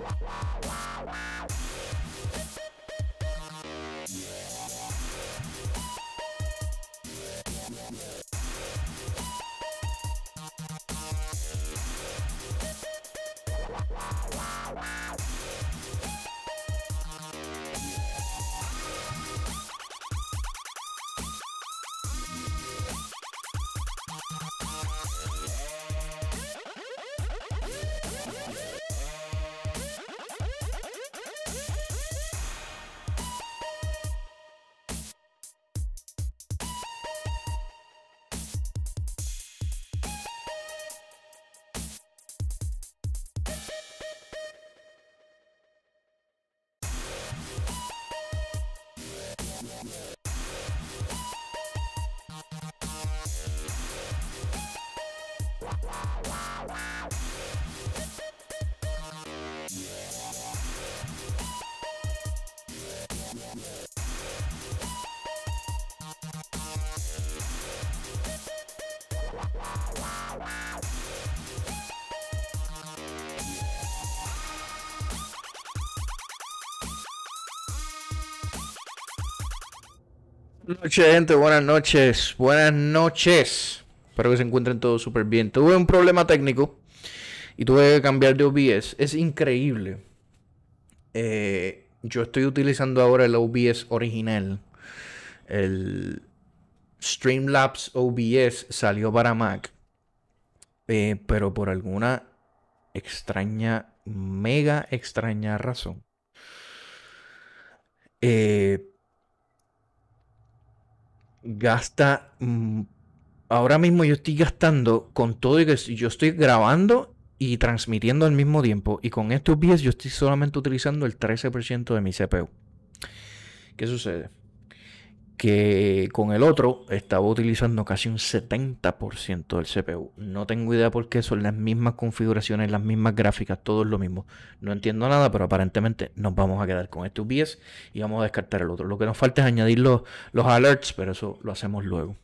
wow, wow. Buenas noches, gente. Buenas noches. Buenas noches. Espero que se encuentren todos súper bien. Tuve un problema técnico y tuve que cambiar de OBS. Es increíble. Eh, yo estoy utilizando ahora el OBS original. El Streamlabs OBS salió para Mac. Eh, pero por alguna extraña, mega extraña razón. Eh, gasta. mm, ahora mismo yo estoy gastando con todo y que yo estoy grabando y transmitiendo al mismo tiempo. Y con este OBS yo estoy solamente utilizando el 13% de mi CPU. ¿Qué sucede? Que con el otro estaba utilizando casi un 70% del CPU. No tengo idea por qué son las mismas configuraciones, las mismas gráficas, todo es lo mismo. No entiendo nada, pero aparentemente nos vamos a quedar con este OBS y vamos a descartar el otro. Lo que nos falta es añadir los, los alerts, pero eso lo hacemos luego.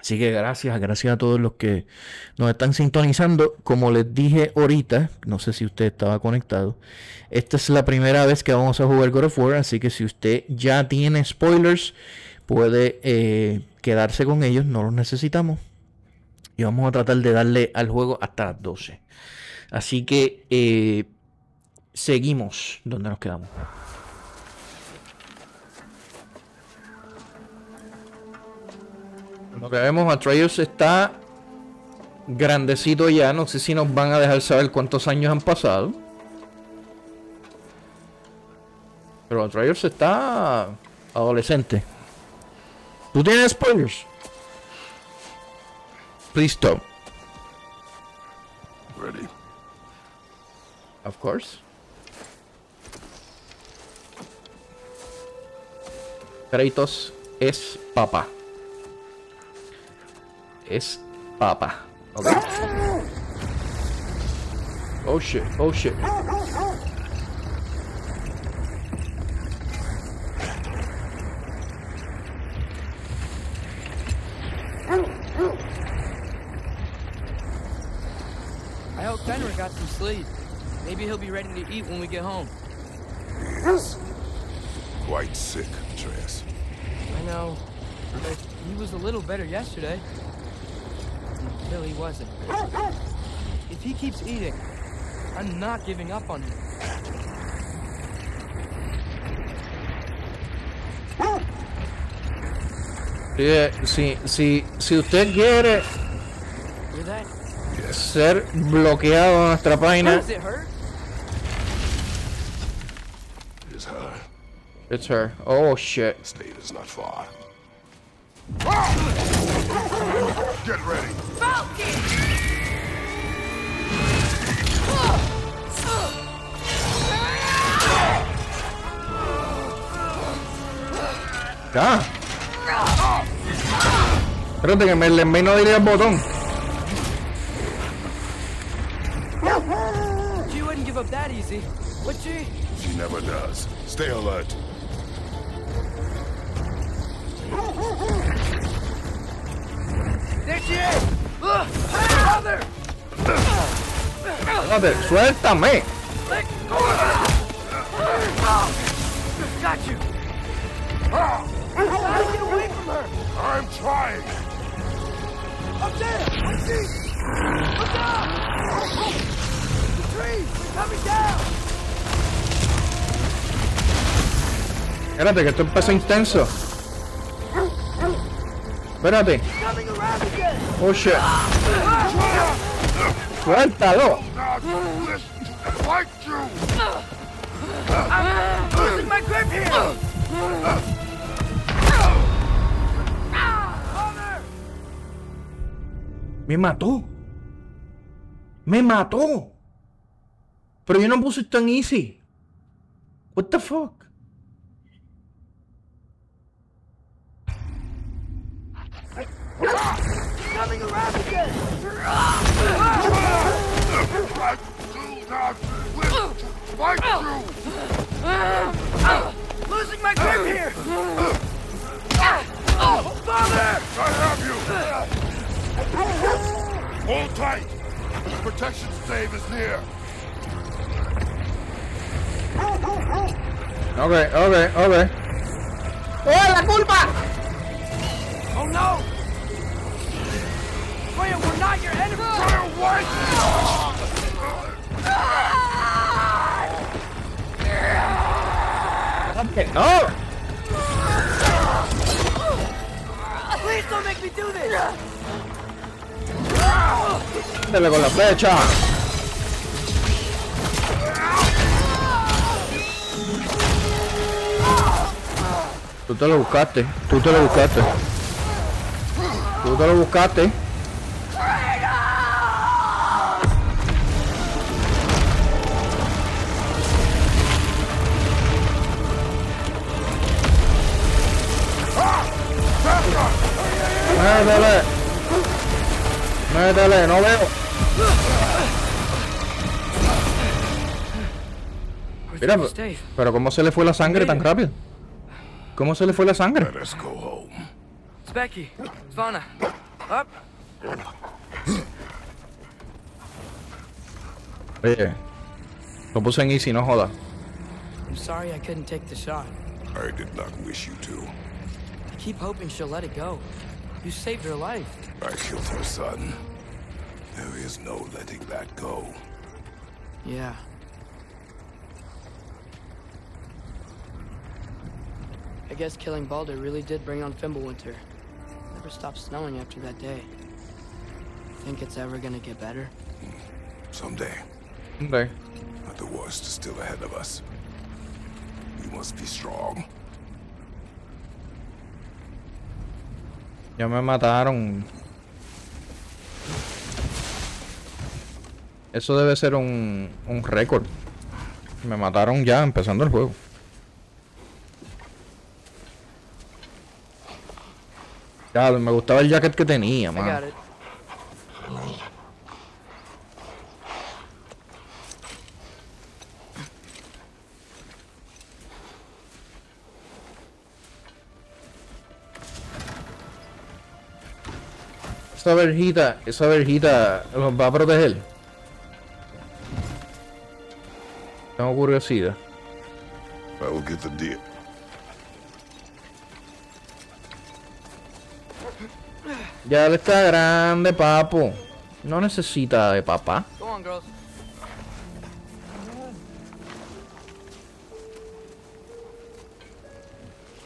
Así que gracias, gracias a todos los que nos están sintonizando. Como les dije ahorita, no sé si usted estaba conectado, esta es la primera vez que vamos a jugar God of War, así que si usted ya tiene spoilers, puede eh, quedarse con ellos, no los necesitamos. Y vamos a tratar de darle al juego hasta las 12. Así que eh, seguimos donde nos quedamos. Lo que vemos, Atreus está grandecito ya. No sé si nos van a dejar saber cuántos años han pasado. Pero Atreus está adolescente. ¿Tú tienes spoilers? Please don't. Ready. Of course. Kratos es papá. Es papá. Ok. Oh shit, oh shit. I hope Fenrir got some sleep. Maybe he'll be ready to eat when we get home. Quite sick, Atreus. I know, but he was a little better yesterday. Until he wasn't. If he keeps eating, I'm not giving up on him. Eh, Si, si, si usted quiere Hear that? Yes. ser bloqueado en nuestra página, Does it hurt? It is her. it's her. Oh shit. Stave is not far. Get ready. Ya. Espérate que me le no diría el botón. She wouldn't give up that easy, would she? She never does. Stay alert. I'm trying. Up there! I see! Look out! The trees! They're coming down! Espérate, que esto empezó intenso. Espérate. Oh shit. Suéltalo. Me mató. Me mató. Pero yo no puse tan easy. What the fuck? Coming around again! I do not wish to fight you. Losing my grip here! Father! I have you. Hold tight. The Protection stave is near. Ok, ok, ok. ¡Oh, la culpa! Oh no! Freya, we're not your enemy! Fire white. ¡No! Please don't make me do this! Dale con la flecha. Tú te lo buscaste. Tú te lo buscaste. Tú te lo buscaste. Métele. Métele, no veo. Mira, pero ¿cómo se le fue la sangre tan rápido? ¿Cómo se le fue la sangre? Becky. Svana. Up. Oye, lo puse en easy, no joda. I'm sorry I couldn't take the shot. I did not wish you to. I keep hoping she'll let it go. You saved her life. I killed her son. There is no letting that go. Yeah. I guess killing Baldur really did bring on Fimbulwinter. Never stopped snowing after that day. Think it's ever gonna get better? Someday. Someday. But the worst is still ahead of us. We must be strong. Ya me mataron. Eso debe ser un, un récord. Me mataron ya empezando el juego. Ya, me gustaba el jacket que tenía, man. Esa verjita, esa verjita los va a proteger. Tengo curiosidad. I will get the deal. Ya él está grande, papo. No necesita de papá. Go on, girls.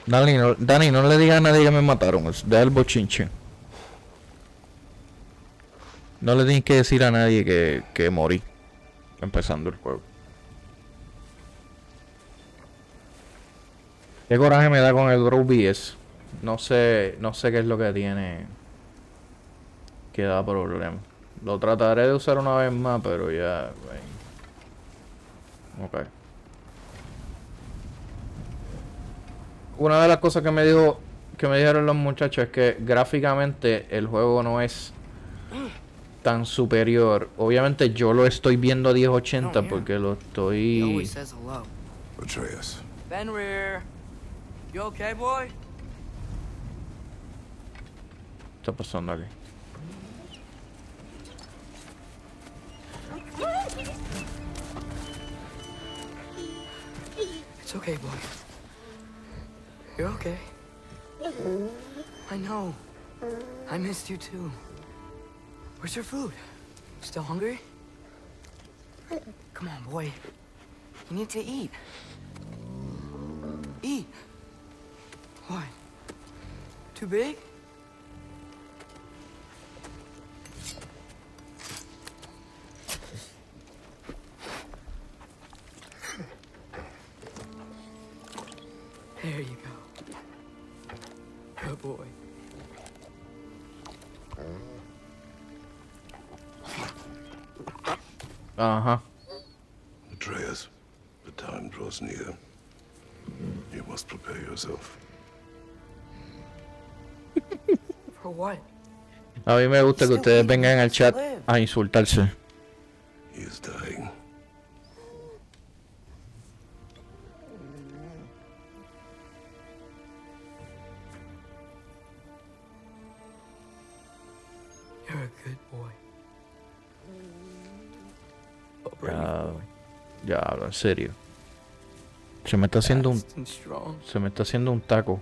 Dani no, Dani, no le digas a nadie que me mataron. es- Deja el bochinche. No le tienes que decir a nadie que, que morí. Empezando el juego. Qué coraje me da con el Grow BS. No sé, no sé qué es lo que tiene. Que da problema. Lo trataré de usar una vez más, pero ya. Ok. Una de las cosas que me dijo que me dijeron los muchachos es que gráficamente el juego no es tan superior. Obviamente yo lo estoy viendo a 1080 No, yeah. porque lo estoy? ¿Qué está pasando aquí? It's okay, boy. You're okay. I know. I missed you too. Where's your food? Still hungry? Come on, boy. You need to eat. Eat. What? Too big? There you go. Good boy. Ajá. Atreus, the time draws near. You must prepare yourself. For what? A mí me gusta que ustedes vengan al chat a insultarse. He is dying. You're a good boy. Ya, hablo en serio. Se me está haciendo un, se me está haciendo un taco.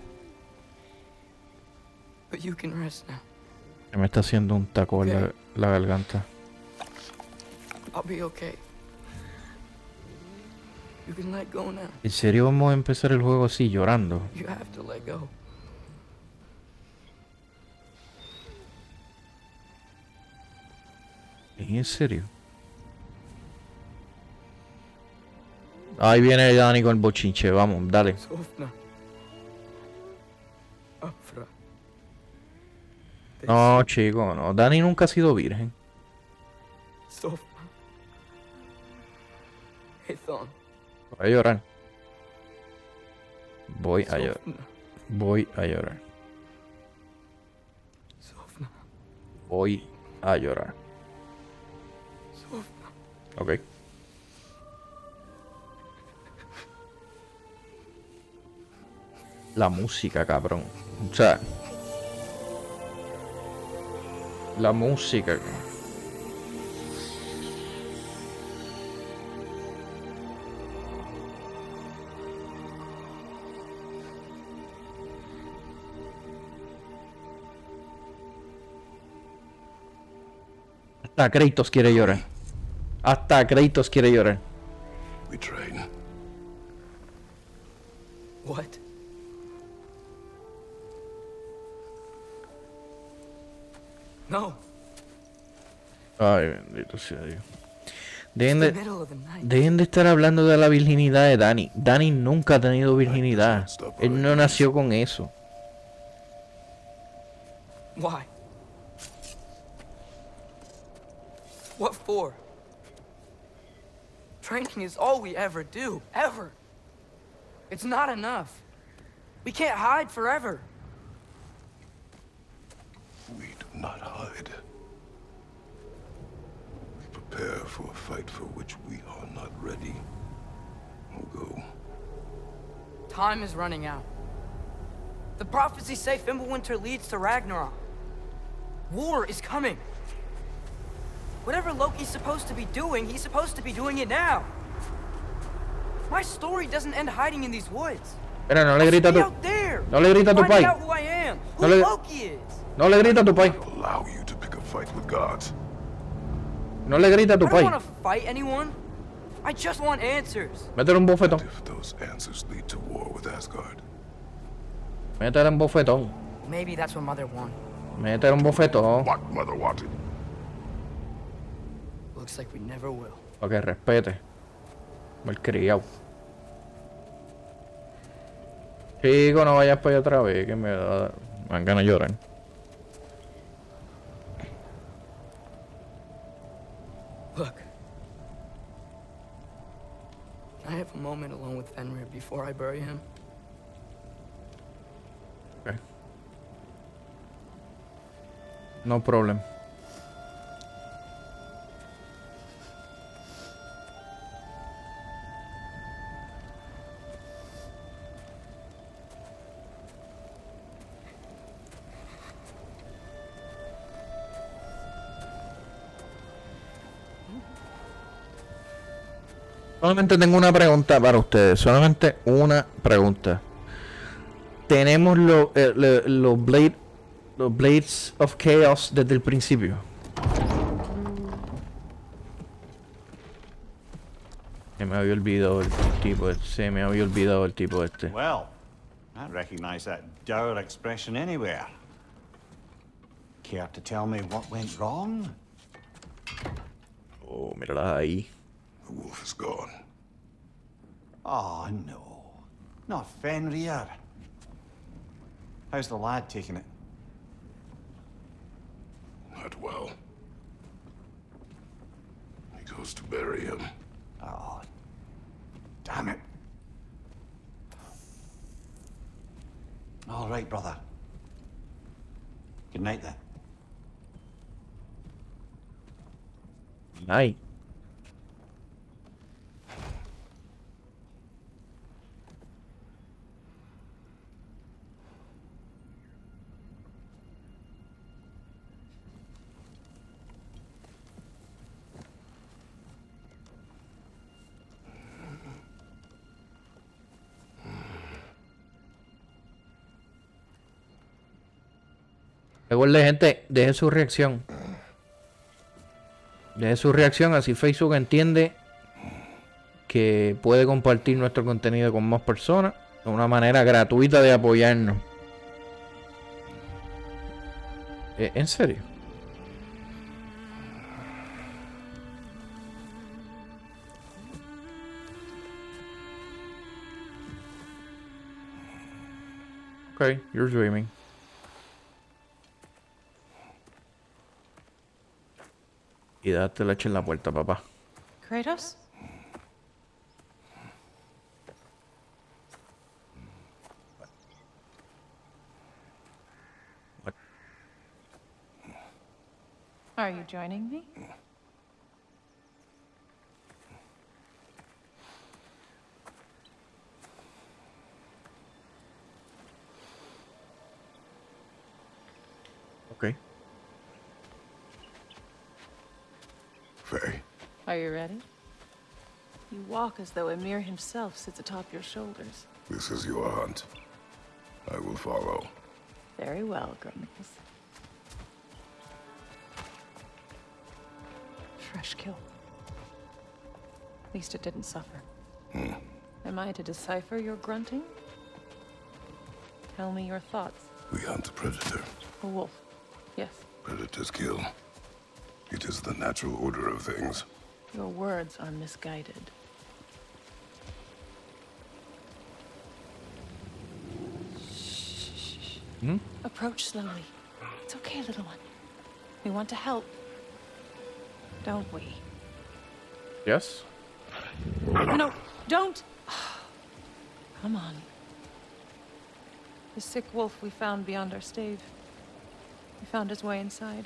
Se me está haciendo un taco en la, la garganta. ¿En serio vamos a empezar el juego así, llorando? You have to let go. ¿En serio? Ahí viene Dani con el bochinche, vamos, dale. No, chico, no. Dani nunca ha sido virgen. Voy a llorar. Voy a llorar. Voy a llorar. Sofna. Voy a llorar. Ok. La música, cabrón. O sea. La música. Hasta Kratos quiere llorar. Hasta Kratos quiere llorar. We train. What? No. Ay, bendito sea Dios. Dejen de, dejen de estar hablando de la virginidad de Dani. Dani nunca ha tenido virginidad. Él no nació con eso. Why? What for? Training is all we ever do, ever. It's not enough. We can't hide forever. We do not hide. We prepare for a fight for which we are not ready. We'll go. Time is running out. The prophecies say Fimbulwinter leads to Ragnarok. War is coming. Whatever Loki's supposed to be doing, he's supposed to be doing it now. My story doesn't end hiding in these woods. Espera, no le I should grita a be tu, out there. no le grita a tu finding pai. out who I am, who No le- Loki is. No le grita a tu pai. Allow you to pick a fight with gods. No le grita a tu I don't pai. want to fight anyone. I just want answers. Métele un bofetón. If those answers lead to war with Asgard, Métele un bofetón. Maybe that's what Mother wanted. Métele un bofetón. what mother wanted. Looks like we never will. Para que respete. Malcriado. Chico, no vayas para allá otra vez, que me da. Me dan ganas de llorar. I have a moment alone with Fenrir before I bury him? Okay. No problem. Solamente tengo una pregunta para ustedes. Solamente una pregunta. Tenemos los eh, los blade, los blades of chaos desde el principio. Se me había olvidado el tipo. este, Se me había olvidado el tipo este. Well, I recognize that dour expression anywhere. Care to tell me what went wrong? Oh, mírala ahí. The wolf is gone. Oh, no. Not Fenrir. How's the lad taking it? Not well. He goes to bury him. Oh, damn it. All right, brother. Good night then. Ay. Recuerde, gente, deje su reacción. Deje su reacción, así Facebook entiende que puede compartir nuestro contenido con más personas. Una manera gratuita de apoyarnos. Eh, ¿En serio? Okay, you're dreaming. Y date leche en la puerta, papá. Kratos? What? Are you joining me? Faye, Are you ready? You walk as though Ymir himself sits atop your shoulders. this is your hunt. I will follow. Very well, Grumbles. Fresh kill. At least it didn't suffer. Hmm. Am I to decipher your grunting? Tell me your thoughts. We hunt the predator. A wolf. Yes. Predators kill. It is the natural order of things. Your words are misguided. Shh. Approach slowly. It's okay, little one. We want to help. Don't we? Yes. No, don't! Come on. The sick wolf we found beyond our stave. He found his way inside.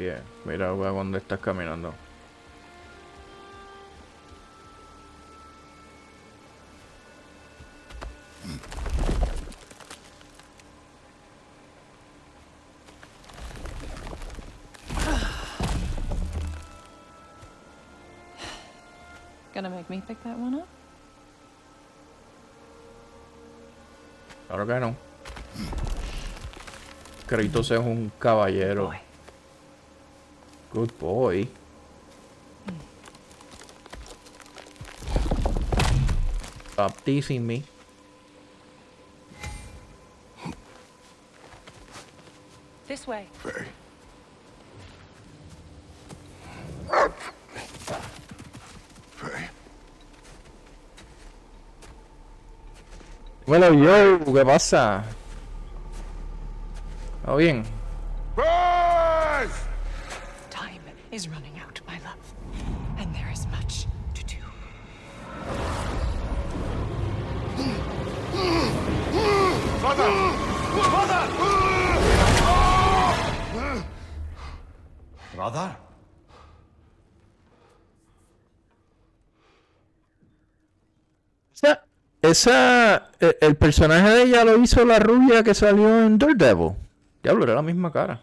Oye, mira weón, dónde estás caminando. Gonna make me pick that one up? Claro que no. Kratos es un caballero. Boy. Good boy. Stop teasing me. This way. Faye. Faye. Bueno, yo, ¿qué pasa? ¿Todo bien? Is running out, my love. And there is much to do. Brother? Esa, esa, e- el personaje de ella lo hizo la rubia que salió en Daredevil. Diablo, era la misma cara.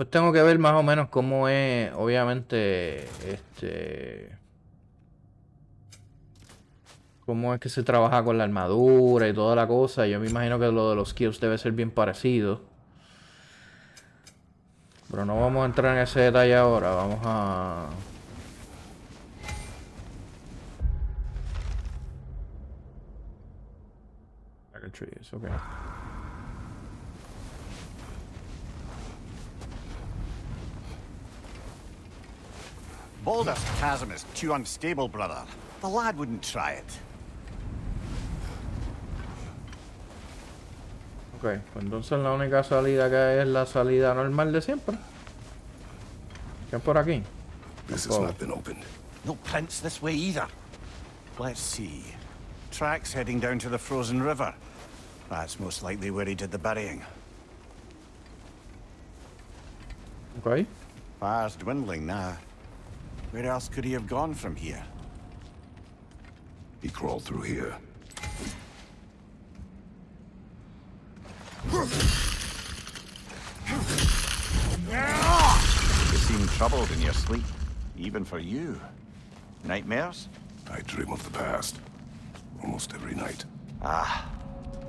Después tengo que ver más o menos cómo es, obviamente, este... Cómo es que se trabaja con la armadura y toda la cosa. Yo me imagino que lo de los kills debe ser bien parecido. Pero no vamos a entrar en ese detalle ahora. Vamos a... Okay. Baldur's Chasm is too unstable, brother. The lad wouldn't try it. Ok, pues entonces la única salida que hay es la salida normal de siempre. ¿Qué es por aquí? This has not been opened. No prints this way either. Let's see. Tracks heading down to the frozen river. That's most likely where he did the burying. Ok. Fire's dwindling now. Where else could he have gone from here? He crawled through here. You seem troubled in your sleep. Even for you. Nightmares? I dream of the past. Almost every night. Ah,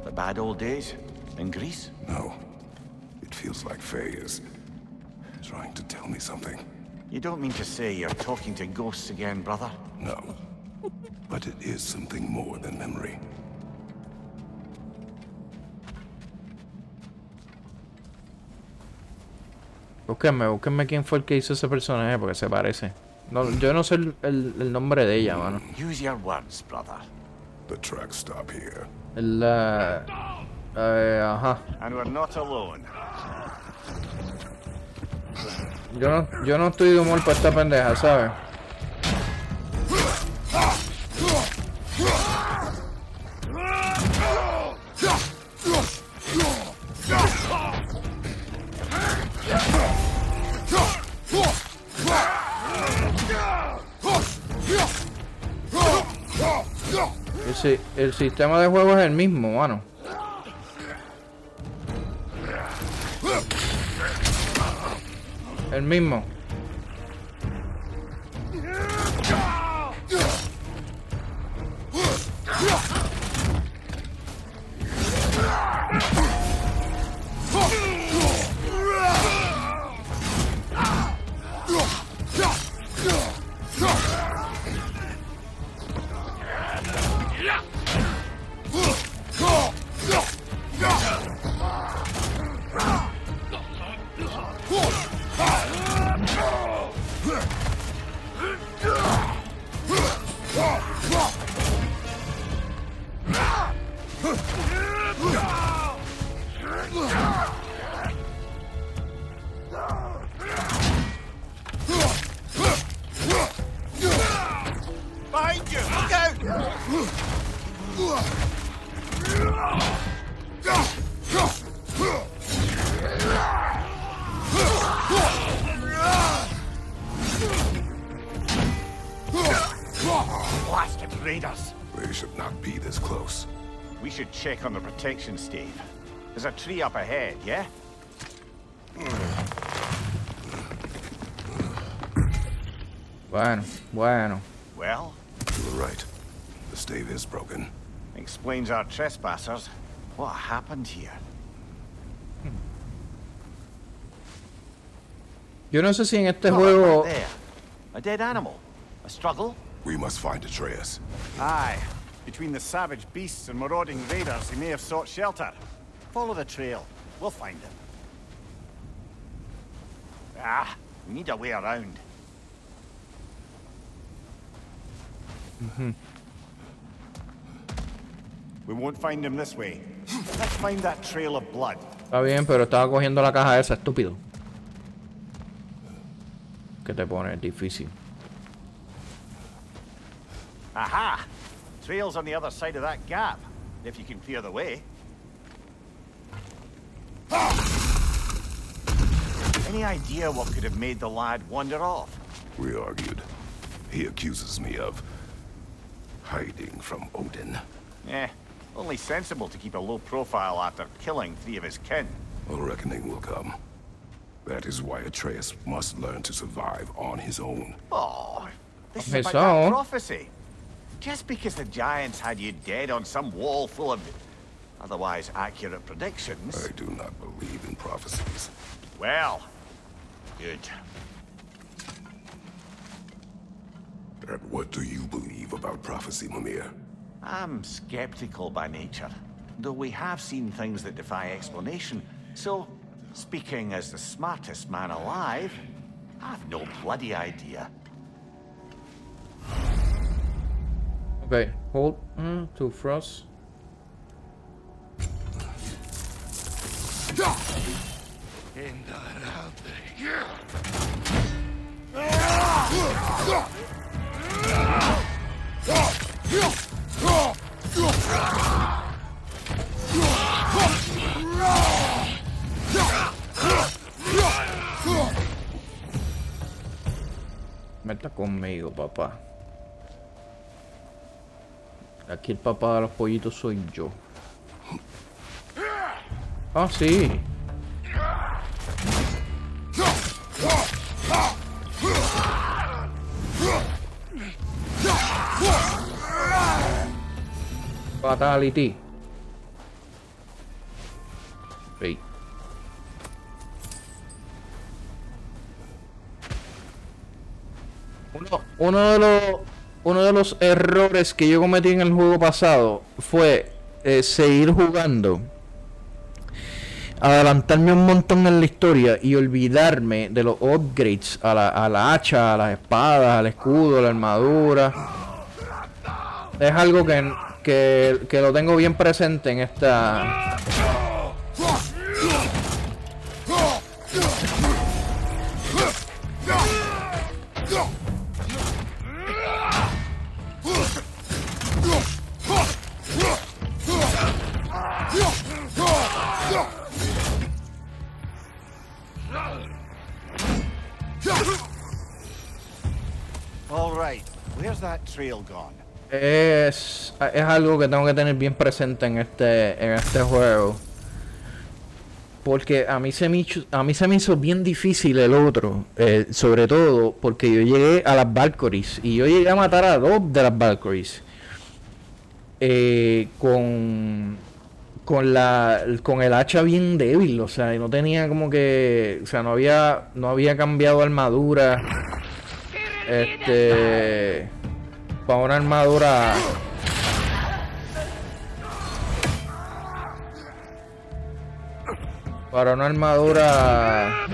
the bad old days? In Greece? No. It feels like Faye is trying to tell me something. You don't mean to say you're talking to ghosts again, brother? No. But it is something more than memory. Búsquenme, búsquenme quién fue el que hizo ese personaje porque se parece. No, yo no sé el, el- el nombre de ella, mano. Use your words, brother. The tracks stop here. El, eh, eh, ajá. And we're not alone. Yo no, yo no estoy de humor para esta pendeja, ¿sabes? El, si- el sistema de juego es el mismo, mano. El mismo. Protection stave. There's a tree up ahead, yeah? Bueno, bueno. Well, You were right. The stave is broken. explains our trespassers. What happened here? Yo no sé si en este Oh, juego... There. A dead animal. A struggle? We must find Atreus. Aye. Between the savage beasts and marauding raiders, he may have sought shelter. Follow the trail. We'll find him. Ah, we need a way around. Hmm. we won't find him this way. Let's find that trail of blood. Está bien, pero estaba cogiendo la caja esa, estúpido. Que te pone difícil. Aha! Trail's on the other side of that gap, if you can clear the way. Any idea what could have made the lad wander off? We argued. He accuses me of hiding from Odin. Eh, only sensible to keep a low profile after killing three of his kin. A reckoning will come. That is why Atreus must learn to survive on his own. Oh, this is Okay, about so- that prophecy. Just because the giants had you dead on some wall full of otherwise accurate predictions. I do not believe in prophecies. Well, good. And what do you believe about prophecy, Mimir? I'm skeptical by nature, though we have seen things that defy explanation. So, speaking as the smartest man alive, I've no bloody idea. Ok, hold mm, to frost. Meta conmigo, papá. Aquí el papá de los pollitos soy yo. Ah, sí. Fatality. Sí. Uno, uno de los uno de los errores que yo cometí en el juego pasado fue eh, seguir jugando, adelantarme un montón en la historia y olvidarme de los upgrades a la, a la hacha, a las espadas, al escudo, a la armadura. Es algo que, que, que lo tengo bien presente en esta... Es, es algo que tengo que tener bien presente en este, en este juego. Porque a mí, se me a mí se me hizo bien difícil el otro. eh, sobre todo porque yo llegué a las Valkyries. Y yo llegué a matar a dos de las Valkyries. eh, con, con, la, con el hacha bien débil. O sea, no tenía como que... O sea, no había, no había cambiado armadura. Este... Para una armadura... Para una armadura...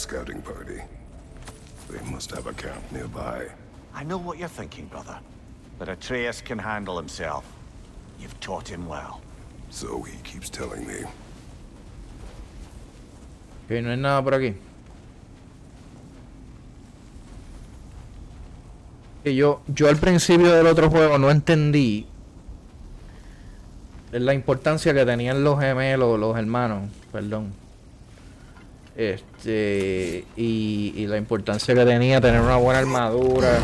scouting party. They must have a camp nearby. I know what you're thinking, brother. But Atreus can handle himself. You've taught him well. So he keeps telling me. Que no hay nada por aquí. Que yo, yo al principio del otro juego no entendí la importancia que tenían los gemelos, los hermanos, perdón. Este, y, y la importancia que tenía tener una buena armadura.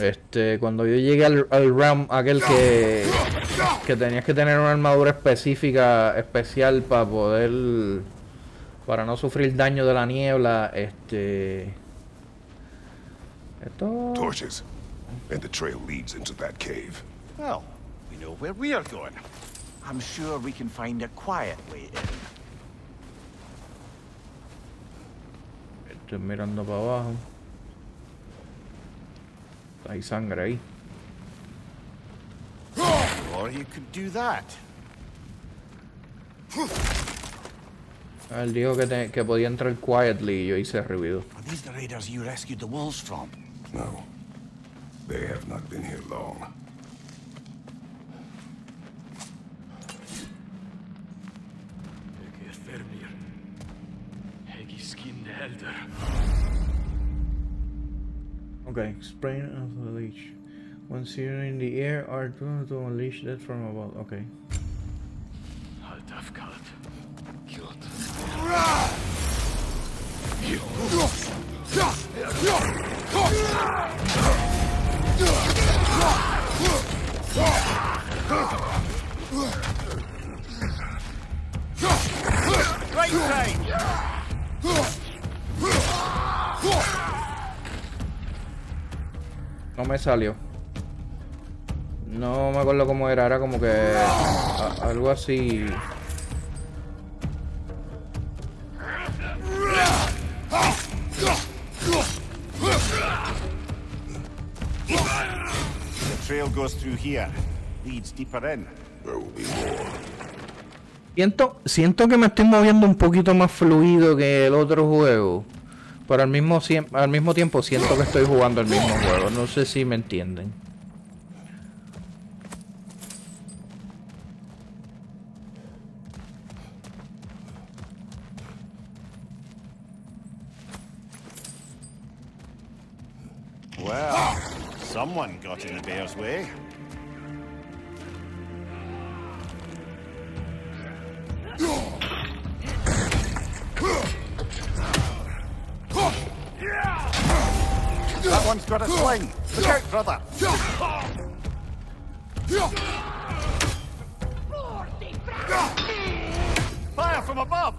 Este, cuando yo llegué al, al RAM, aquel que, que tenías que tener una armadura específica, especial para poder, para no sufrir daño de la niebla, este, esto, Torches. And the trail leads into that cave. Well, we know where we are going. I'm sure we can find a quiet way in. estoy mirando para abajo, hay sangre ahí. Or you could do that. Él dijo que, te- que podía entrar quietly y yo hice ruido. Are these the raiders you rescued the wolves from? No. They have not been here long. Skinn heldur. Okay, sprain of the leech. Once you're in the air, are to, to unleash that from above. Okay. Halt af No me salió. No me acuerdo cómo era, era como que a- algo así. The trail goes through here. Leads deeper in. There will be more. Siento, siento que me estoy moviendo un poquito más fluido que el otro juego. Pero al mismo, al mismo tiempo siento que estoy jugando el mismo juego. No sé si me entienden. Well, someone got in the bear's way. That one's got a sling. Look out, brother. Fire from above.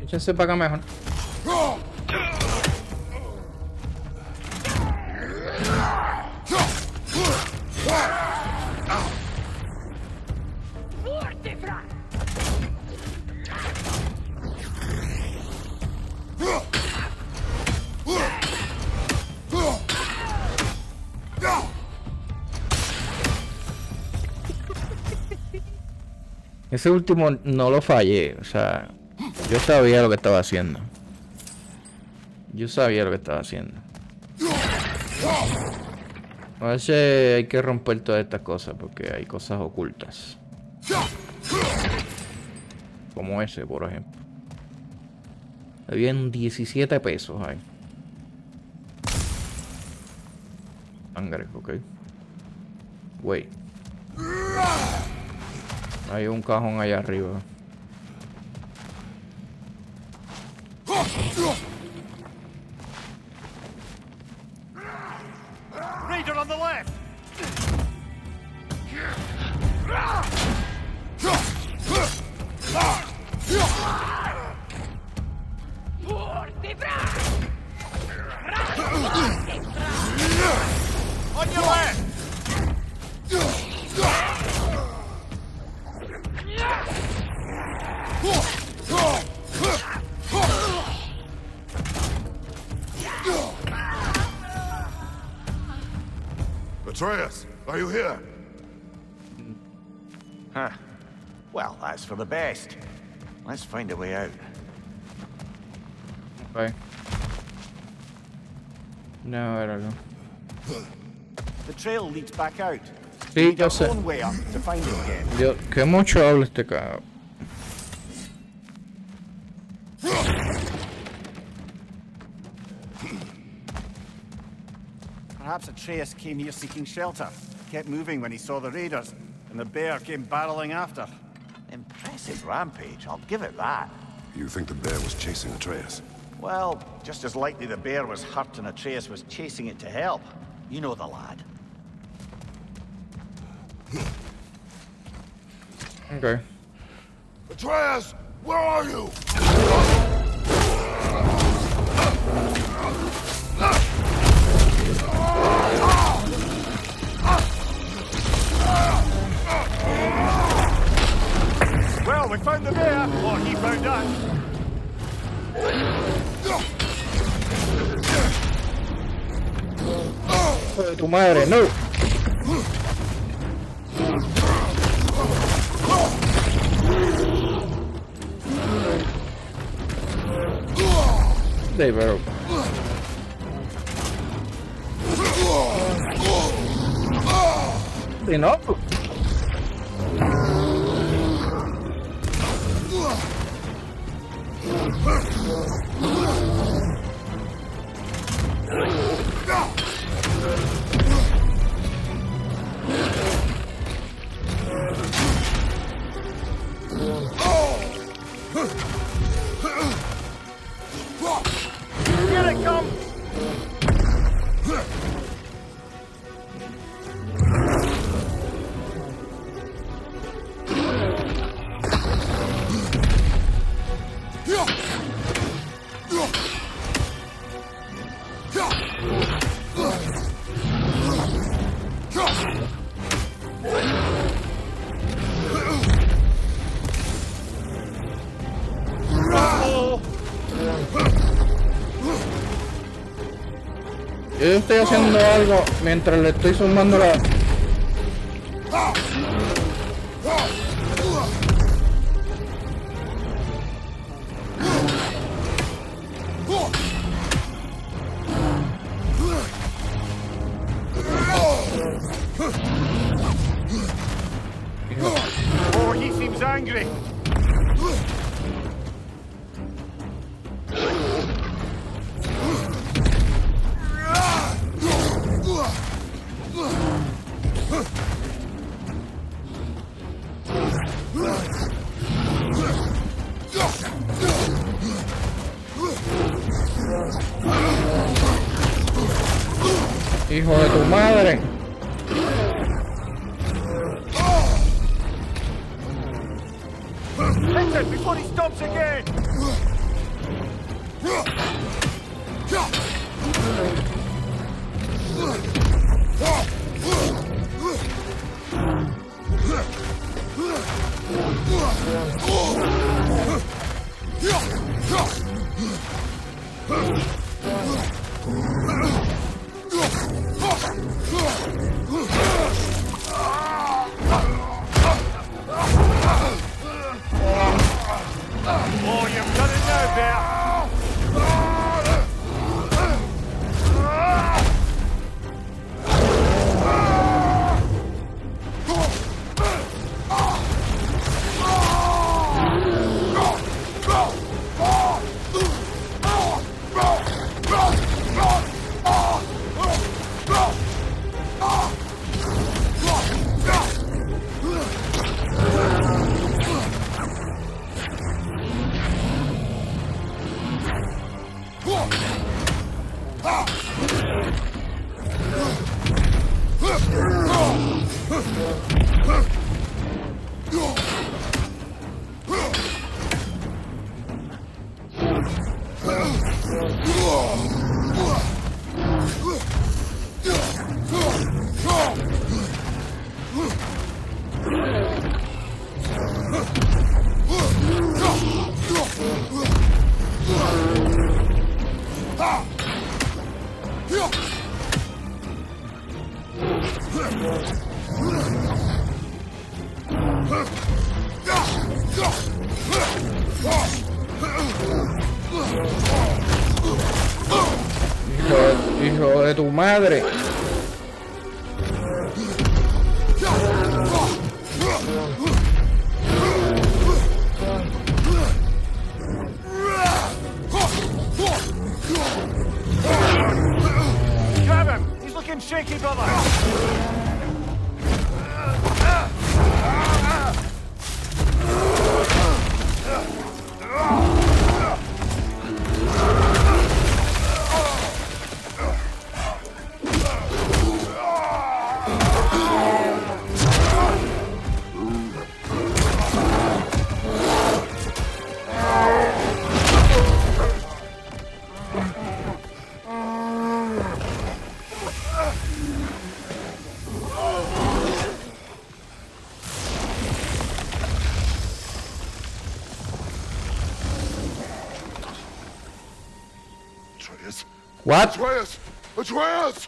Échense para acá mejor. Ese último no lo fallé, o sea, yo sabía lo que estaba haciendo. Yo sabía lo que estaba haciendo. A veces hay que romper todas estas cosas porque hay cosas ocultas. Como ese, por ejemplo. Habían 17 pesos ahí. Sangre, ok. Wait. Hay un cajón allá arriba. Let's find a way out. Ok. No, I don't know. The trail leads back out. Sí, We need yo our sé. way up to find it again. Dios, que mucho habla este cabrón. Perhaps Atreus came here seeking shelter. Kept moving when he saw the raiders, and the bear came barreling after. Impressive rampage, I'll give it that. You think the bear was chasing Atreus? Well, just as likely the bear was hurt and Atreus was chasing it to help. You know the lad. Ok. Atreus, where are you? We found the bear, or he found us. De tu madre, no. Sí, pero... Sí, no. Here it comes! Estoy haciendo algo mientras le estoy sumando la... madre. What? Atreus! Atreus!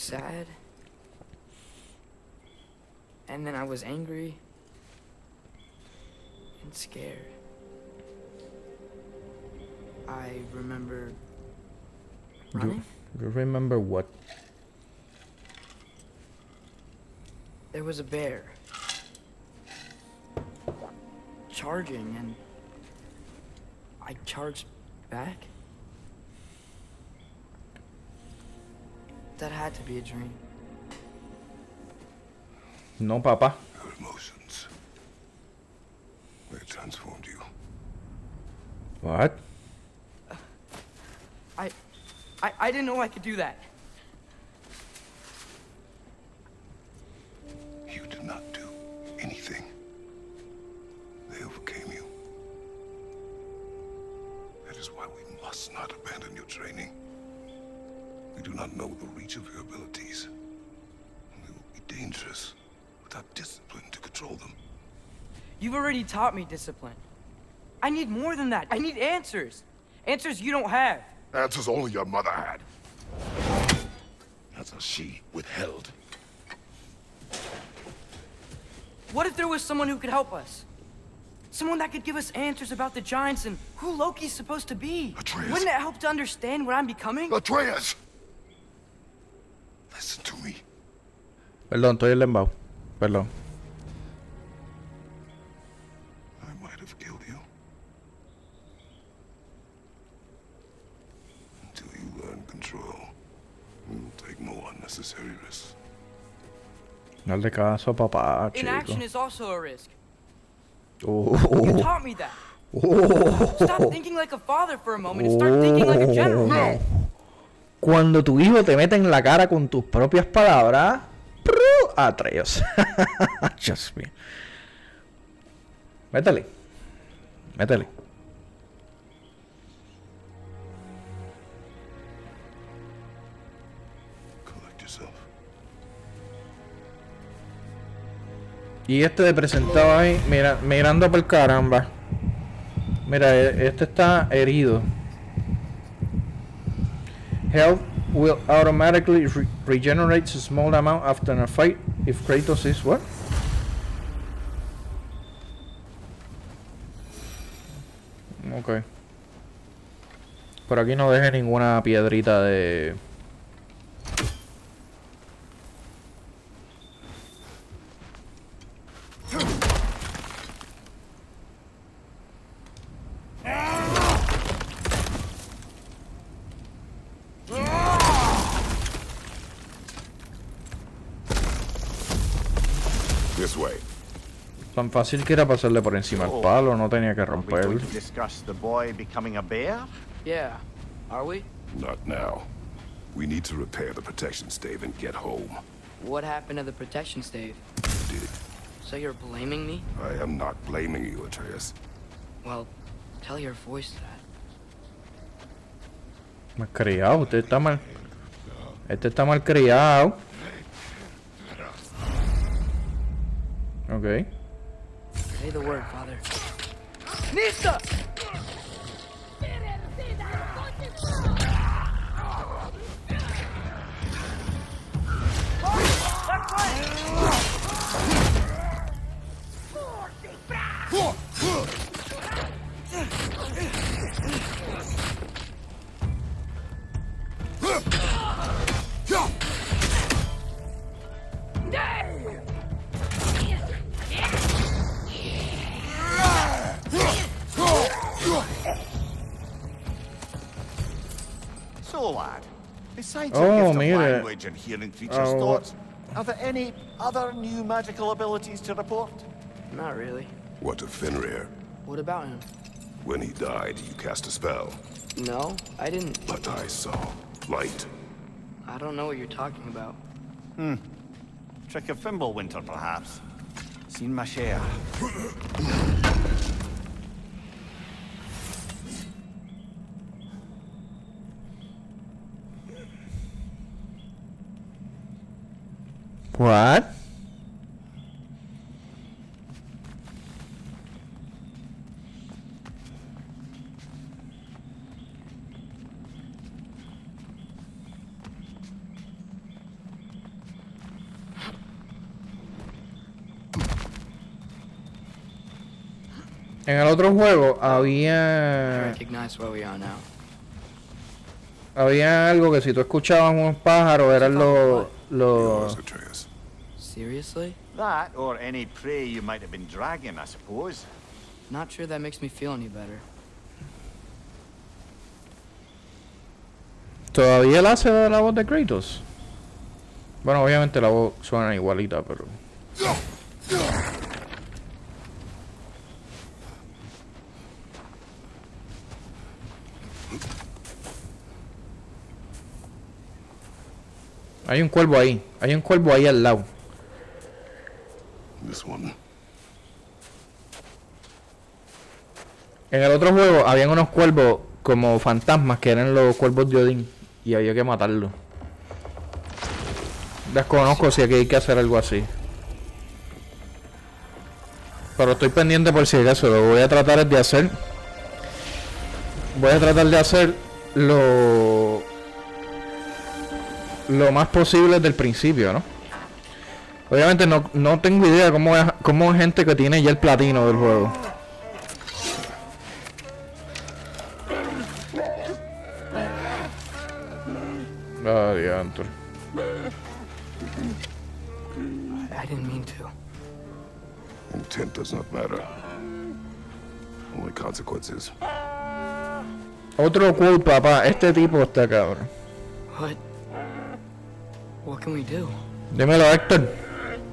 Sad. And then I was angry and scared. I remember running. You remember what? There was a bear. Charging, and I charged back. That had to be a dream. No, papa. Your emotions. They transformed you. What? I, I, I didn't know I could do that. You did not do anything. They overcame you. That is why we must not abandon your training. We do not know the reach of your abilities. They will be dangerous without discipline to control them. You've already taught me discipline. I need more than that. I need answers. Answers you don't have. Answers only your mother had. Answers she withheld. What if there was someone who could help us? Someone that could give us answers about the Giants and who Loki's supposed to be. Atreus. Wouldn't it help to understand what I'm becoming? Atreus! Listen to me. Perdón, estoy el embao. Perdón. I might have killed you. Until you learn control, we will take no unnecessary risks. No le caso a papá, Inaction chico. is also a risk. Oh. You Oh. taught me that. Oh. Stop thinking like a father for a moment and start thinking like a general. Oh, Cuando tu hijo te mete en la cara con tus propias palabras, ¡pru! Atreus. Just me. Métele. Métele. Y este de presentado ahí, mira, mirando por caramba. Mira, e- este está herido. Health will automatically re regenerates a small amount after a fight if Kratos is what? Ok. Por aquí no deje ninguna piedrita de... Tan fácil que era pasarle por encima al palo, no tenía que Are we romper. going to discuss the boy becoming a bear? Yeah. Are we? Not now. We need to repair the protection stave and get home. What happened to the protection stave? Did it? So you're blaming me? I am not blaming you, Atreus. Well, tell your voice that. Mal criado, usted está mal. Este está mal criado. Ok. Say the word, Father. Nista! What- thoughts, are there any other new magical abilities to report? Not really. What of Fenrir? What about him? When he died, you cast a spell. No, I didn't. But I saw light. I don't know what you're talking about. Hmm. Trick of Fimbulwinter, perhaps. Seen my share. What? En el otro juego había había algo que si tú escuchabas unos pájaros eran los los. Seriously? That, or any prey you might have been dragging, I suppose. Not sure that makes me feel any better. todavía él hace la voz de Kratos. Bueno, obviamente la voz suena igualita, pero Hay un cuervo ahí, hay un cuervo ahí al lado. En el otro juego habían unos cuervos como fantasmas que eran los cuervos de Odín y había que matarlos. Desconozco si aquí hay que hacer algo así. Pero estoy pendiente por si acaso, lo voy a tratar de hacer. Voy a tratar de hacer lo lo más posible desde el principio, ¿no? Obviamente no, no tengo idea cómo es, cómo es gente que tiene ya el platino del juego. Ah, diantre. I didn't mean to. Intent does not matter. Only consequences. Otro quote, papá. Este tipo está cabrón. What? What can we do? Dímelo, Héctor.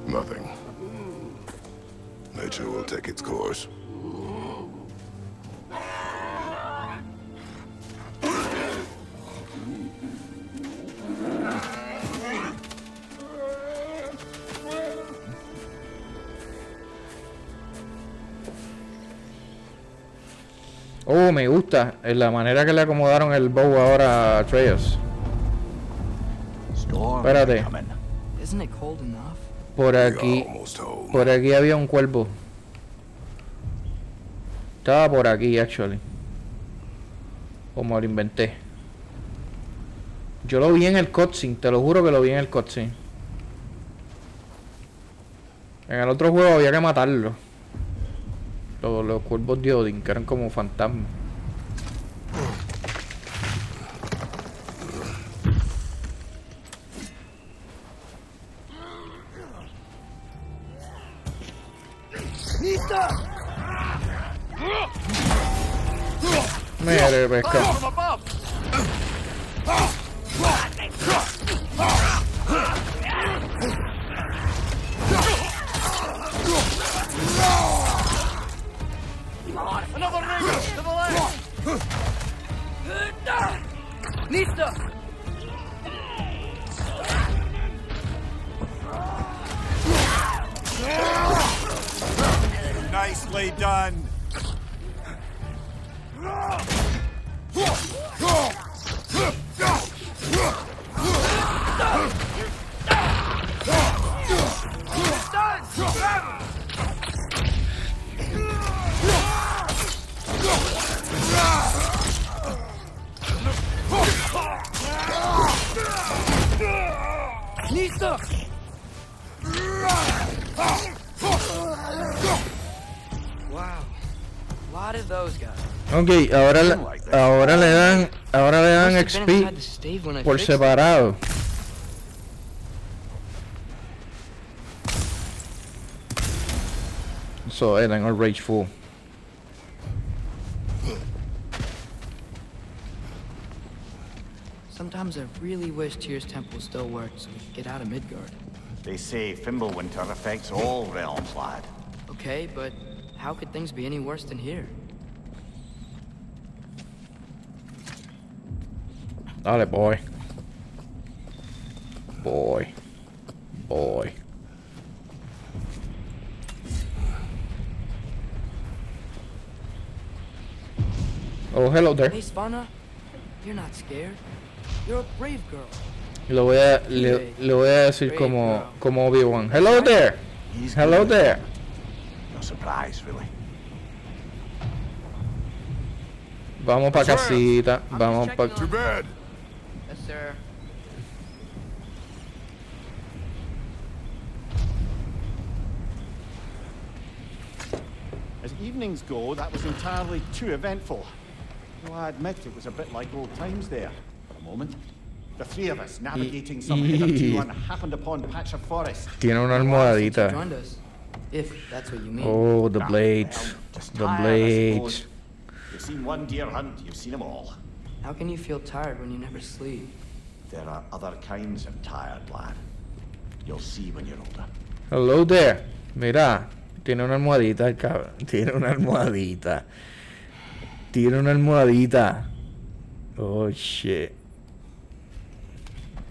Nothing. Nature will take its course. Oh, me gusta la manera que le acomodaron el bow ahora a Atreus. Storm Espérate. Por aquí, por aquí había un cuervo. Estaba por aquí, actually. Como lo inventé. Yo lo vi en el cutscene, te lo juro que lo vi en el cutscene. En el otro juego había que matarlo. Los, los cuervos de Odin, que eran como fantasmas. Man, there everybody come. Another. Nista. Nicely done. Wow. Ok, ahora, le- ahora le dan, ahora le dan Must have been inside XP the stave por separado. So, eh, tengo el Rage Full. Sometimes I really wish Tyr's temple still worked so we could get out of Midgard. They say Fimbulwinter affects all realms, lad. Okay, okay, but how could things be any worse than here? Dale, boy. Boy. Boy. Oh, hello there. Hey, Svanna, you're not scared. You're a brave girl. Lo voy a, le, le voy a decir como, como Obi-Wan. Hello there. He's Hello good. there. No surprise, really. Vamos pa' Sir, casita. I'm Vamos just pa' checking Too bad. Yes, sir. As evenings go, that was entirely too eventful. Though I admit it was a bit like old times there, for a moment. The three of us navigating some hitherto unhappened upon patch of forest. Tiene una almohadita. Joined us, if that's what you mean. Oh, the blades. The tired, blades. You've seen one deer hunt, you've seen them all. How can you feel tired when you never sleep? There are other kinds of tired, lad. You'll see when you're older. Hello there. Mira, tiene una almohadita el cabrón. Tiene una almohadita. Tiene una almohadita. Oh shit.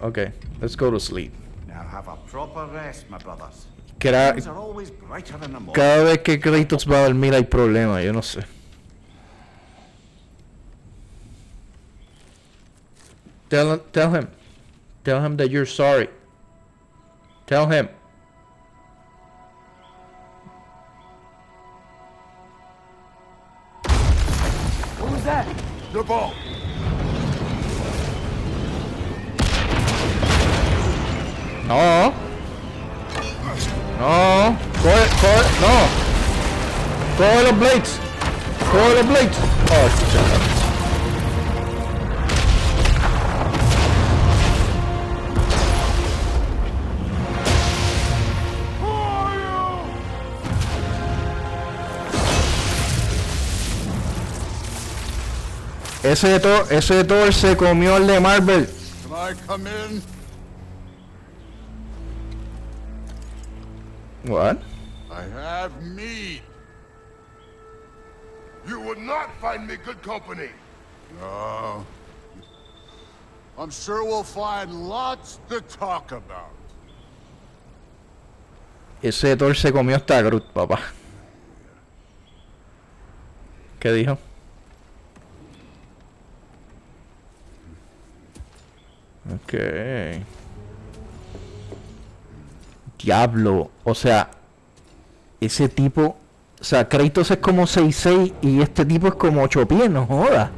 Okay, let's go to sleep. Now have a proper rest, my brothers. Morning. cada vez que Kratos va a dormir hay problemas, yo no sé. Tell him, tell him. Tell him that you're sorry. Tell him. What was that? The ball. No. No. Coge, coge, no. Coge los blades. Coge los blades. Oh, shit. Ese de Thor, ese de Thor se comió el de Marvel. Can I come in? What? I have meat. You would not find me good company. No. I'm sure we'll find lots to talk about. Ese Thor se comió hasta Groot, papá. ¿Qué dijo? Ok. Diablo. O sea, ese tipo. O sea, Kratos es como 6'6 y este tipo es como 8 pies, no joda.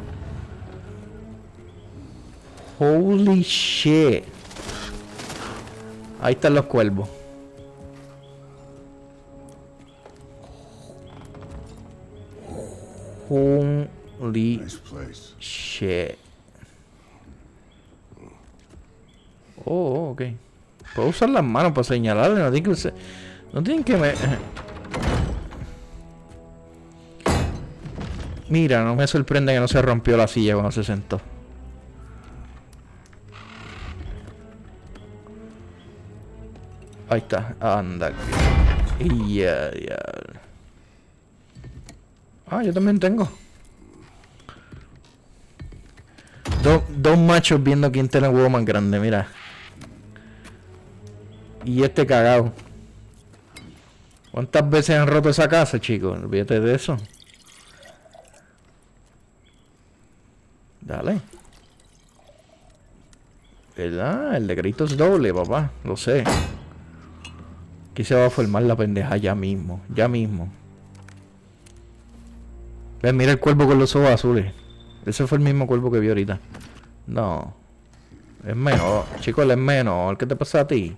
Holy shit. Ahí están los cuervos. Holy shit. Oh, ok. Puedo usar las manos para señalarle, no tienen que usar- No tienen que me... Mira, no me sorprende que no se rompió la silla cuando se sentó. Ahí está, anda. Y ya, ya. Ah, yo también tengo. Do- dos machos viendo quién tiene el huevo más grande, mira. Y este cagado. ¿Cuántas veces han roto esa casa, chicos? Olvídate de eso. Dale. ¿Verdad? El de grito es doble, papá. Lo sé. Aquí se va a formar la pendeja ya mismo. Ya mismo. Ven, mira el cuervo con los ojos azules. Ese fue el mismo cuervo que vi ahorita. No. Es menor. Chicos, es menor. ¿Qué te pasa a ti?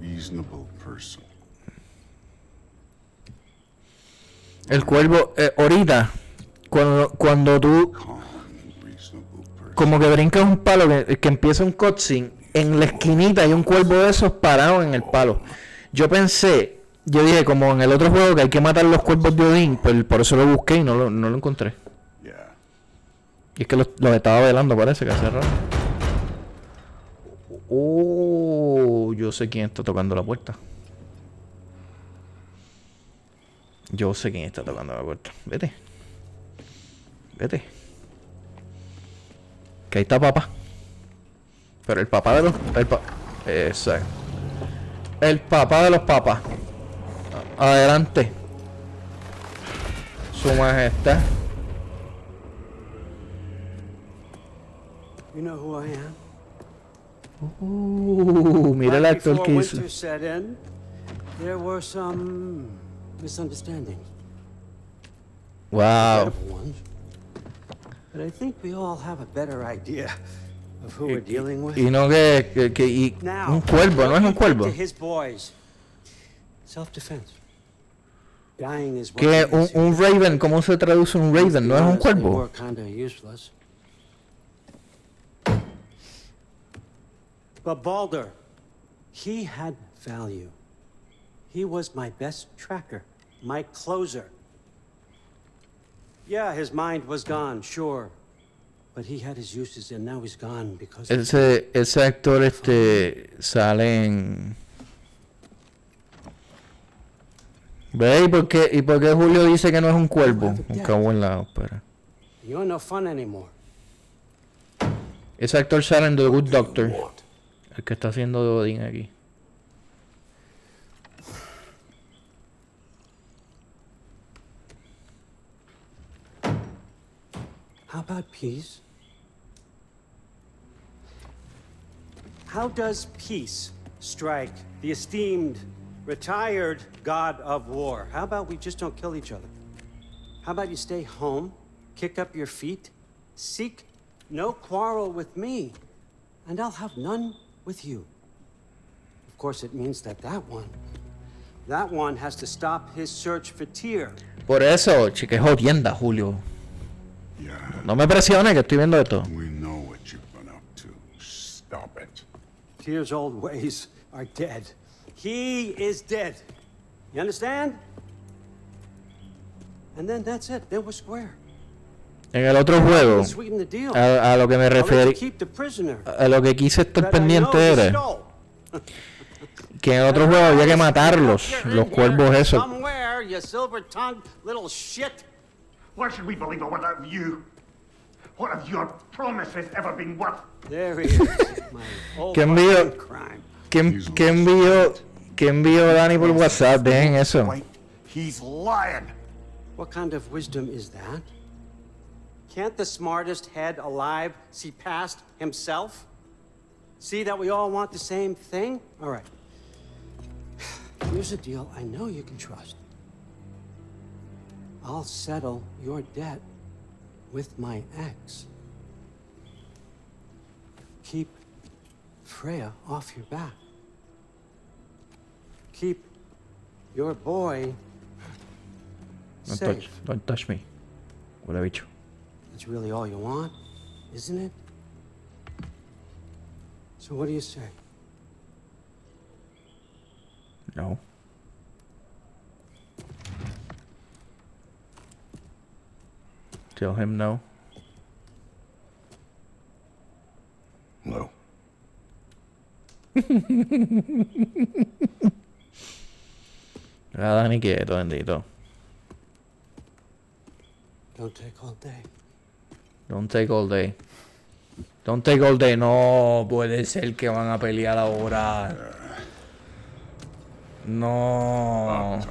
reasonable person. El cuervo, eh, ahorita, cuando, cuando tú como que brincas un palo, que, que empieza un cutscene, en la esquinita hay un cuervo de esos parado en el palo. Yo pensé, yo dije, como en el otro juego que hay que matar los cuervos de Odín, pues por eso lo busqué y no lo, no lo encontré. Y es que los los estaba velando, parece que hace rato. Oh, yo sé quién está tocando la puerta. Yo sé quién está tocando la puerta. Vete. Vete. Que ahí está papá. Pero el papá de los. El pa- Exacto. El papá de los papás. Adelante. Su majestad. You know who I am? Uh, mira el actor que hizo. there were some misunderstandings. Wow. But I think we all have a better idea of who we're dealing with. Y no que, que, que- y un cuervo, no es un cuervo. Is what Que un, un raven, ¿cómo se traduce un raven? No es un cuervo. But Baldur, he had value. He was my best tracker, my closer. Yeah, his mind was gone, sure. But he had his uses and now he's gone because of Ese, ese actor este sale en. ¿Ve? ¿Y por, qué, ¿Y por qué Julio dice que no es un cuervo? Un cabo en la ópera. you're no fun anymore. Ese actor sale en The Good Doctor. El que está haciendo de Odín aquí. How about peace? How does peace strike the esteemed, retired god of war? How about we just don't kill each other? How about you stay home, kick up your feet, seek no quarrel with me, and I'll have none with you? Of course, it means that that one, that one has to stop his search for Tyr. Por eso, che, que jodienda, Julio. Yeah. No me presiones que estoy viendo esto. We know what you've been up to. Stop it. Tyr's old ways are dead. He is dead. You understand? And then that's it. Then we're square. En el otro juego, a, a lo que me referí, a lo que quise estar pendiente era que en el otro juego había que matarlos, los cuervos esos. Somewhere, you silver-tongued little shit. Why should we believe a word out of you? What have your promises ever been worth? There he is. My old ¿Qué envío? ¿Qué, qué envió, qué envió Dani por WhatsApp? Dejen eso. He's lying. What kind of wisdom is that? Can't the smartest head alive see past himself? See that we all want the same thing? All right. Here's a deal I know you can trust. I'll settle your debt with my ex. Keep Freya off your back. Keep your boy Don't safe. touch, don't touch me. A bicho. That's really all you want, isn't it? So what do you say? No. Tell him no. No. A Dani quieto, bendito. Don't take all day. Don't take all day. Don't take all day. No puede ser que van a pelear ahora. No.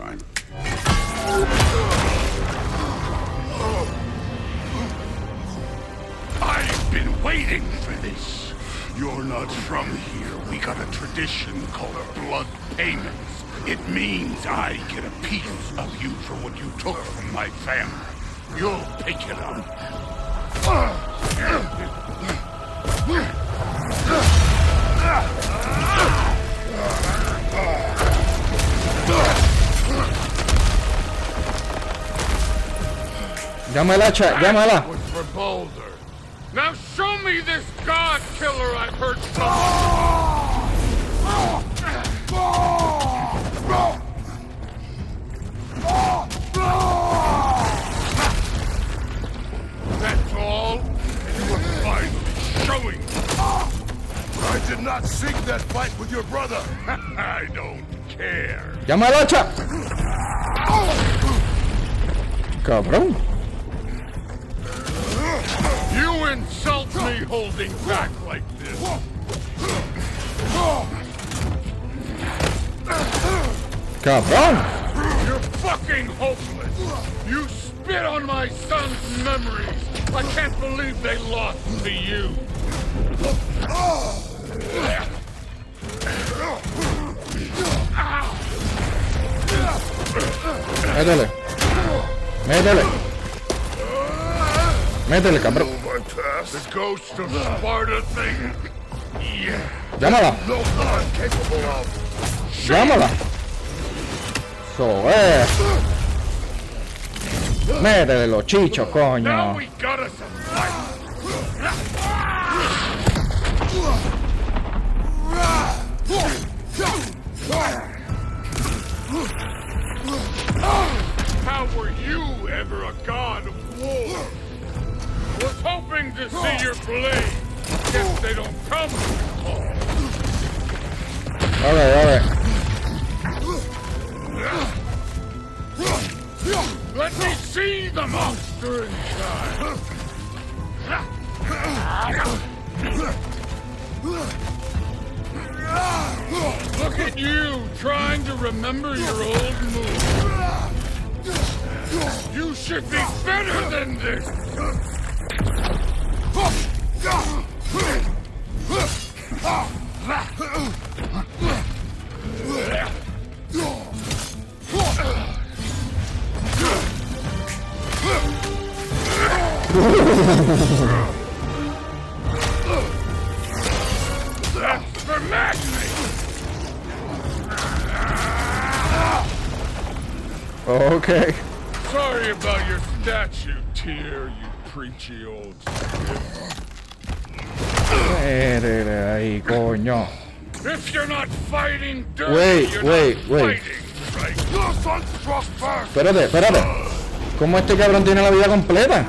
I've been waiting for this. You're not from here. We got a tradition called blood payments. It means I get a piece of you for what you took from my family. You'll pick it up. Llama el hacha, llámala. Now show me this god killer I've heard from. Did not seek that fight with your brother. I don't care. Llama el hacha. Cabrón. You insult me holding back like this. Cabrón. You're fucking hopeless. You spit on my son's memories. I can't believe they lost to you. Métele. Métele. Métele, cabrón. Llámala. Llámala. So, eh. Métele los chichos, coño. How were you ever a god of war? Was hoping to see your blade. Guess they don't come. Alright, alright. Let me see the monster inside. Look at you trying to remember your old moves. You should be better than this. Okay. Sorry about your statue, Tyr, you preachy old ahí, coño. If you're not fighting dirty, Wait, you're wait, not wait. fighting right. Espérate, espérate. ¿Cómo este cabrón tiene la vida completa?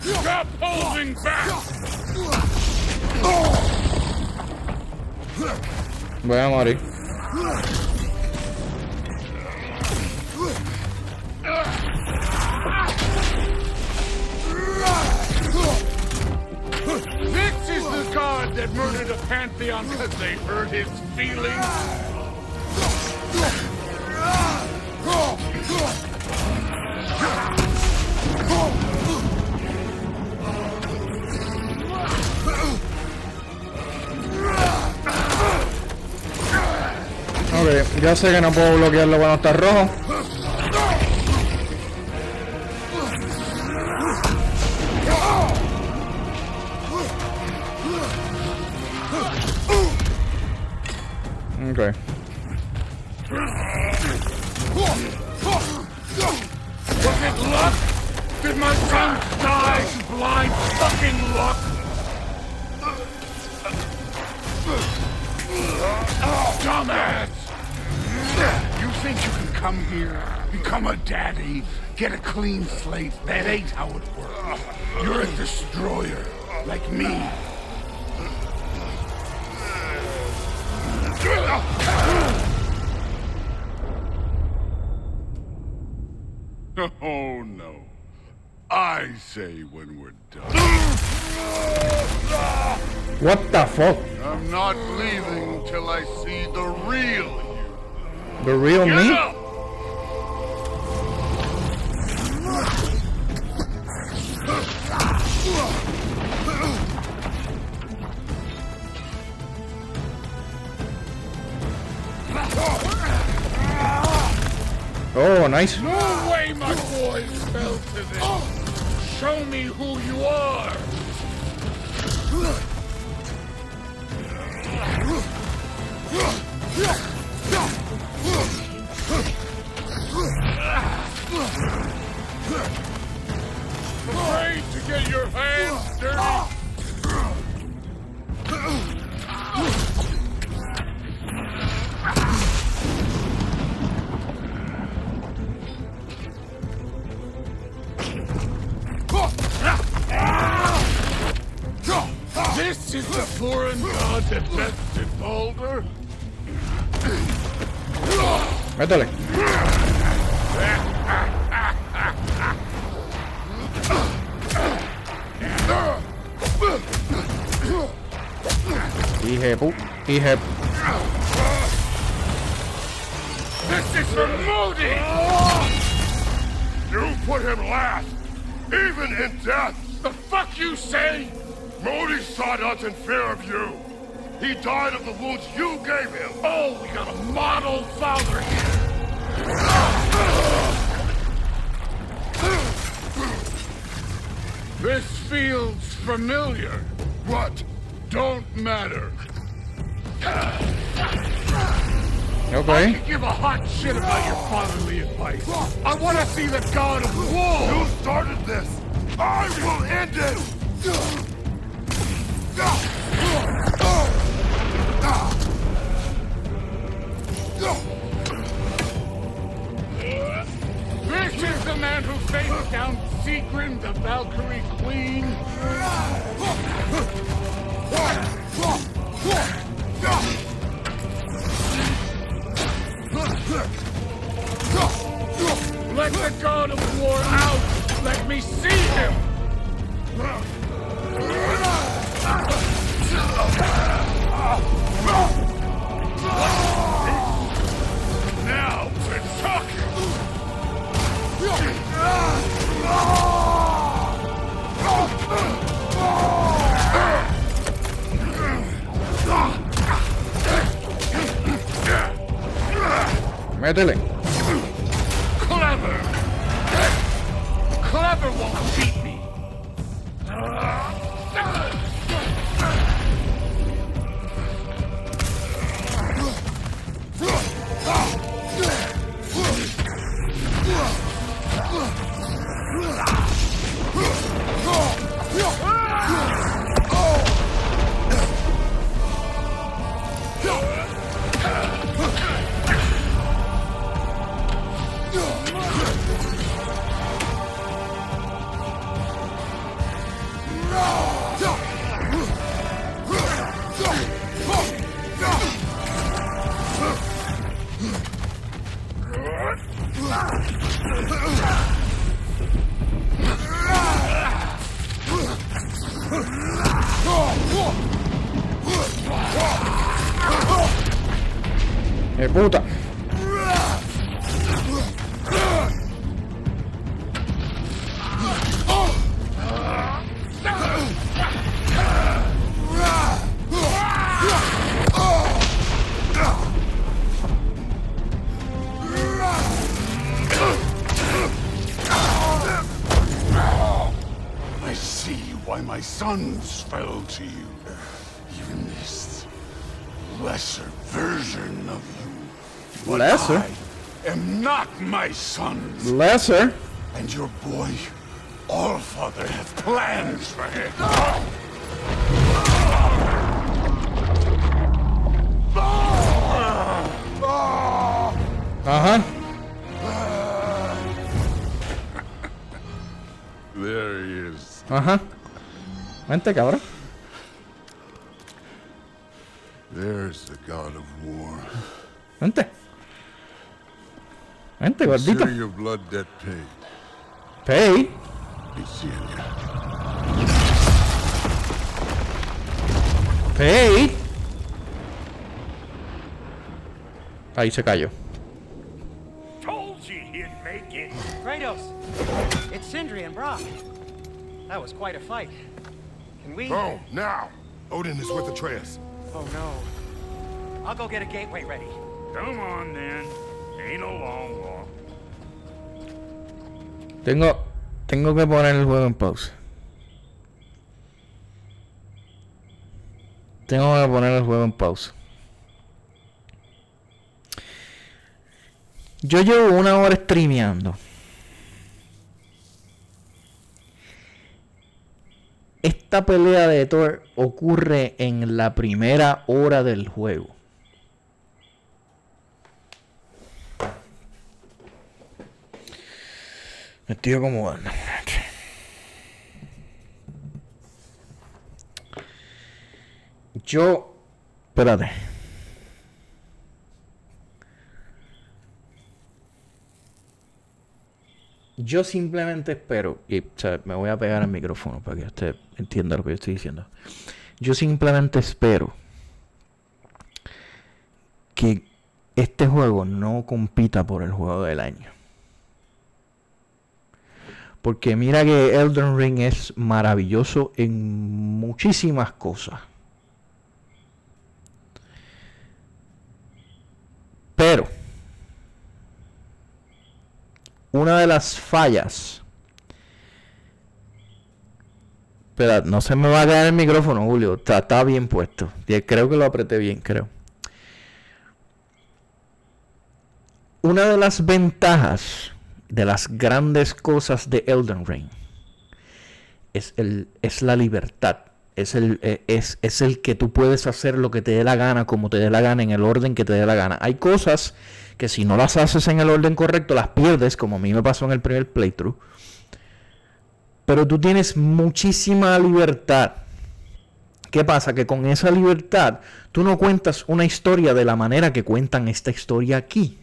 Stop holding back. Voy a morir. This is the god that murdered a pantheon because they hurt his feelings. Ok, ya sé que no puedo bloquearlo cuando está rojo. Ok. Was it luck? Did my son die blind fucking luck? Dumbass! You think you can come here, become a daddy, get a clean slate? That ain't how it works. You're a destroyer, like me. Oh no. I say when we're done. What the fuck? I'm not leaving till I see the real you. The real me? Oh, nice. No way my boys fell to this. Show me who you are. Afraid to get your hands dirty? Métele. Hije pu... Hije... This is for Modi! You put him last, even in death. The fuck you say? Modi sought us in fear of you. He died of the wounds you gave him. Oh, we got a model father here. This feels familiar. What? Don't matter. I Ok. could give a hot shit about your fatherly advice. I want to see the god of war. You started this. I will end it. Métele. Sons fell to you. Even this lesser version of you. But Lesser? I am not my sons. Lesser. And your boy, all father, have plans for him. Ajá. There he is. Ajá. Vente, cabrón. There's the god of war. Vente. Vente, gordito. Your blood debt paid. Pay. Pay. Ahí se cayó. Can we? Oh, now! Odin is with Atreus. Oh no. I'll go get a gateway ready. Come on then. Ain't a long walk. Tengo, tengo que poner el juego en pausa. Tengo que poner el juego en pausa. Yo llevo una hora streameando. Esta pelea de Thor ocurre en la primera hora del juego. Me estoy acomodando. Yo. Espérate. Yo simplemente espero, y me voy a pegar al micrófono para que usted entienda lo que yo estoy diciendo. Yo simplemente espero que este juego no compita por el juego del año. Porque mira que Elden Ring es maravilloso en muchísimas cosas. Pero una de las fallas. Espera, no se me va a caer el micrófono, Julio. Está, está bien puesto. Creo que lo apreté bien, creo. Una de las ventajas de las grandes cosas de Elden Ring es, el, es la libertad. Es el, eh, es, es el que tú puedes hacer lo que te dé la gana, como te dé la gana, en el orden que te dé la gana. Hay cosas que si no las haces en el orden correcto, las pierdes, como a mí me pasó en el primer playthrough. Pero tú tienes muchísima libertad. ¿Qué pasa? Que con esa libertad tú no cuentas una historia de la manera que cuentan esta historia aquí.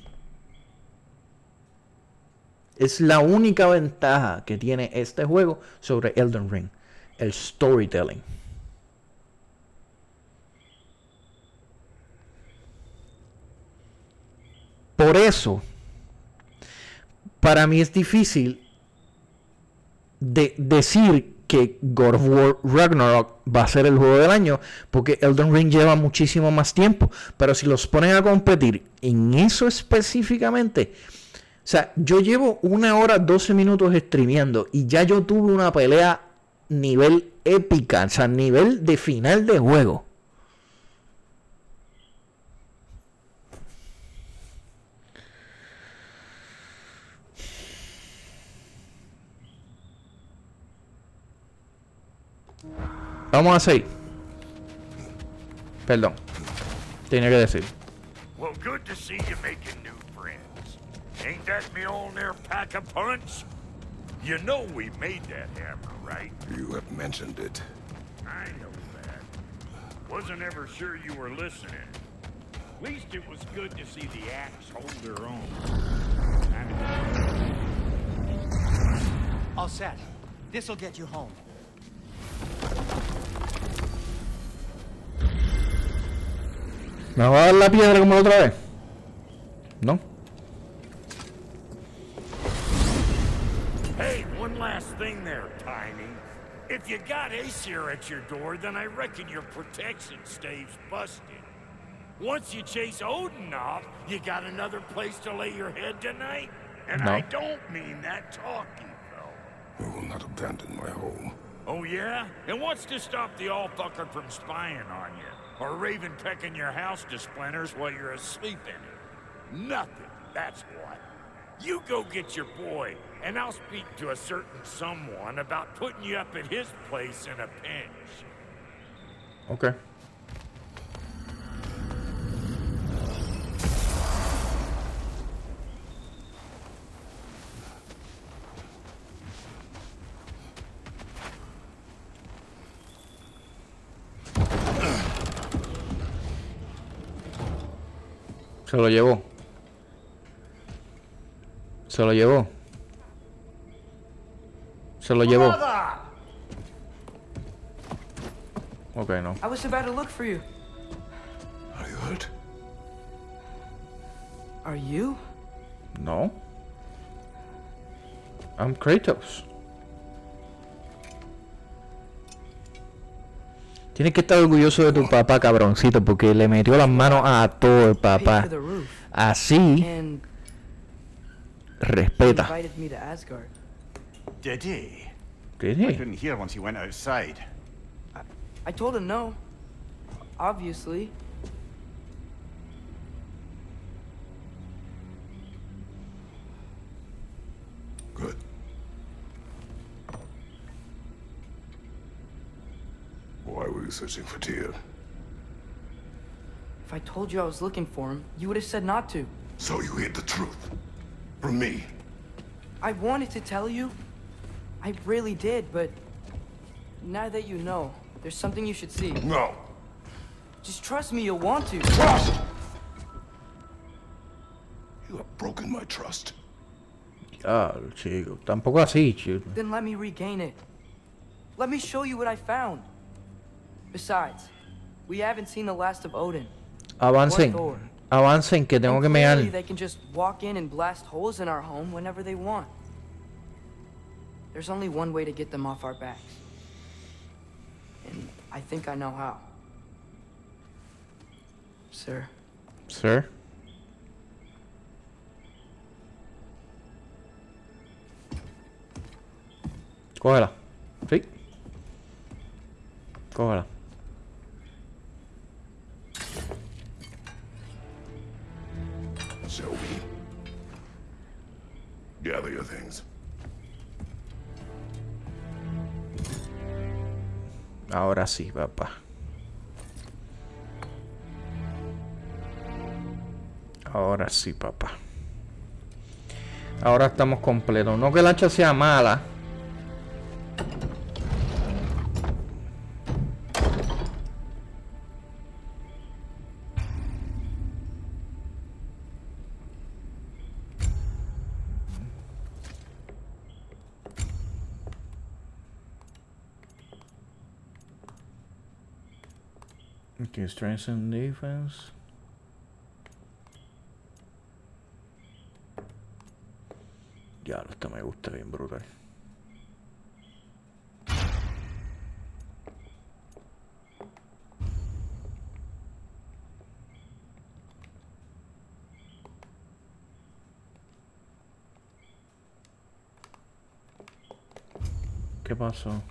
Es la única ventaja que tiene este juego sobre Elden Ring, el storytelling. Por eso, para mí es difícil de decir que God of War Ragnarok va a ser el juego del año, porque Elden Ring lleva muchísimo más tiempo. Pero si los ponen a competir en eso específicamente, o sea, yo llevo una hora 12 minutos streameando y ya yo tuve una pelea nivel épica, o sea, nivel de final de juego. Vamos a seguir. Perdón. Tenía que decir. Well, good to see you making new friends. Ain't that me old there pack a punch? You know we made that hammer, right? You have mentioned it. I know that. Wasn't ever sure you were listening. At least it was good to see the axe hold her own. All set. This'll get you home. ¿Me va a dar la piedra como la otra vez? No. Hey, one last thing there, Tiny. If you got Aesir at your door, then I reckon your protection stave's busted. Once you chase Odin off, you got another place to lay your head tonight? And No. I don't mean that talking, though. I will not abandon my home. Oh, yeah? And what's to stop the all-fucker from spying on you? Or Raven pecking your house to splinters while you're asleep in it? Nothing, that's what. You go get your boy, and I'll speak to a certain someone about putting you up at his place in a pinch. Ok. Se lo llevó. Se lo llevó. Se lo llevó. Ok, no. I was about to look for you. Are you hurt? Are you? No. I'm Kratos. Tienes que estar orgulloso de tu papá, cabroncito, porque le metió las manos a todo el papá. Así respeta. Did he? Did he? I couldn't hear once he went outside. I, I told him no. Obviously. Good. You searching for Tyr? If I told you I was looking for him, you would have said not to. So you hid the truth. From me. I wanted to tell you. I really did, but... Now that you know, there's something you should see. No. Just trust me, you'll want to. Trust! You have broken my trust. Diablo, chico. Tampoco así, chico. Then let me regain it. Let me show you what I found. Besides, we haven't seen the last of Odin. Avancen. Or Avancen, que tengo que mear. clearly they can just walk in and blast holes in our home whenever they want. There's only one way to get them off our backs. And I think I know how. Sir, Sir. Cógela. Sí. Cógela. Ahora sí, papá. Ahora sí, papá. Ahora estamos completos. No que la hacha sea mala. Okay, strength and defense. Ya, esta me gusta bien brutal. ¿Qué pasó?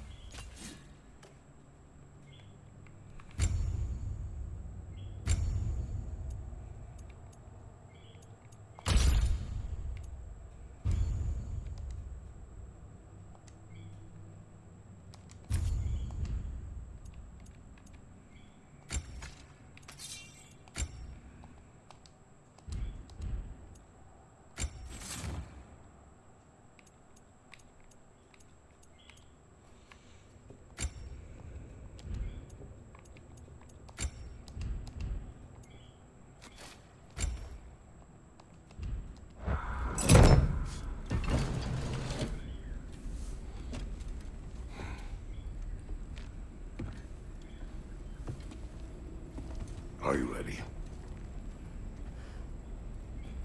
Are you ready?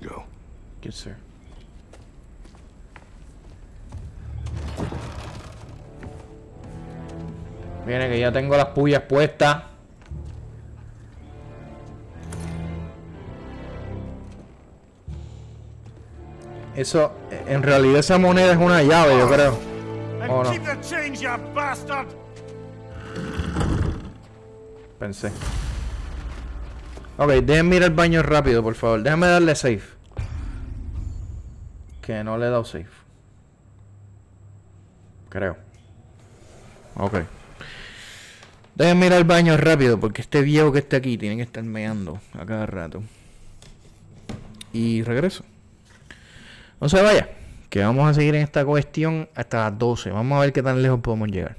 Go. Yes, sir. Viene que ya tengo las puyas puestas. Eso, en realidad esa moneda es una llave, yo creo. Oh, no. Pensé. Ok, déjenme ir al baño rápido, por favor. Déjame darle safe. Que no le he dado safe. Creo. Ok. Déjenme ir al baño rápido, porque este viejo que está aquí tiene que estar meando a cada rato. Y regreso. No se vaya. Que vamos a seguir en esta cuestión hasta las 12. Vamos a ver qué tan lejos podemos llegar.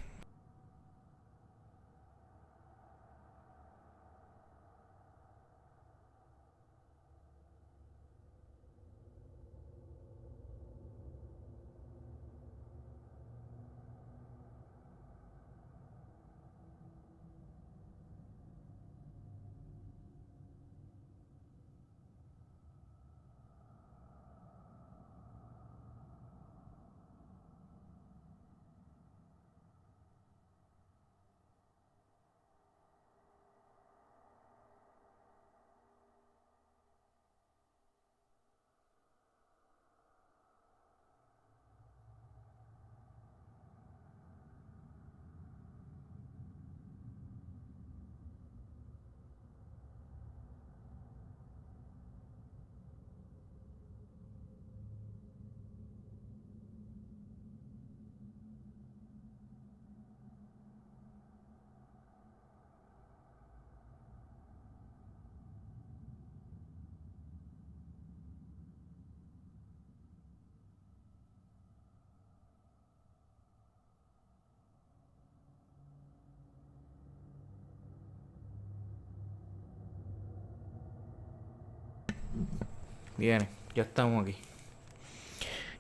Viene, ya estamos aquí.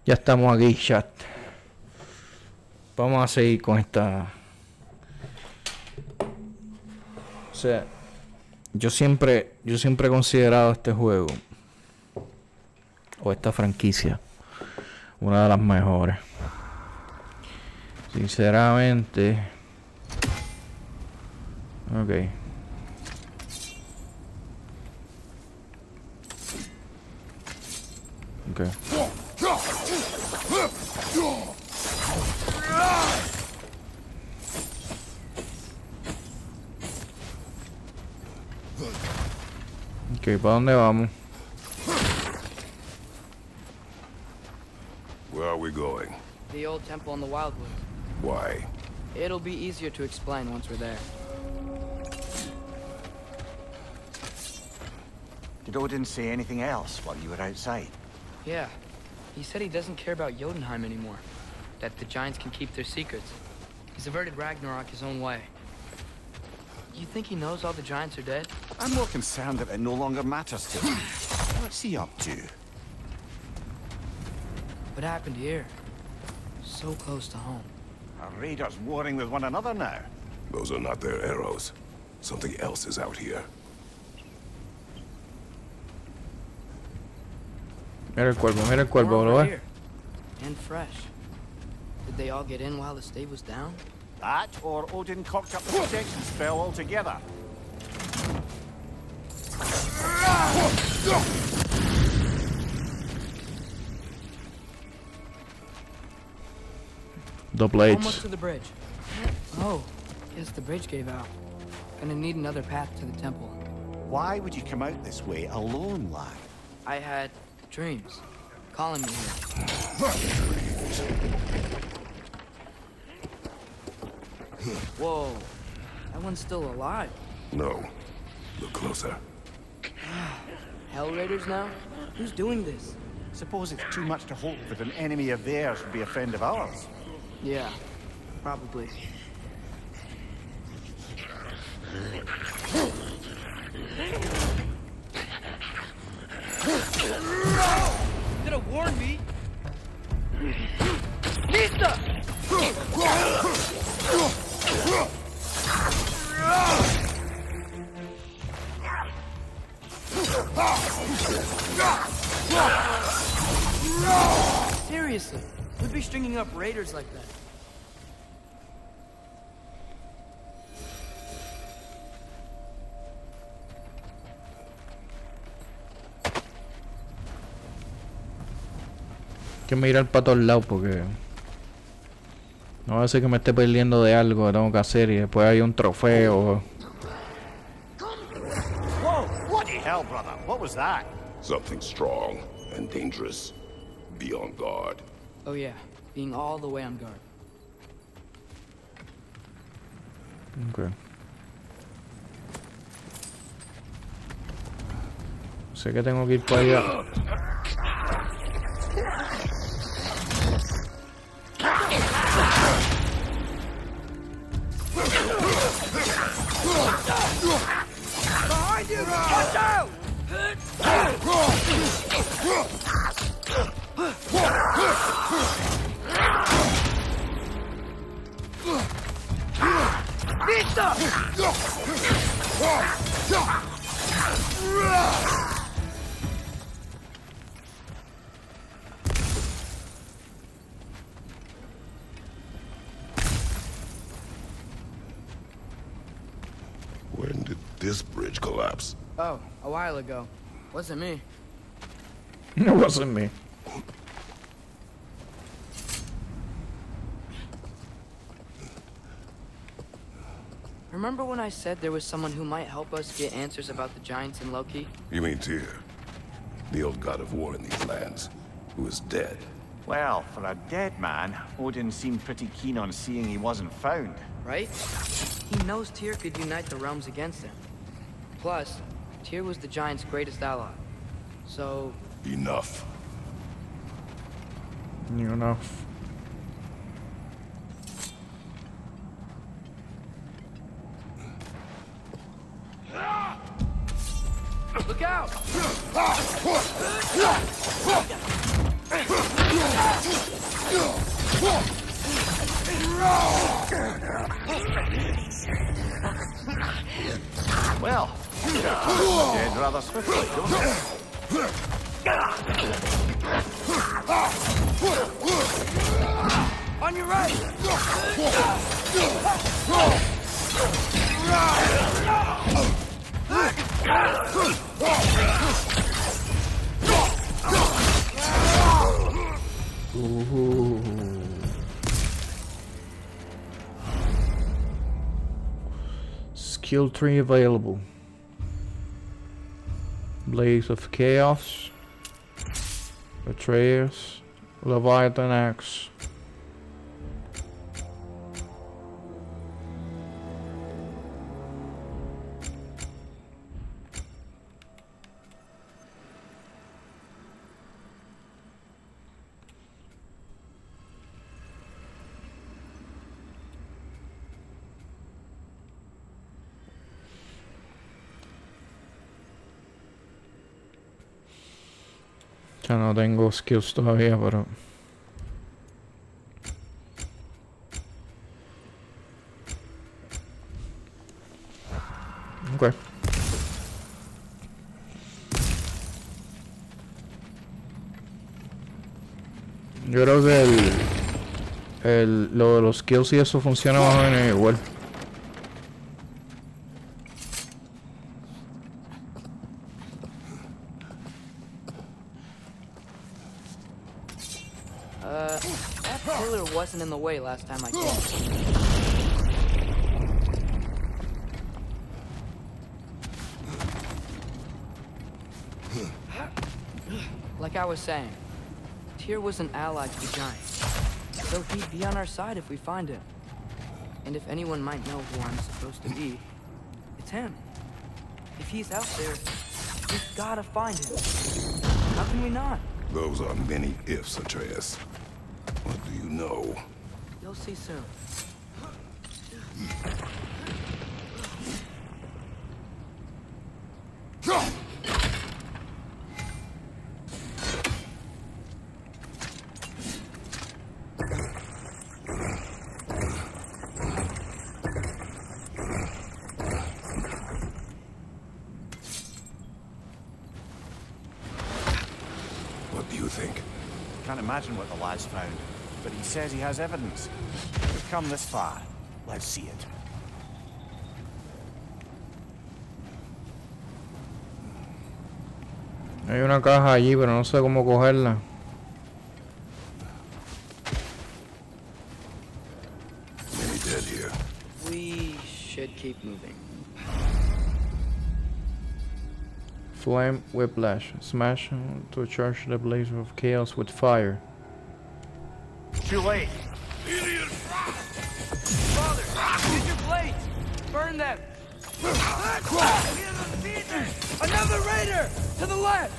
Ya estamos aquí, chat. Vamos a seguir con esta. O sea, yo siempre, yo siempre he considerado este juego o esta franquicia una de las mejores. Sinceramente. Ok. Okay. Ok, ¿para dónde vamos? Where are we going? The old temple in the Wildwood. Why? It'll be easier to explain once we're there. didn't say anything else while you were outside? Yeah. He said he doesn't care about Jotunheim anymore. That the Giants can keep their secrets. He's averted Ragnarok his own way. You think he knows all the Giants are dead? I'm more concerned that it no longer matters to him. What's he up to? What happened here? So close to home. Are raiders warring with one another now? Those are not their arrows. Something else is out here. Mira el cuervo, mira el cuervo, More ¿lo ves? here. And fresh. Did they all get in while the stave was down? That, or Odin cocked up the protection spell altogether. The blades. Almost to the bridge. Oh, guess the bridge gave out. Gonna need another path to the temple. Why would you come out this way alone, lad? I had dreams calling me here. Whoa, that one's still alive. No. Look closer. Hell Raiders now? Who's doing this? Suppose it's too much to hope that an enemy of theirs would be a friend of ours. Yeah, probably. Could have warned me. Nista! Seriously, who'd be stringing up raiders like that? Que mirar para todos lados porque no va a ser que me esté perdiendo de algo que tengo que hacer y después hay un trofeo. Whoa! Bloody hell, brother! What was that? Something strong and dangerous. Be on guard. Oh yeah, being all the way on guard. Ok. Sé que tengo que ir para allá. Behind you! Watch out! Nista! When did this bridge collapse? Oh, a while ago. Wasn't me. It wasn't me. Remember when I said there was someone who might help us get answers about the Giants and Loki? You mean Tyr? The old god of war in these lands, who is dead. Well, for a dead man, Odin seemed pretty keen on seeing he wasn't found. Right? He knows Tyr could unite the realms against him. Plus, Tyr was the Giants' greatest ally. So, Enough. You know. Look out! Well, uh, dead rather swiftly, don't On your right! Ooh. Skill tree available. Blades of Chaos. Betrayers. Leviathan Axe. Ya no tengo skills todavía, pero... Ok. Yo creo que el, el, lo de los skills y eso funciona más o menos igual. Wasn't in the way last time I came. Like I was saying, Tyr was an ally to the Giants, so he'd be on our side if we find him. And if anyone might know who I'm supposed to be, it's him. If he's out there, we've gotta find him. How can we not? Those are many ifs, Atreus. What do you know? You'll see soon. What do you think? Can't imagine what the lad's found, but he says he has evidence. We've come this far. Let's see it. Hay una caja allí, pero no sé cómo cogerla. Many dead here. We should keep moving. Flame whiplash. Smash to charge the Blades of Chaos with fire. Too late. Father, use your blades! Burn them! Another raider! To the left!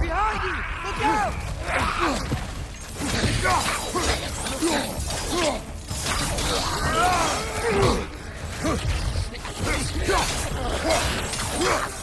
Behind you! Look out! On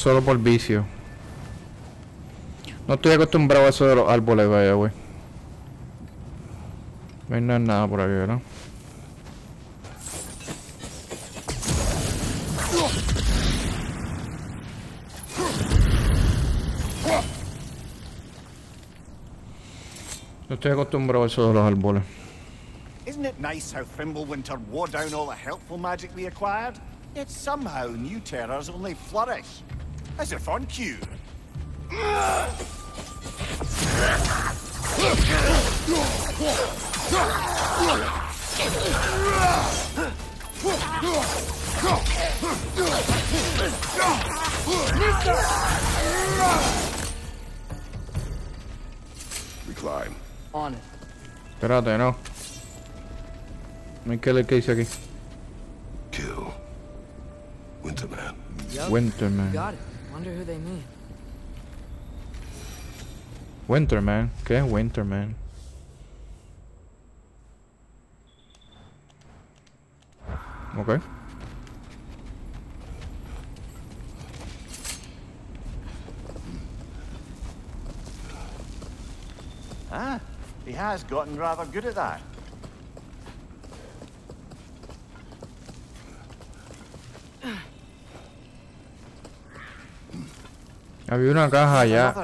solo por vicio. No estoy acostumbrado a eso de los árboles, vaya, güey. No hay nada por aquí, ¿verdad? No estoy acostumbrado a eso de los árboles. Isn't it nice how Thimblewinter wore down all the helpful magic we acquired? Yet somehow new terrors only flourish. As if on cue. Recline. On it. Espérate, no. No hay que leer qué aquí. Kill. Winterman. Yup. Winterman. Got it. Wonder who they mean. Winterman. ¿Qué es Winterman? Ok. Ah, he has gotten rather good at that. Había una caja allá.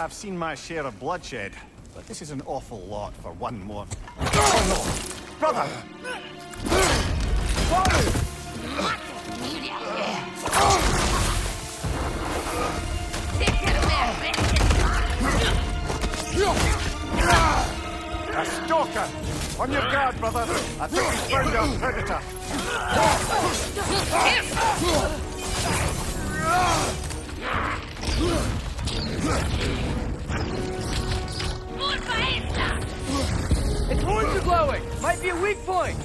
I've seen my share of bloodshed, but this is an awful lot for one more. Oh no! Brother! A stalker! On your guard, brother! I think we found our predator! Its horns are glowing. Might be a weak point.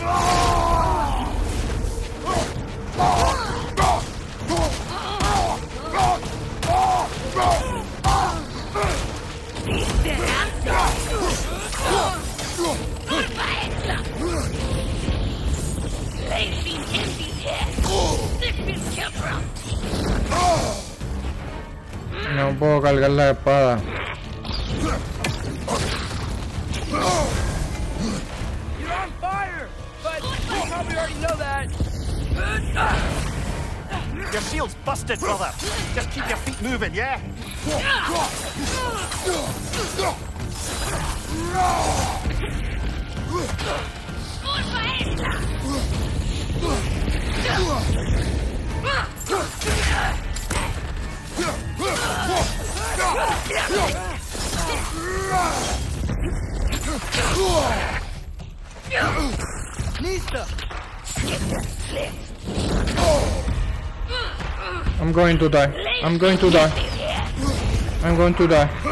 No puedo cargar la espada. You're on fire, but you probably already know that. Your shield's busted, brother! Just keep your feet moving, yeah? I'm going to die. I'm going to die. I'm going to die.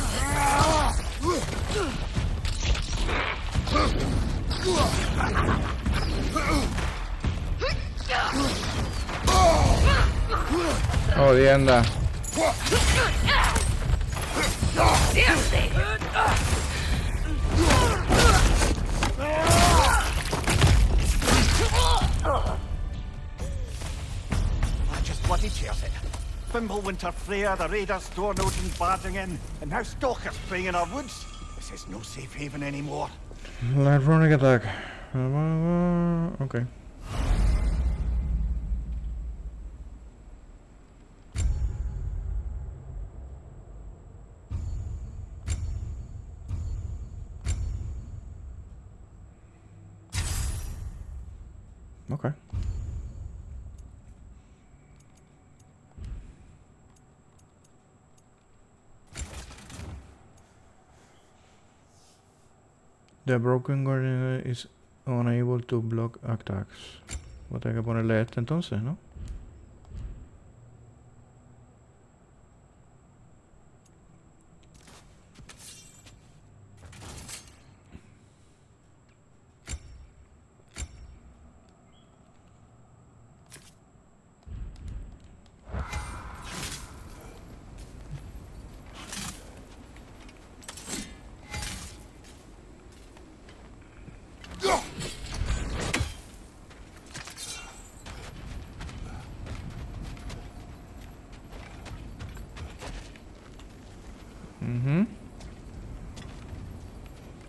Oh, uh. just bloody chairs it. Fimbulwinter Freya, the raiders, Storm Odin barging in, and now stalkers preying in our woods. This is no safe haven anymore. Running attack. Okay. Okay. The broken guardian is unable to block attacks. Voy a tener que ponerle este entonces, ¿no?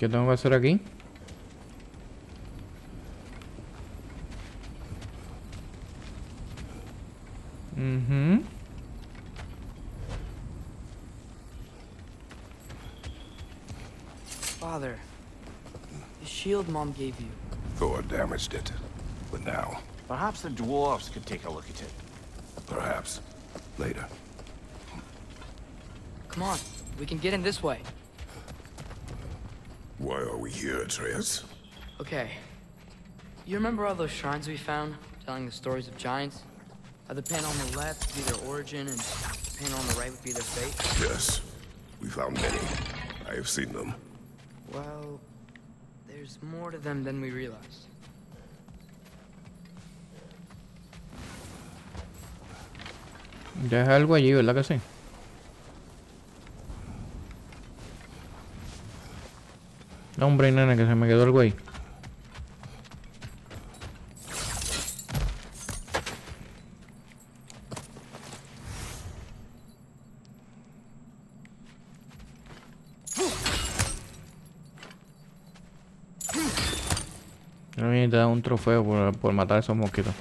¿Qué tengo que hacer aquí? Mhm. Father, the shield Mom gave you. Thor damaged it. But now, Perhaps the dwarves could take a look at it. perhaps, later. Come on, we can get in this way. Why are we here, Atreus? Okay. You remember all those shrines we found, telling the stories of giants? How the panel on the left would be their origin, and the panel on the right would be their fate? Yes. We found many. I have seen them. Well, there's more to them than we realized. Deja algo allí, ¿verdad que sí? No, hombre, nena, que se me quedó. A mí te da un trofeo por, por matar a esos mosquitos.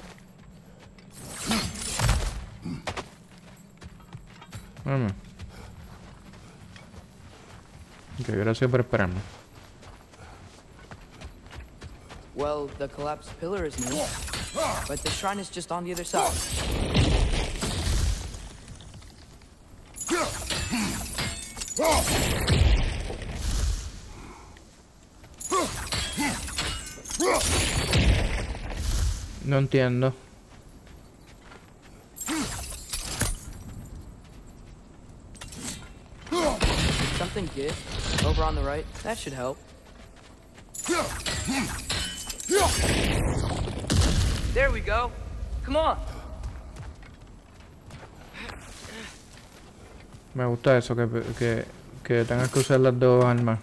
Vamos. Ok, gracias por esperarme. Well, the collapsed pillar is new, but the shrine is just on the other side. No entiendo. Something give over on the right. That should help. There we go. Come on. Me gusta eso, que, que, que tengas que usar las dos armas.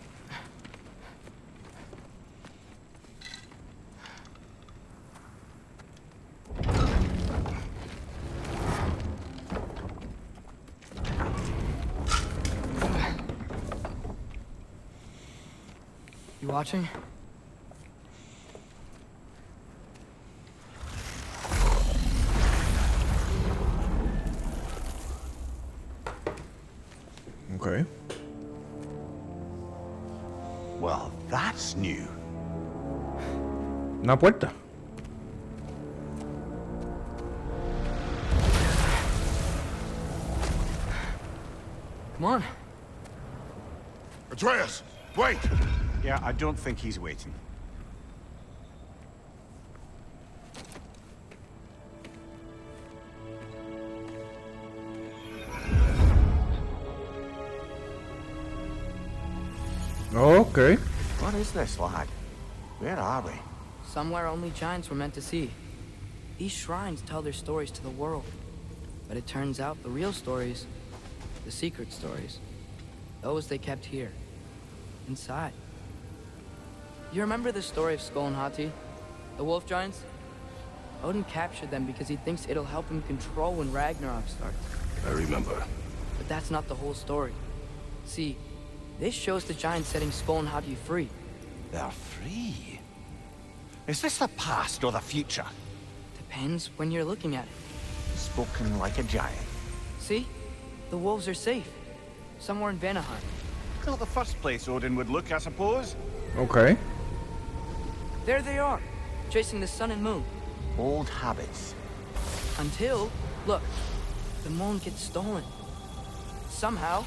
You watching? Una puerta. Come on. Atreus, wait! Yeah, I don't think he's waiting. Ok. What is this, lad? Where are we? Somewhere only giants were meant to see. These shrines tell their stories to the world. But it turns out the real stories, the secret stories, those they kept here, inside. You remember the story of Sköll and Hati? The wolf giants? Odin captured them because he thinks it'll help him control when Ragnarok starts. I remember. But that's not the whole story. See, this shows the giants setting Sköll and Hati free. They're free. Is this the past or the future? Depends when you're looking at it. Spoken like a giant. See? The wolves are safe. Somewhere in Vanaheim. Not the first place Odin would look, I suppose. Ok. There they are, chasing the sun and moon. Old habits. Until, look, the moon gets stolen. Somehow.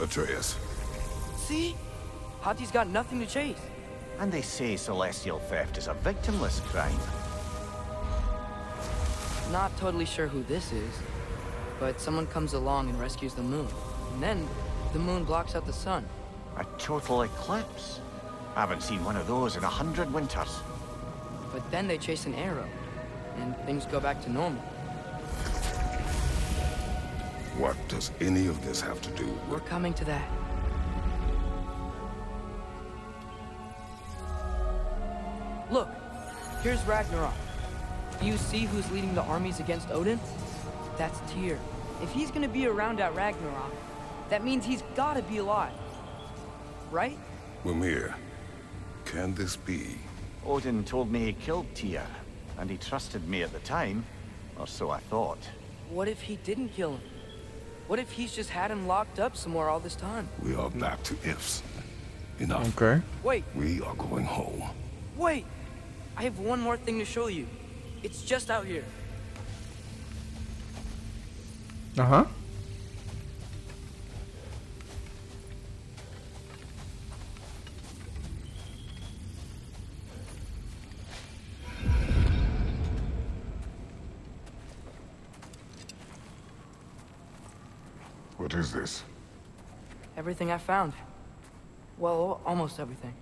Atreus. See? Hati's got nothing to chase. And they say celestial theft is a victimless crime. Not totally sure who this is, but someone comes along and rescues the moon. And then, the moon blocks out the sun. A total eclipse. I haven't seen one of those in a hundred winters. But then they chase an arrow, and things go back to normal. What does any of this have to do We're coming to that. Here's Ragnarok. Do you see who's leading the armies against Odin? That's Tyr. If he's gonna be around at Ragnarok, that means he's gotta be alive. Right? Mimir, can this be? Odin told me he killed Tyr, and he trusted me at the time, or so I thought. What if he didn't kill him? What if he's just had him locked up somewhere all this time? We are back to ifs. Enough. Ok. Wait, We are going home. wait! I have one more thing to show you. It's just out here. Uh-huh. What is this? Everything I found. Well, almost everything.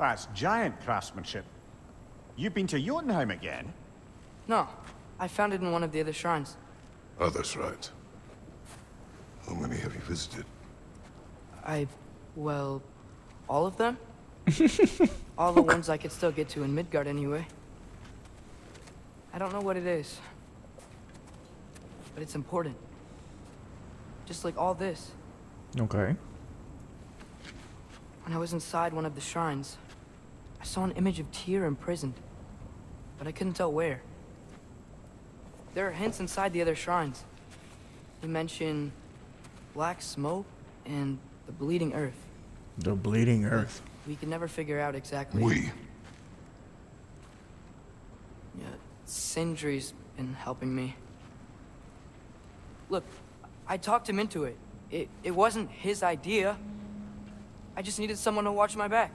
Ah, that's giant craftsmanship. You've been to Jotunheim again? No, I found it in one of the other shrines. Oh, Others, right? How many have you visited? I, well, all of them? all the ones I could still get to in Midgard anyway. I don't know what it is. But it's important. Just like all this. Ok. When I was inside one of the shrines, I saw an image of Tyr imprisoned. But I couldn't tell where. There are hints inside the other shrines. They mention black smoke and the bleeding earth. The Bleeding Earth. We can never figure out exactly. We. Yeah, Sindri's been helping me. Look, I talked him into it. It it wasn't his idea. I just needed someone to watch my back.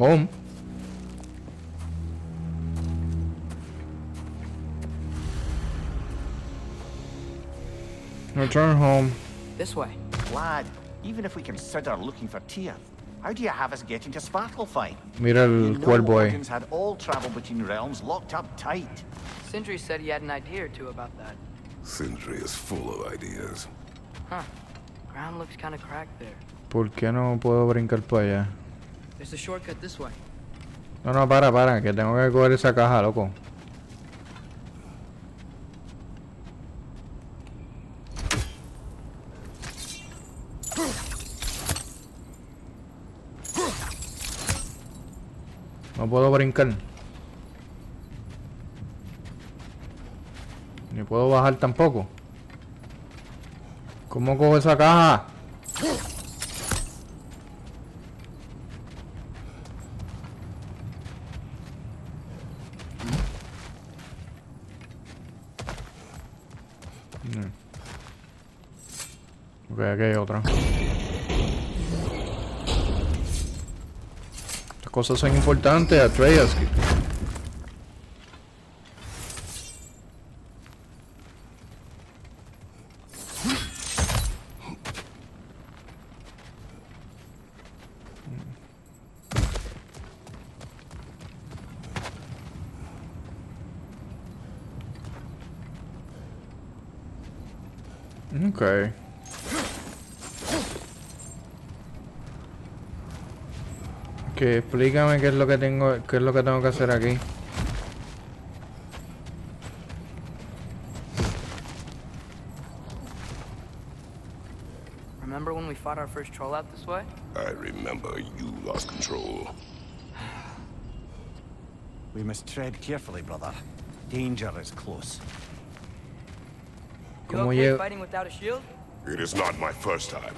Home. Return home. This way. Lad, even if we consider looking for Tyr, how do you have us getting to Svartalfheim? Mira You el know cuervo ahí. Odin's had all travel between realms locked up tight. Sindri said he had an idea or two about that. Sindri is full of ideas. Huh. Ground looks kind of cracked there. ¿Por qué no puedo brincar para allá? No, no, para, para, que tengo que coger esa caja, loco. No puedo brincar. Ni puedo bajar tampoco. ¿Cómo cojo esa caja? Mm. Ok, aquí hay otra. Estas cosas son importantes, Atreus. Explícame qué es lo que tengo, qué es lo que tengo que hacer aquí. Remember when we fought our first troll out this way? I remember you lost control. We must tread carefully, brother. Danger is close. You ¿Cómo okay fighting without a shield? It is not my first time.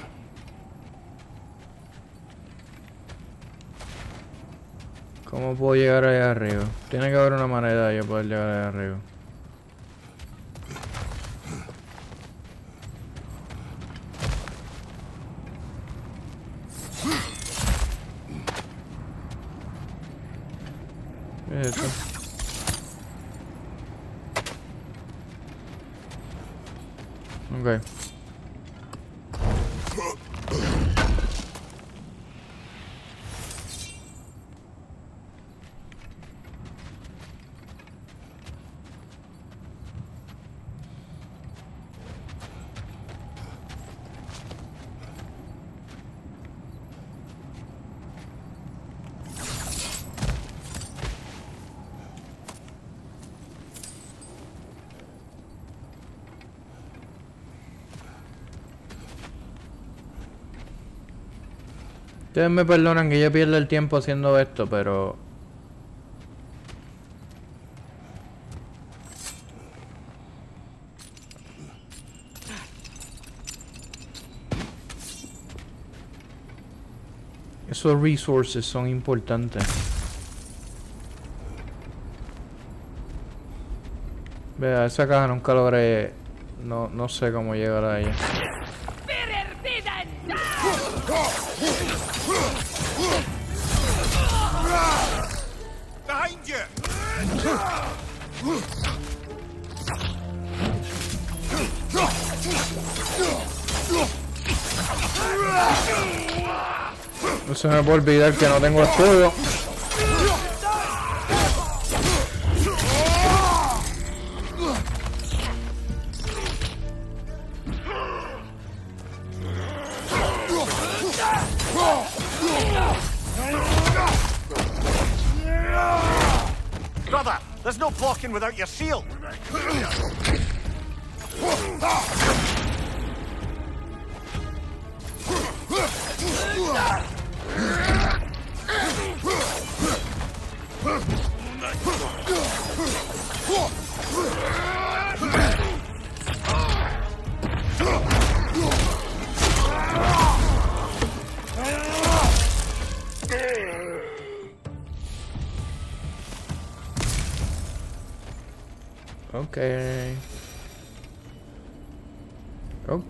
¿Cómo puedo llegar allá arriba? Tiene que haber una manera de yo poder llegar allá arriba. ¿Qué es esto? Ok. Ustedes me perdonan que yo pierda el tiempo haciendo esto, pero... Esos resources son importantes. Vea, esa caja nunca logré... No, no sé cómo llegar a ella. Se me puede olvidar que no tengo escudo.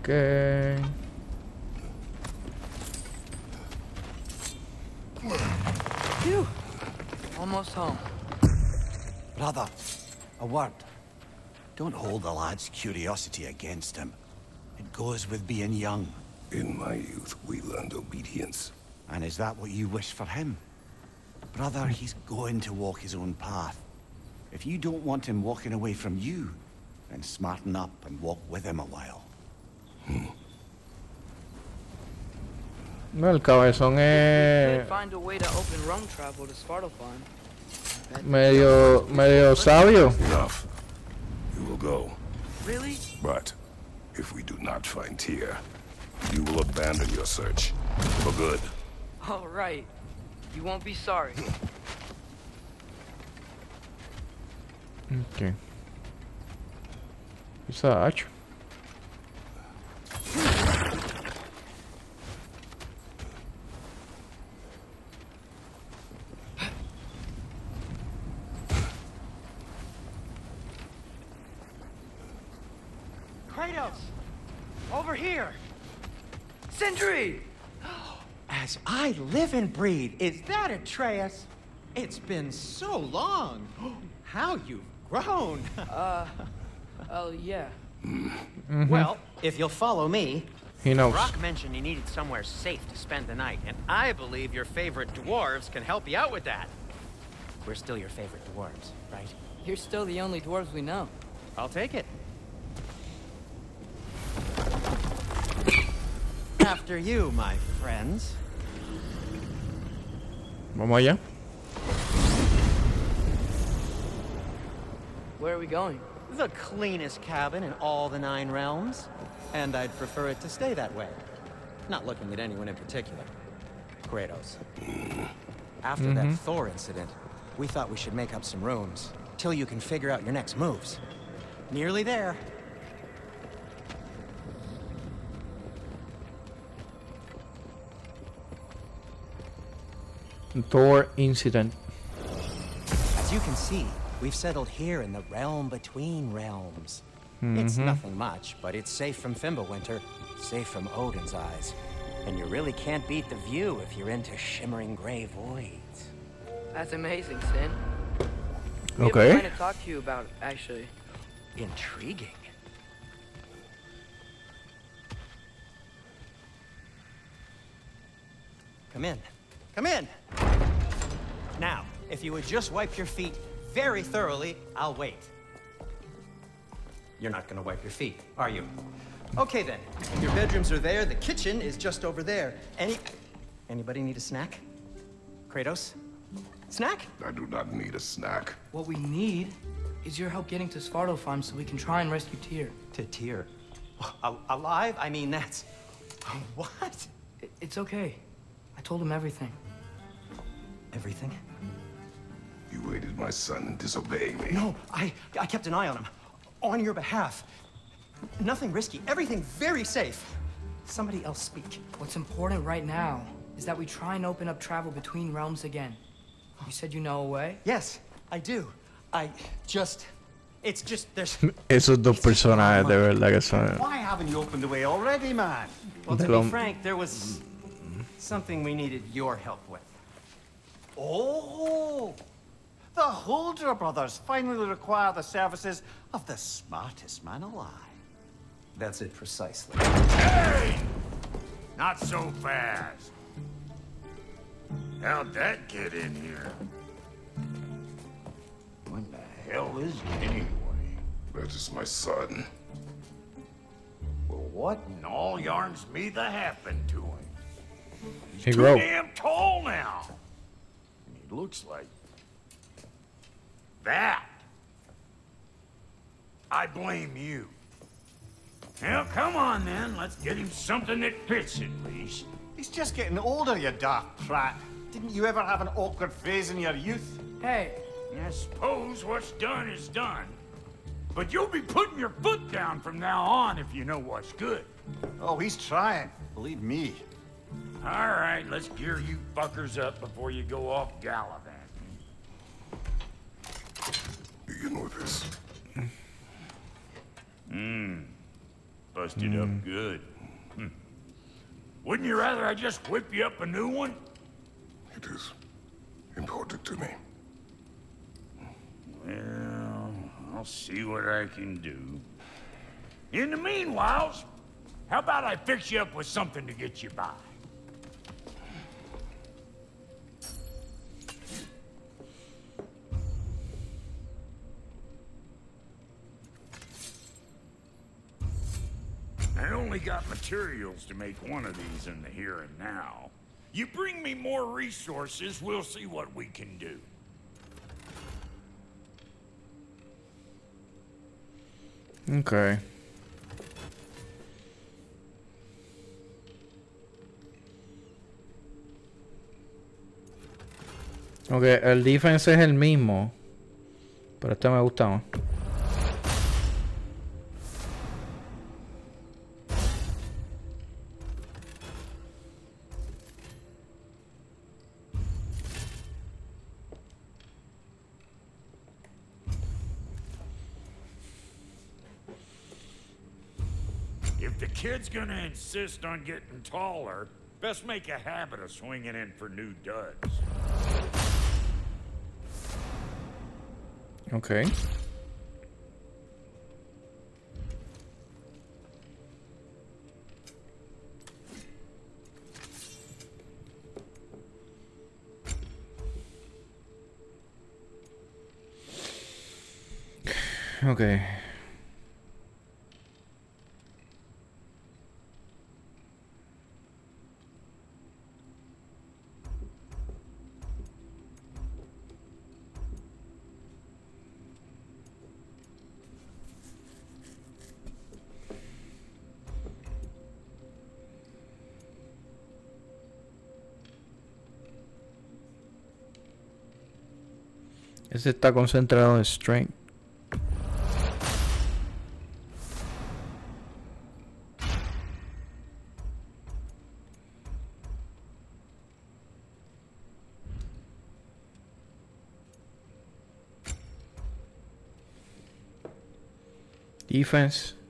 Okay. Phew. Almost home. Brother, a word. Don't hold the lad's curiosity against him. It goes with being young. In my youth, we learned obedience. And is that what you wish for him? Brother, he's going to walk his own path. If you don't want him walking away from you, then smarten up and walk with him a while. No, el cabezón eh, Could es find a way to open roam travel to Svartalfheim. Bet- medio, medio sabio. Enough. You will go. Really? But if we do not find Tyr, you will abandon your search. For good. All right. You won't be sorry. Okay. Esa hacha. Kratos! Over here! Sindri! As I live and breathe, is that Atreus? It's been so long. How you've grown. Uh, oh, yeah. Well, if you'll follow me. He knows. Brok mentioned you needed somewhere safe to spend the night, and I believe your favorite dwarves can help you out with that. We're still your favorite dwarves, right? You're still the only dwarves we know. I'll take it. After you, my friends. Vamos allá. Where are we going? The cleanest cabin in all the Nine Realms. And I'd prefer it to stay that way. Not looking at anyone in particular. Kratos. After that Mhm. Thor incident, we thought we should make up some rooms. Till you can figure out your next moves. Nearly there. Thor incident. As you can see, we've settled here in the realm between realms. It's Mhm. nothing much, but it's safe from Fimbulwinter, safe from Odin's eyes. And you really can't beat the view if you're into shimmering gray voids. That's amazing, Sin. Okay. have a plan to talk to you about, actually. Intriguing. Come in. Come in. Now, if you would just wipe your feet very thoroughly, I'll wait. You're not gonna wipe your feet, are you? Okay then. Your bedrooms are there. The kitchen is just over there. Any anybody need a snack? Kratos? Snack? I do not need a snack. What we need is your help getting to Svartalfheim so we can try and rescue Tyr. To Tyr? Al- alive? I mean, that's what? I- It's okay. I told him everything. Everything? You aided my son in disobeying me. No, I I kept an eye on him. On your behalf. Nothing risky. Everything very safe. Somebody else speak. What's important right now is that we try and open up travel between realms again. You said you know a way? Yes, I do. I just it's just there's Esos dos personajes de verdad que son. Why haven't you opened the way already, man? well to be frank, there was mm-hmm. something we needed your help with. Oh! The Huldra brothers finally require the services of the smartest man alive. That's it precisely. Hey! Not so fast. How'd that get in here? When the hell is it anyway? That is my son. Well, what in all yarns me the happened to him? He's He too grew. damn tall now. And he looks like that. I blame you. Well, come on then. Let's get him something that fits at least. He's just getting older, you daft prat. Didn't you ever have an awkward phase in your youth? Hey, I suppose what's done is done. But you'll be putting your foot down from now on if you know what's good. Oh, he's trying. Believe me. All right, let's gear you fuckers up before you go off gallivanting. You know this. Hmm. Busted up good. Hmm. Wouldn't you rather I just whip you up a new one? It is important to me. Well, I'll see what I can do. In the meanwhile, how about I fix you up with something to get you by? Got materials to make one of these in the here and now. You bring me more resources, we'll see what we can do. Ok. Ok, el defense es el mismo. Pero este me gusta más. Gonna insist on getting taller, best make a habit of swinging in for new duds. Okay. Okay. Ese está concentrado en strength. Defense.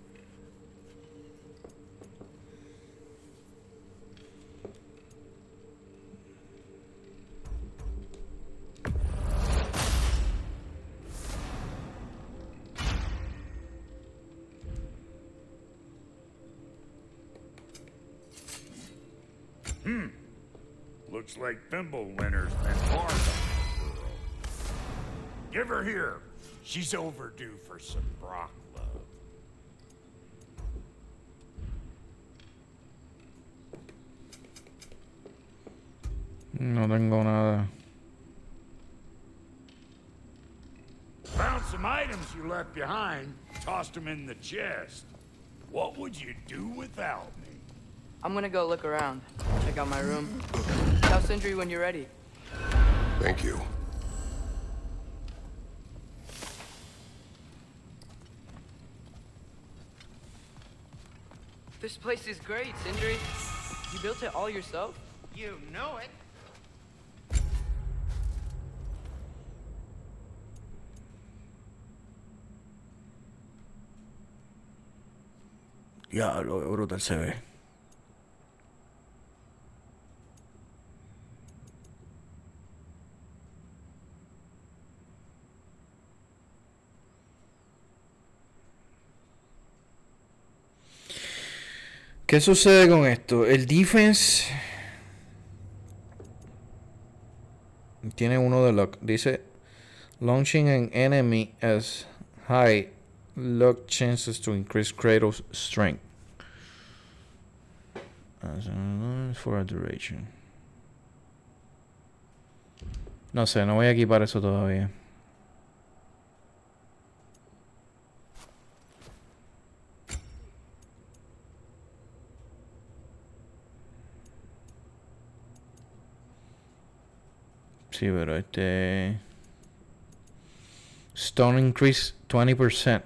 She's overdue for some Brok love. No tengo nada. Found some items you left behind, tossed them in the chest. What would you do without me? I'm gonna go look around. Check out my room. Tell Sindri when you're ready. Thank you. This place is great, Sindri. You built it all yourself? You know it. Ya, lo brutal se ve. ¿Qué sucede con esto? El defense tiene uno de lock. Dice launching an enemy as high luck chances to increase Kratos' strength. A- For a duration. No sé, no voy a equipar eso todavía. Sí, pero este. Stone increase 20%.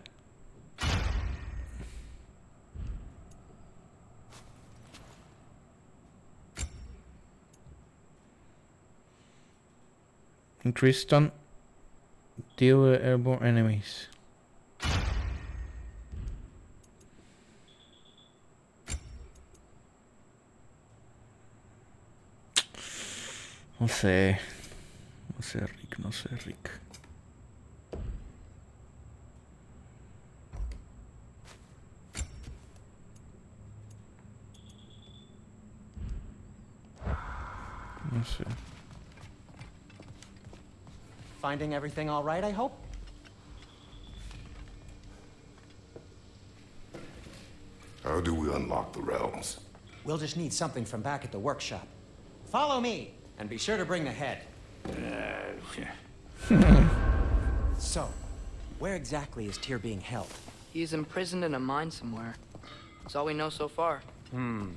Increase stun. Deal with airborne enemies. No sé. No sé, Rick, no sé, Rick. No sé. Finding everything all right, I hope? How do we unlock the realms? We'll just need something from back at the workshop. Follow me, and be sure to bring the head. So, where exactly is Tyr being held? He's imprisoned in a mine somewhere. That's all we know so far. Hmm.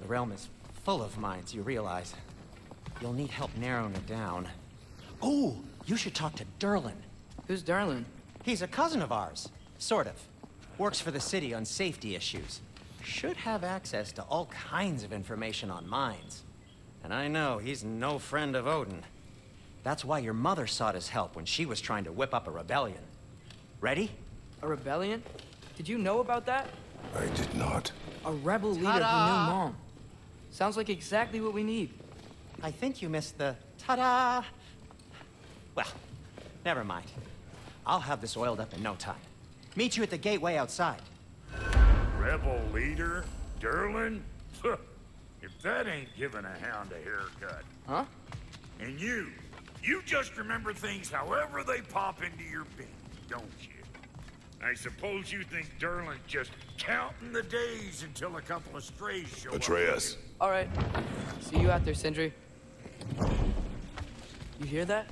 The realm is full of mines, you realize. You'll need help narrowing it down. Oh, you should talk to Durlin. Who's Durlin? He's a cousin of ours. Sort of. Works for the city on safety issues. Should have access to all kinds of information on mines. And I know he's no friend of Odin. That's why your mother sought his help when she was trying to whip up a rebellion. Ready? A rebellion? Did you know about that? I did not. A rebel leader who knew mom. Sounds like exactly what we need. I think you missed the ta-da. Well, never mind. I'll have this oiled up in no time. Meet you at the gateway outside. Rebel leader? Durlin? if that ain't giving a hound a haircut. Huh? And you, you just remember things however they pop into your bin, don't you? I suppose you think Durlin's just counting the days until a couple of strays show Atreus. up. All right. See you out there, Sindri. You hear that?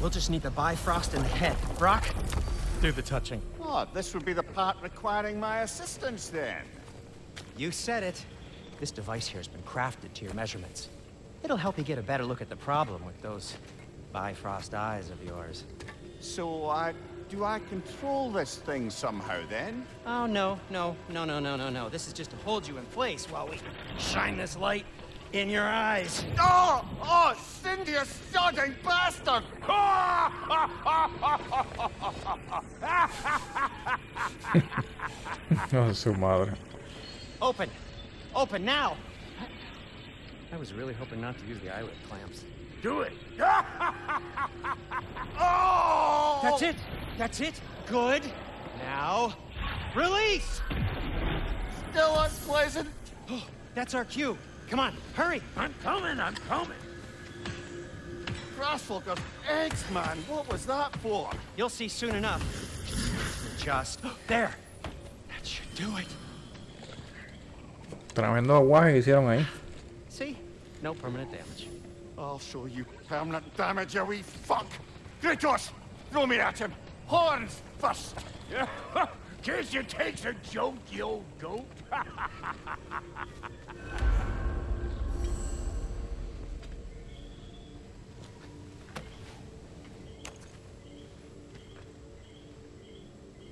We'll just need the Bifrost in the head. Brok, do the touching. Oh, this would be the part requiring my assistance then. You said it. This device here has been crafted to your measurements. It'll help you get a better look at the problem with those Bifrost eyes of yours. So, I... do I control this thing somehow then? Oh, no, no, no, no, no, no, no. This is just to hold you in place while we shine this light in your eyes. Oh! Oh, Sindri, you sodding bastard! No, oh, su madre. Open! Open now! I was really hoping not to use the eyelid clamps. Do it! oh! That's it! That's it! Good! Now, release! Still unpleasant. That's our cue. Come on, hurry! I'm coming, I'm coming. Grassfalker eggs, man. What was that for? You'll see soon enough. Just there. That should do it. Tremendo aguaje que hicieron ahí. See? No permanent damage. I'll show you permanent damage, you wee fuck. Kratos, throw me at him. Horns first. Yeah? Guess you takes a joke, you old goat.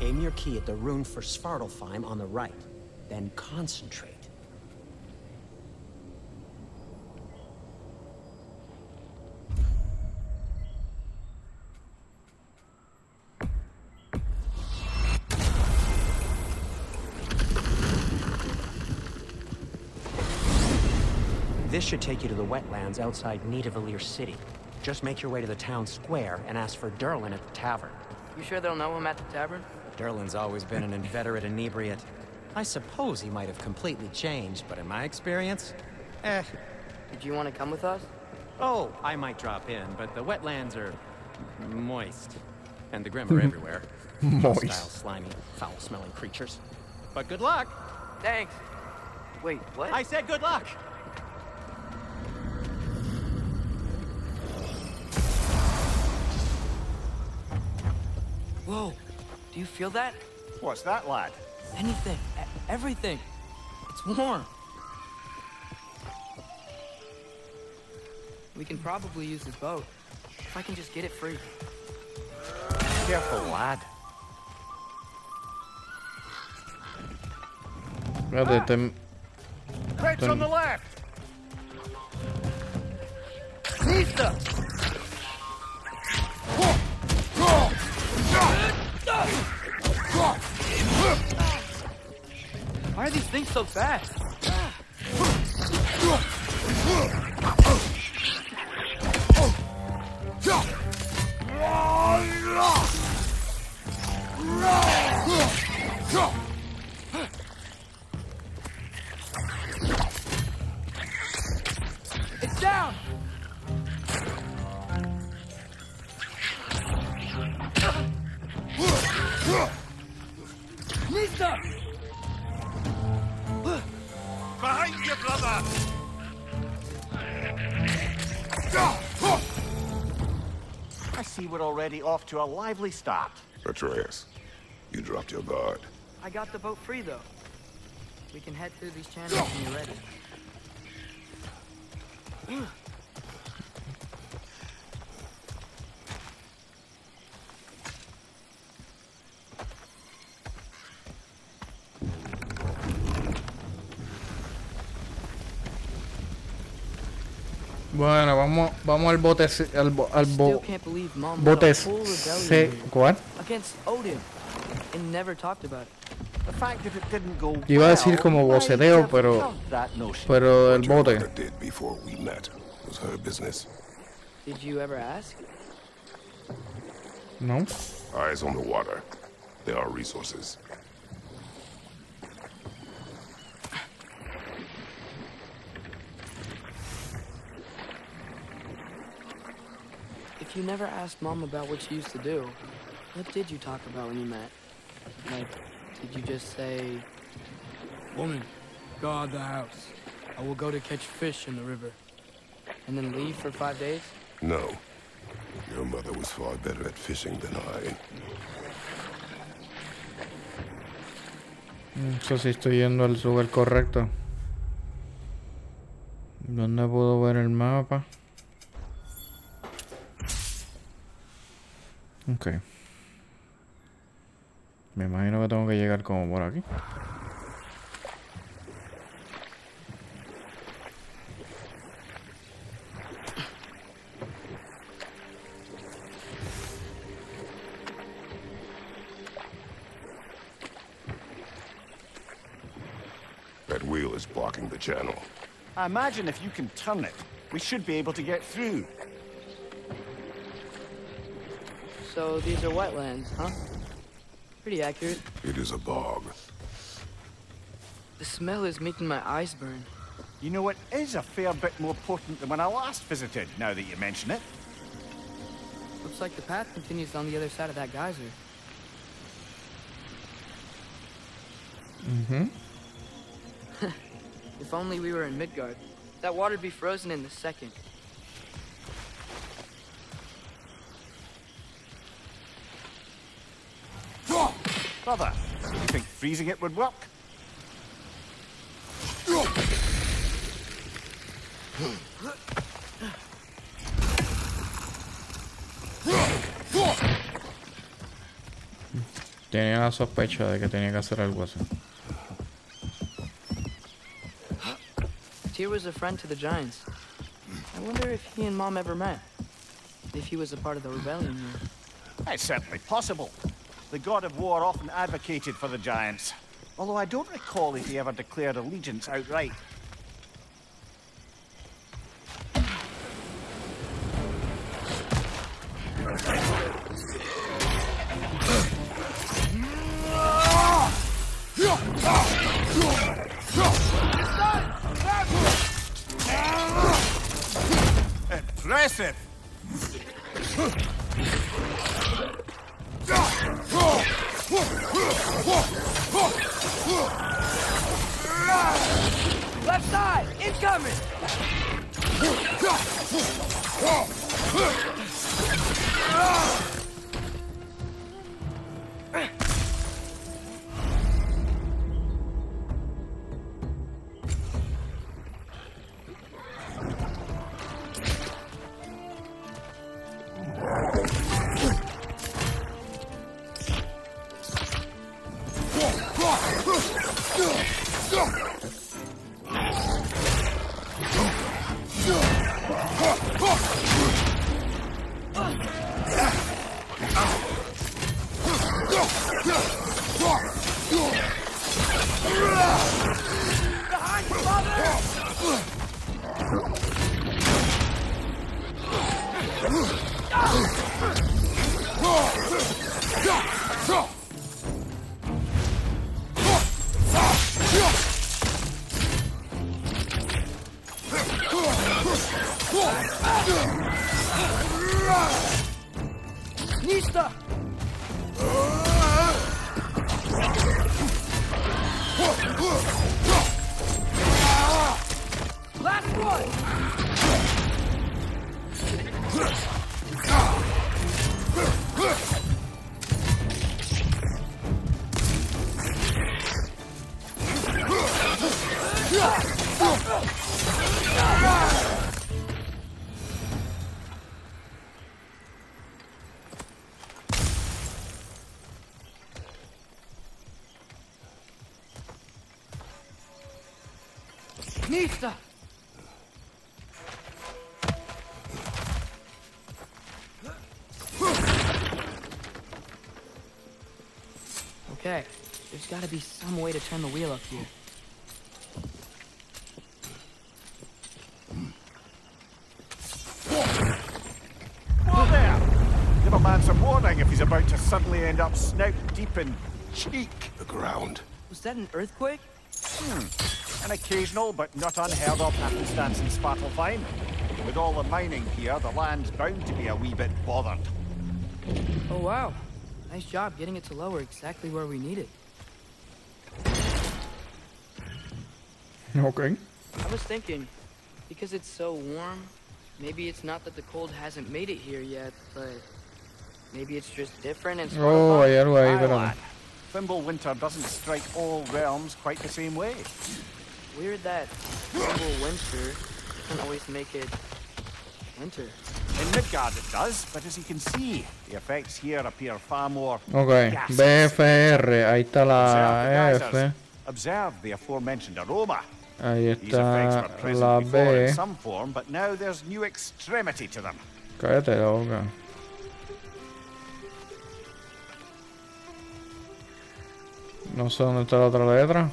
Aim your key at the rune for Svartalfheim on the right. Then concentrate. This should take you to the wetlands outside Nidavellir City. Just make your way to the town square and ask for Durlin at the tavern. You sure they'll know him at the tavern? Durlin's always been an inveterate inebriate. I suppose he might have completely changed, but in my experience, eh. Did you want to come with us? Oh, I might drop in, but the wetlands are moist. And the Grim are everywhere. Moist. Hostile, slimy, foul-smelling creatures. But good luck! Thanks. Wait, what? I said good luck! Whoa. Do you feel that? What's that, lad? Anything. Everything. It's warm. We can probably use this boat. If I can just get it free. Careful, lad. Fíjate, este- Red's on the left. Nista! Why are these things so fast? It's I already off to a lively start. Atreus, you dropped your guard. I got the boat free, though. We can head through these channels when you're ready. Vamos, vamos al bote al, bo, al bo, bote C. ¿Cuál? Iba a decir como boceteo, pero pero el bote. No. Eyes on the water. There are resources. You never asked Mom about what she used to do, what did you talk about when you met? Like, did you just say, Woman, guard the house. I will go to catch fish in the river. And then leave for five days? No. Your mother was far better at fishing than I. Mm, no sé si estoy yendo al lugar correcto. ¿Dónde puedo ver el mapa? Ok. Me imagino que tengo que llegar como por aquí. That wheel is blocking the channel. I imagine if you can turn it, we should be able to get through. So these are wetlands, huh? Pretty accurate. It is a bog. The smell is making my eyes burn. You know, it is a fair bit more potent than when I last visited, now that you mention it. Looks like the path continues on the other side of that geyser. Mm-hmm. If only we were in Midgard. That water'd be frozen in the second. Brother, you think freezing it would work? Tenía la sospecha de que tenía que hacer algo así. Tyr was a friend to the Giants. I wonder if he and Mom ever met. If he was a part of the rebellion. It's certainly possible. The god of war often advocated for the giants. Although I don't recall if he ever declared allegiance outright. Impressive! Left side! Incoming! Nista! Nista! Okay, there's gotta be some way to turn the wheel up here. Whoa there! Give a man some warning if he's about to suddenly end up snout deep in cheek. The ground. Was that an earthquake? Hmm. An occasional but not unheard of happenstance in Svartalfheim. With all the mining here, the land's bound to be a wee bit bothered. Oh wow. Nice job getting it to lower exactly where we need it. Okay. I was thinking, because it's so warm, maybe it's not that the cold hasn't made it here yet, but maybe it's just different and Oh, hay algo ahí, Aye, espérate. lad. Fimbulwinter doesn't strike all realms quite the same way. Weird that Fimbulwinter doesn't always make it winter. In Midgard it does, but as you can see, the effects here appear far more Ok. BFR, ahí está Observe la the F. Eh. Observe the aforementioned aroma. ahí These effects está were present la before B. in some form, but now there's new extremity to them. Cállate la boca. No sé dónde está la otra letra.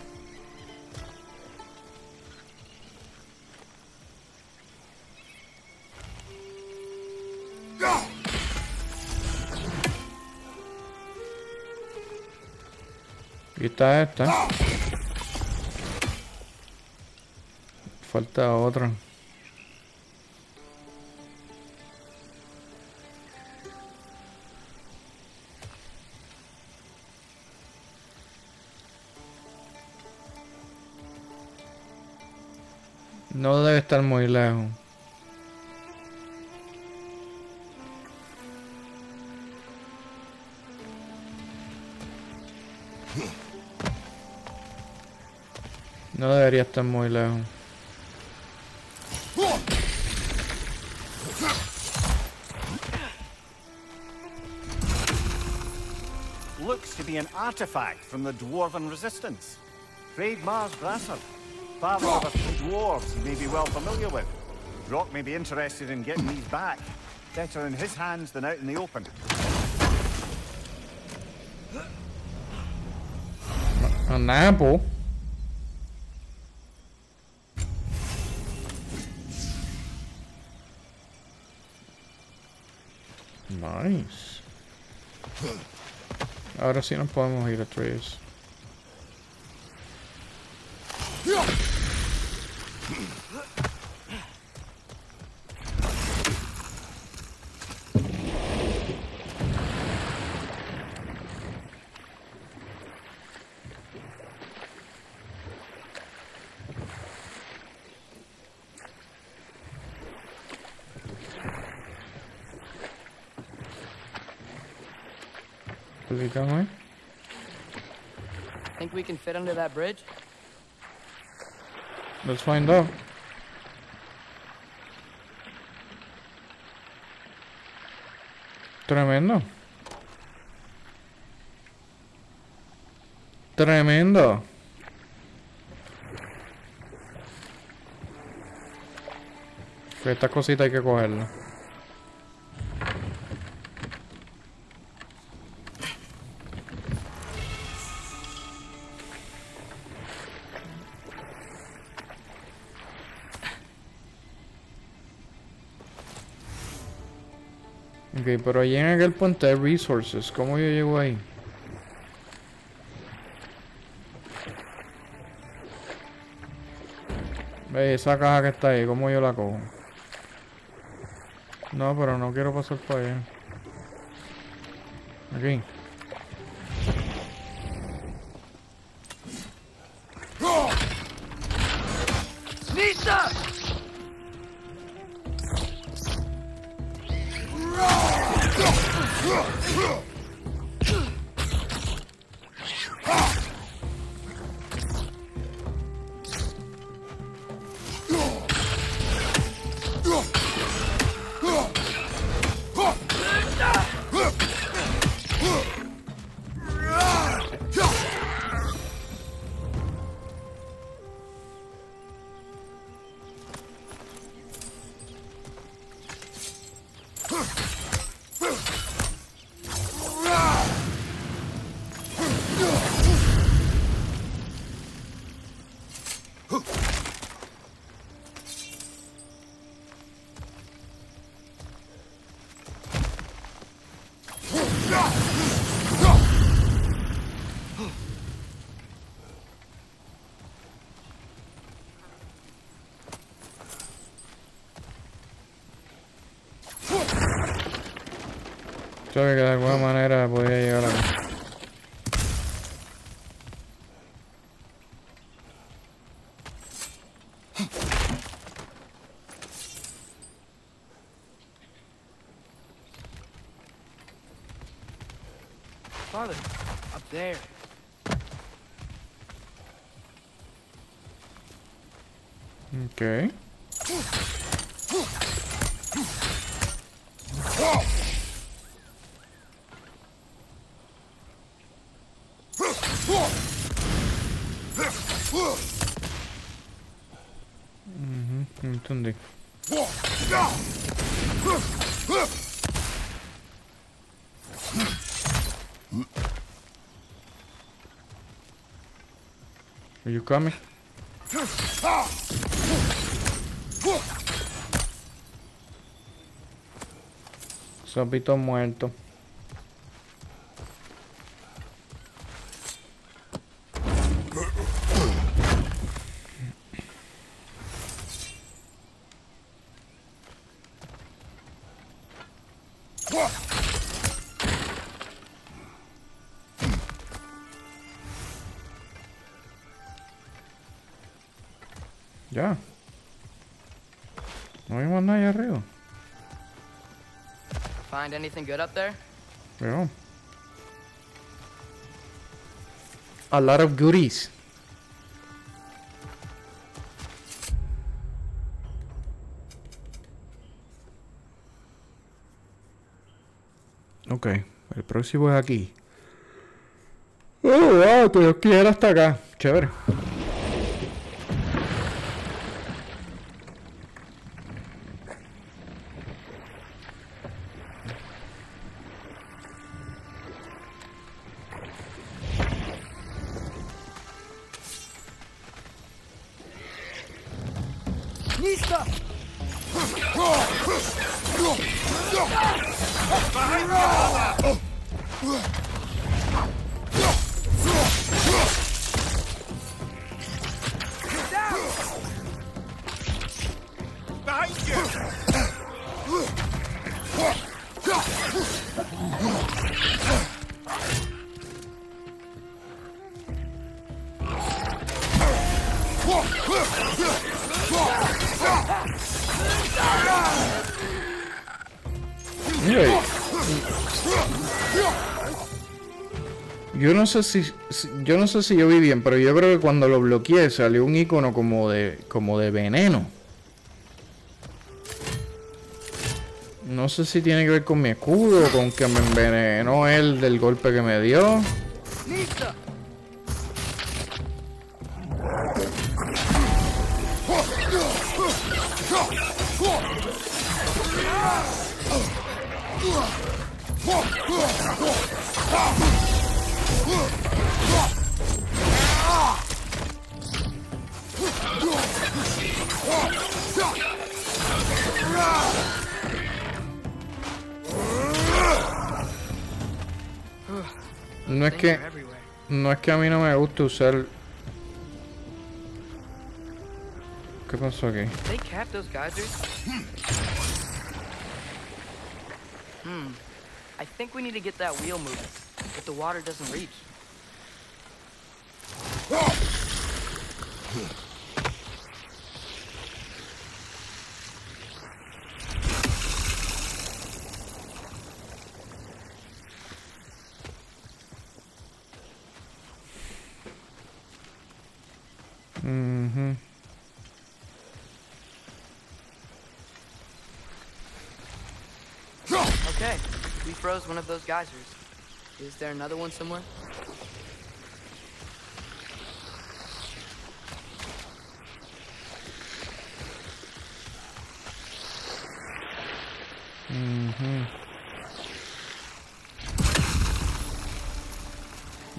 Está esta. Falta otra. No debe estar muy lejos. No debería estar muy lejos. Looks to be an artifact from the Dwarven Resistance. Craig Mars Grasser, father of a few dwarves you may be well familiar with. Brok may be interested in getting these back. Better in his hands than out in the open. An apple? Nice. Ahora sí nos podemos ir a Trees. Explícame. Think we can fit under that bridge? Let's find out. Tremendo. Tremendo. Esta cosita hay que cogerla. Pero allí en aquel puente de resources, ¿cómo yo llego ahí? Ve, esa caja que está ahí, ¿cómo yo la cojo? No, pero no quiero pasar por allá. Aquí. manera voy a. come. Zombitos muertos. Find anything good up there? Yeah. A lot of goodies. Ok, el próximo es aquí. Oh, wow, tengo que ir hasta acá. Chévere. Sé si, yo no sé si yo vi bien, pero yo creo que cuando lo bloqueé salió un icono como de como de veneno. No sé si tiene que ver con mi escudo o con que me envenenó él del golpe que me dio. A mí no me guste usar ¿Qué pasó aquí? Hmm. I think we need to get that wheel moving, but the water doesn't reach. Mhm. Okay, froze one of those geysers. Is there another one somewhere? Ujú.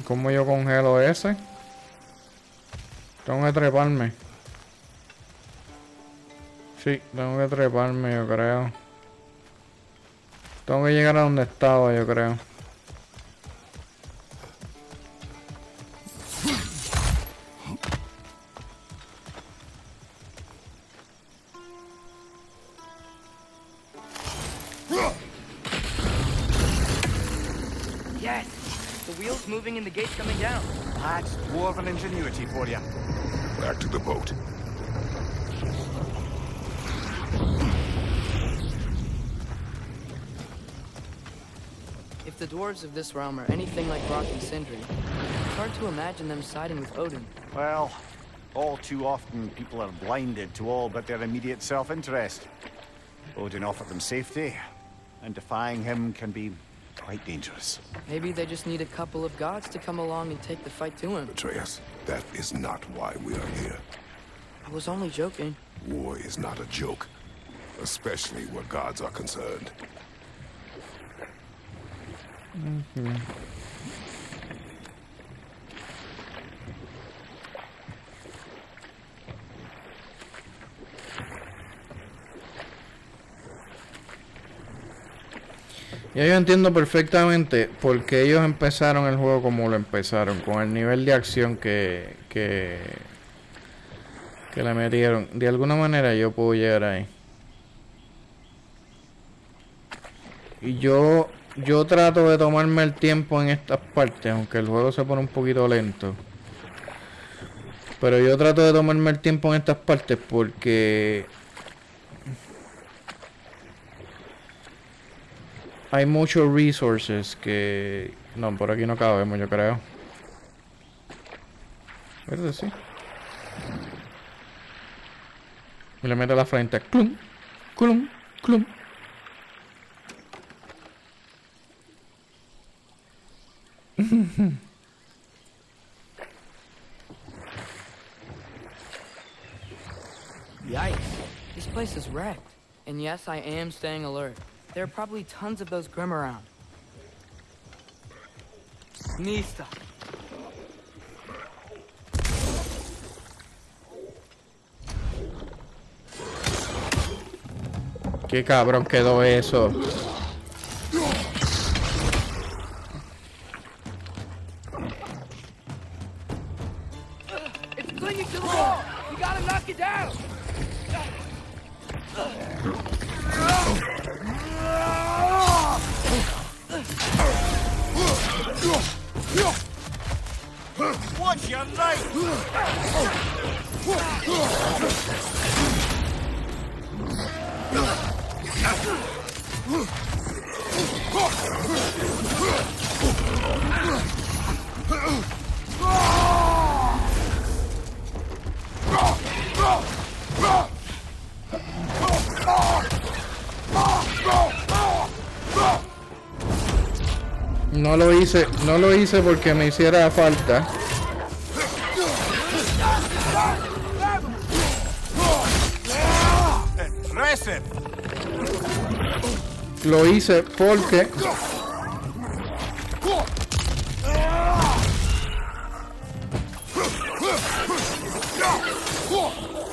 ¿Cómo yo congelo ese? Tengo que treparme. Sí, tengo que treparme, yo creo. Tengo que llegar a donde estaba, yo creo. wheels moving and the gates coming down. That's dwarven ingenuity for you. Back to the boat. If the dwarves of this realm are anything like Brok and Sindri, it's hard to imagine them siding with Odin. Well, all too often people are blinded to all but their immediate self-interest. Odin offered them safety, and defying him can be quite dangerous. Maybe they just need a couple of gods to come along and take the fight to him. Atreus, that is not why we are here. I was only joking. War is not a joke, especially where gods are concerned. Ya yo entiendo perfectamente por qué ellos empezaron el juego como lo empezaron, con el nivel de acción que, que, que le metieron. De alguna manera yo puedo llegar ahí. Y yo, yo trato de tomarme el tiempo en estas partes, aunque el juego se pone un poquito lento. Pero yo trato de tomarme el tiempo en estas partes porque hay muchos resources que... No, por aquí no cabemos, yo creo. ¿Verdad? Sí. Y le mete a la frente. Clum, clum, clum. Yikes. This place is wrecked. And yes, I am staying alert. There are probably tons of those Grim around. Nista. Qué cabrón quedó eso. Down. Watch your No lo hice, no lo hice porque me hiciera falta. Lo hice porque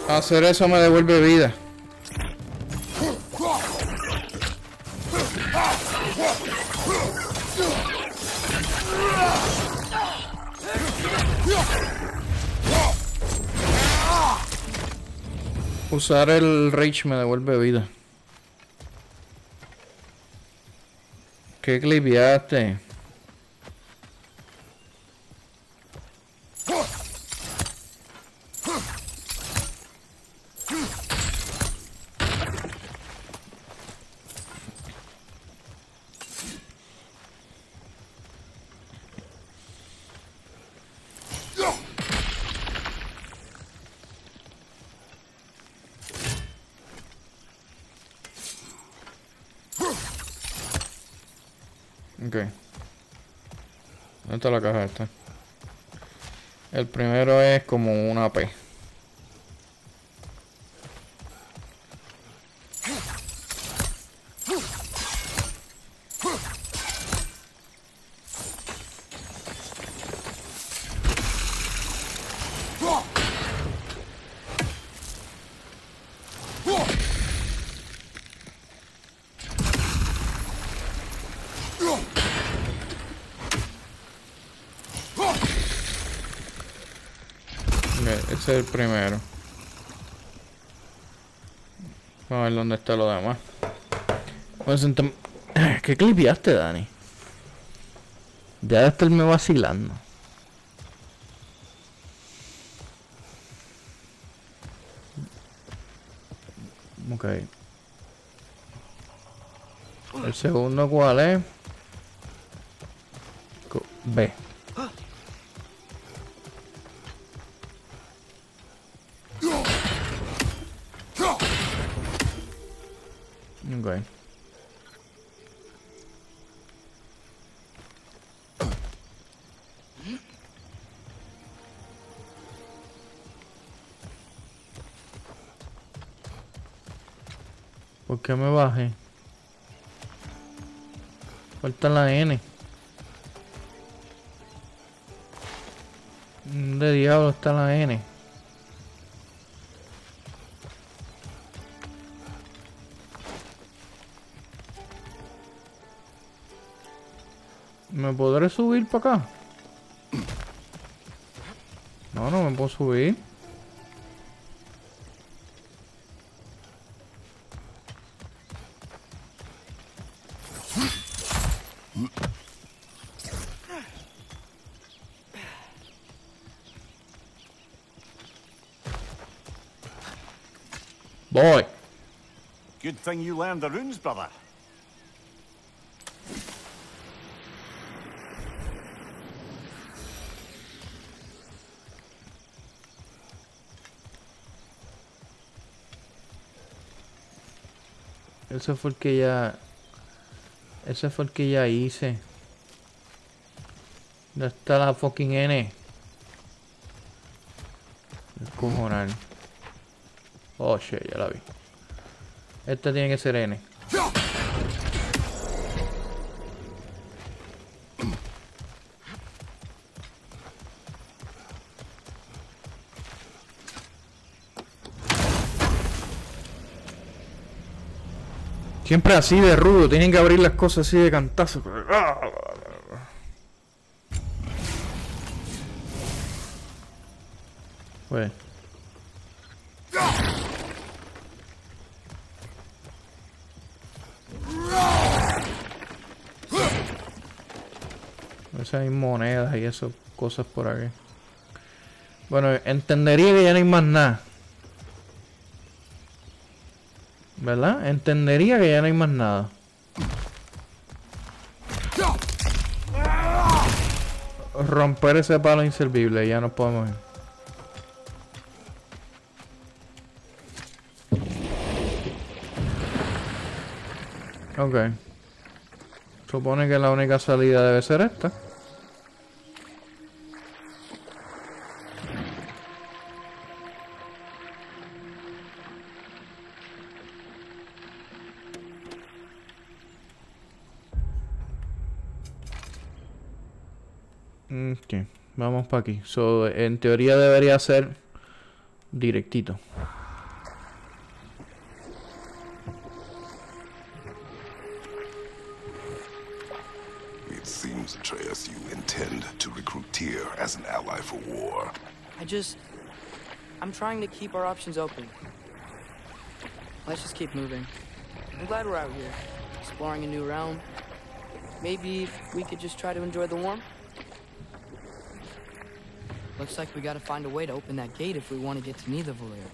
hacer eso me devuelve vida. Usar el Rage me devuelve vida. ¿Qué clipeaste? Ok. ¿Dónde la caja esta? El primero es como una P. Ok, el primero. Vamos a ver dónde está lo demás. ¿Qué clipeaste, Dani? Ya de estarme vacilando. Ok. El segundo cuál es? B. Ok. ¿Por qué me bajé? Falta la N. ¿Dónde diablo está la N? ¿Me podré subir para acá? No, no me puedo subir. Voy. Good thing you learned the runes, brother. Ese fue el que ya... Ese fue el que ya hice. ¿Dónde está la fucking N? El cojonal. Oh shit, ya la vi. Esta tiene que ser N. Siempre así de rudo, tienen que abrir las cosas así de cantazo. Pues. Esas hay monedas y esas cosas por aquí. Bueno, entendería que ya no hay más nada. ¿Verdad? Entendería que ya no hay más nada. Romper ese palo inservible, ya no podemos ir. Ok. Supone que la única salida debe ser esta. Para aquí. So, en teoría debería ser directito. It seems, Atreus, you intend to recruit Tyr as an ally for war. I just... I'm trying to keep our options open. Let's just keep moving. I'm glad we're out here, exploring a new realm. Maybe we could just try to enjoy the warmth? Looks like we gotta find a way to open that gate if we want to get to Nidavellir.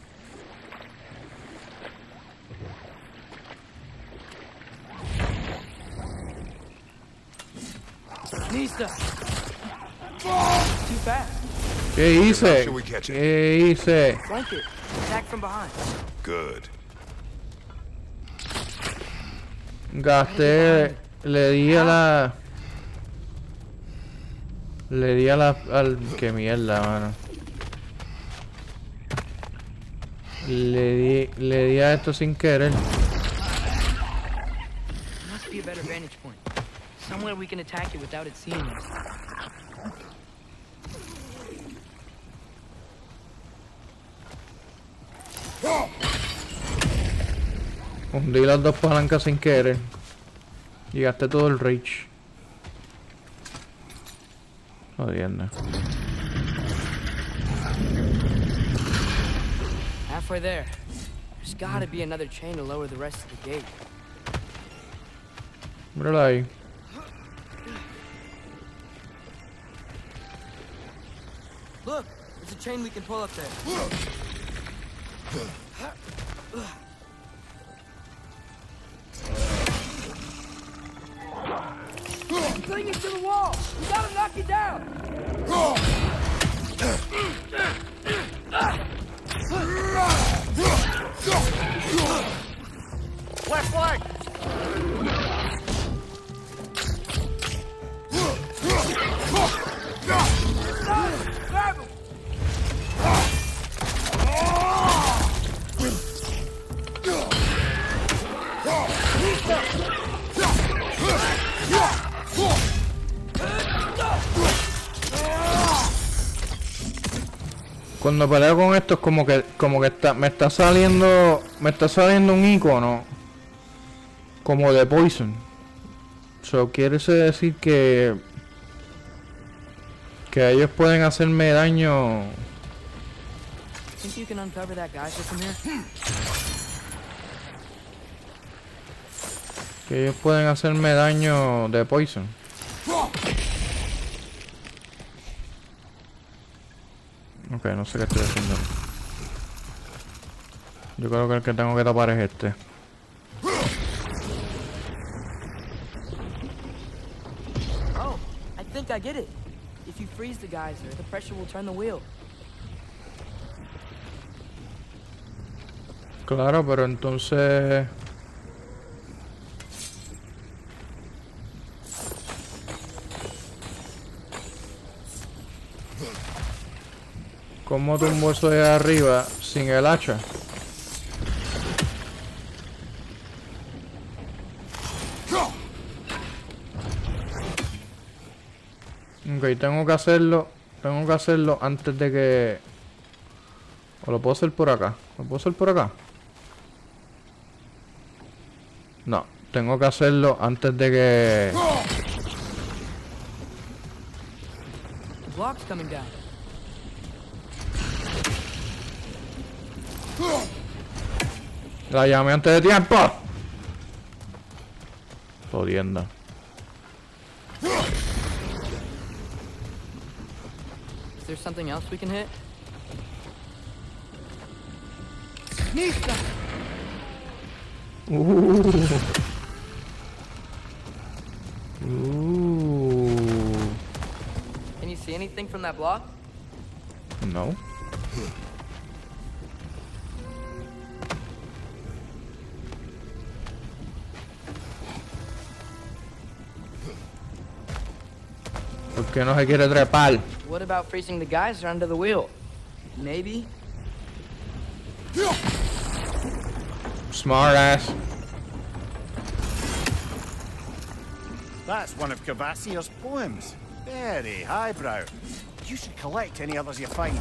Nista! Too fast. ¿Qué hice? should we catch it? ¿Qué hice? Flank it. Attack from behind. Good. Gasté. Le di a la. Le di a la. Al. Qué mierda, mano. Le di. Le di a esto sin querer. Must be a better vantage point. Somewhere we can attack it without it seeing us. Hundí las dos palancas sin querer. Y gasté todo el Oh, är det? Halfway there. There's gotta be another chain to lower the rest of the gate. Where are they? Look, there's a chain we can pull up there. Cuando peleo con esto es como que como que está me está saliendo me está saliendo un icono como de poison. So quiere decir que que ellos pueden hacerme daño. Que ellos pueden hacerme daño de poison. Ok, no sé qué estoy haciendo. Yo creo que el que tengo que tapar es este. Oh, I think I get it. If you freeze the geyser, the pressure will turn the wheel. Claro, pero entonces... ¿Cómo tumbo eso de arriba sin el hacha? Ok, tengo que hacerlo. Tengo que hacerlo antes de que... ¿O lo puedo hacer por acá? ¿Lo puedo hacer por acá? No, tengo que hacerlo antes de que... La llamé antes de tiempo. Jodienda. Is there something else we can hit? Nista! Uh. Ooh. Can you see anything from that block? No. ¿Por qué no se quiere trepar? What about freezing the geyser under the wheel? Maybe? Smart ass. That's one of Kvasir's poems. Very highbrow. You should collect any others you find.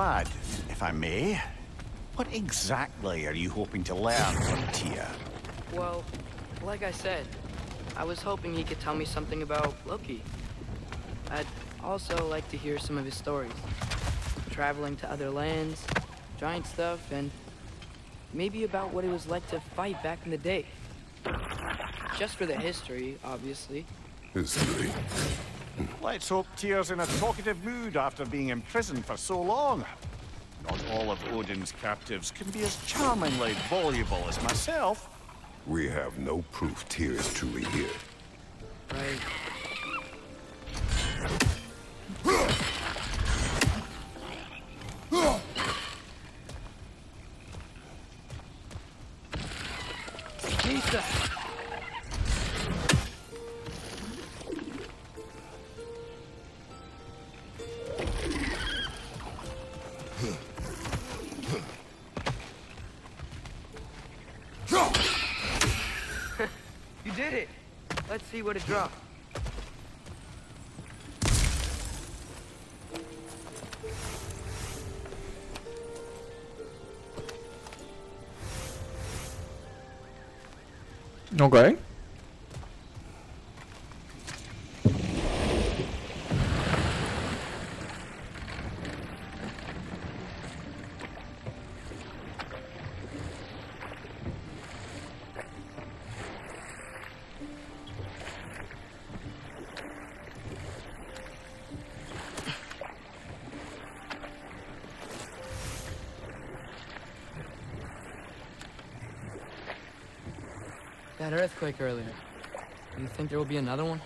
Lad, if I may, what exactly are you hoping to learn from Tyr? Well, like I said, I was hoping he could tell me something about Loki. I'd also like to hear some of his stories. Traveling to other lands, giant stuff, and maybe about what it was like to fight back in the day. Just for the history, obviously. History. Let's hope Tyr's in a talkative mood after being imprisoned for so long. Not all of Odin's captives can be as charmingly voluble as myself. We have no proof Tyr is truly here. Right. Nista! Let's see what it dropped. Ok. That earthquake earlier. Do you think there will be another one?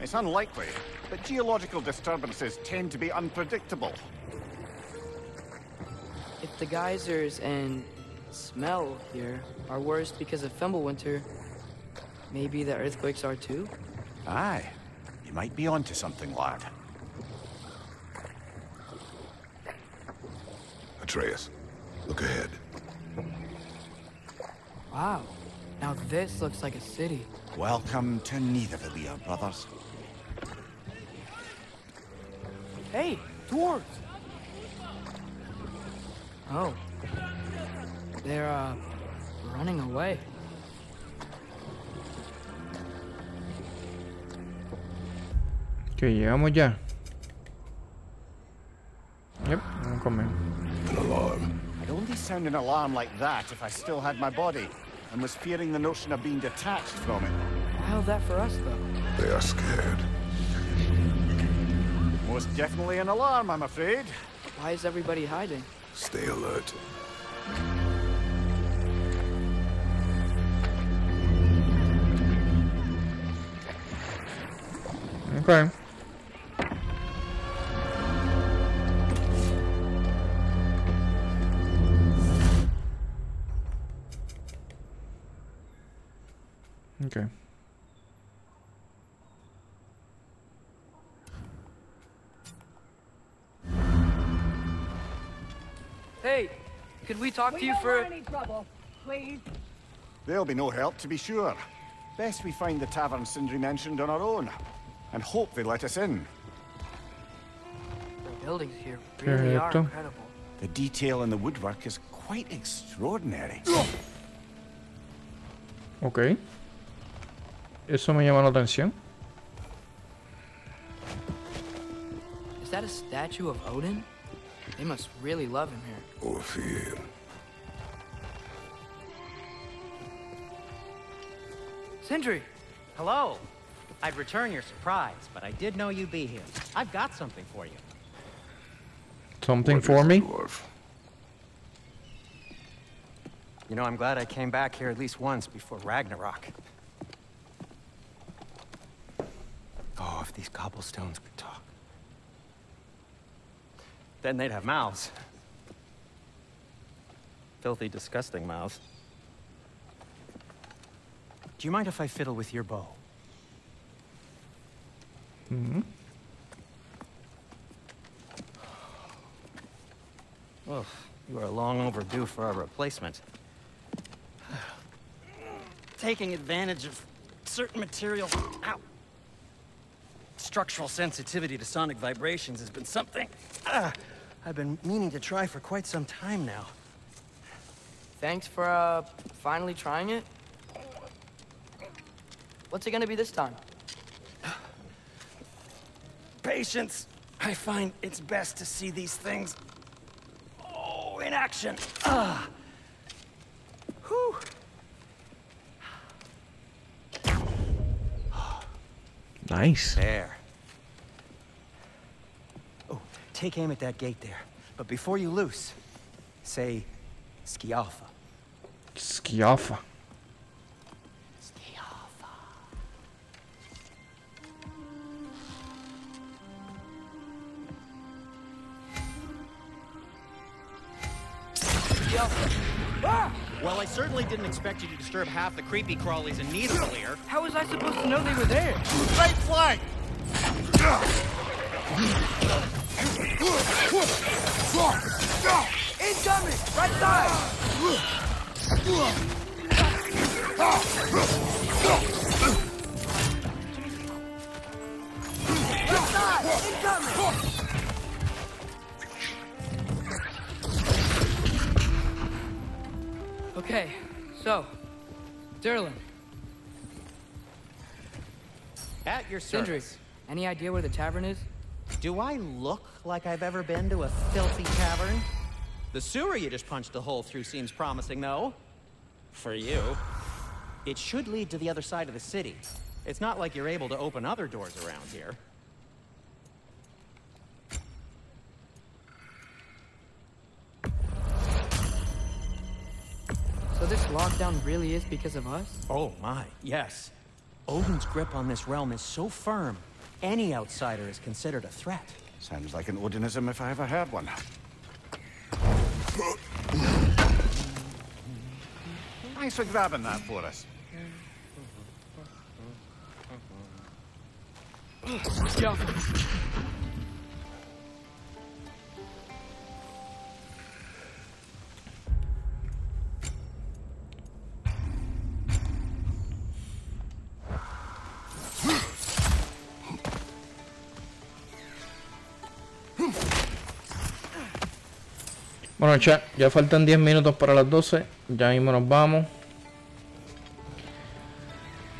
It's unlikely, but geological disturbances tend to be unpredictable. If the geysers and smell here are worse because of Fimbulwinter, maybe the earthquakes are too? Aye. You might be onto something, lad. Atreus, look ahead. Wow. Now this looks like a city. Welcome to Nidavellir, brothers. Hey, dwarves! Oh. They're, uh, running away. Que llegamos ya. Yep, vamos a comer. An alarm. I'd only sound an alarm like that if I still had my body, and was fearing the notion of being detached from it. How's that for us, though? They are scared. Most definitely an alarm, I'm afraid. Why is everybody hiding? Stay alert. Okay. Okay. Hey, could we talk to you for... any trouble, please. There'll be no help, to be sure. Best we find the tavern Sindri mentioned on our own, and hope they let us in. The buildings here really are incredible. The detail in the woodwork is quite extraordinary. Ok. Eso me llama la atención. Is that a statue of Odin? They must really love him here. Or fear him. Sindri! Hello. I'd return your surprise, but I did know you'd be here. I've got something for you. Something What for me? dwarf? You know, I'm glad I came back here at least once before Ragnarok. Oh, if these cobblestones could talk. Then they'd have mouths. Filthy, disgusting mouths. Do you mind if I fiddle with your bow? Hmm. Oh, you are long overdue for a replacement. Taking advantage of certain materials. Ow. Structural sensitivity to sonic vibrations has been something ah, I've been meaning to try for quite some time now. Thanks for, uh, finally trying it. What's it gonna be this time? Patience. I find it's best to see these things. Oh, in action. Ah. Whew. Nice. There. Oh, take aim at that gate there. But before you loose, say Skjalfa. Skiafa. Ah! Well, I certainly didn't expect you to disturb half the creepy crawlies in Nidavellir. How was I supposed to know they were there? Right flank! Incoming! Right side! Right side! Incoming! Okay, so, Durlin, At your Sindri, service. any idea where the tavern is? Do I look like I've ever been to a filthy tavern? The sewer you just punched a hole through seems promising, though. For you. It should lead to the other side of the city. It's not like you're able to open other doors around here. So this lockdown really is because of us? Oh my, yes. Odin's grip on this realm is so firm, any outsider is considered a threat. Sounds like an Odinism if I ever heard one. Thanks for grabbing that for us. Yeah. Bueno, chat, ya faltan 10 minutos para las 12. Ya mismo nos vamos.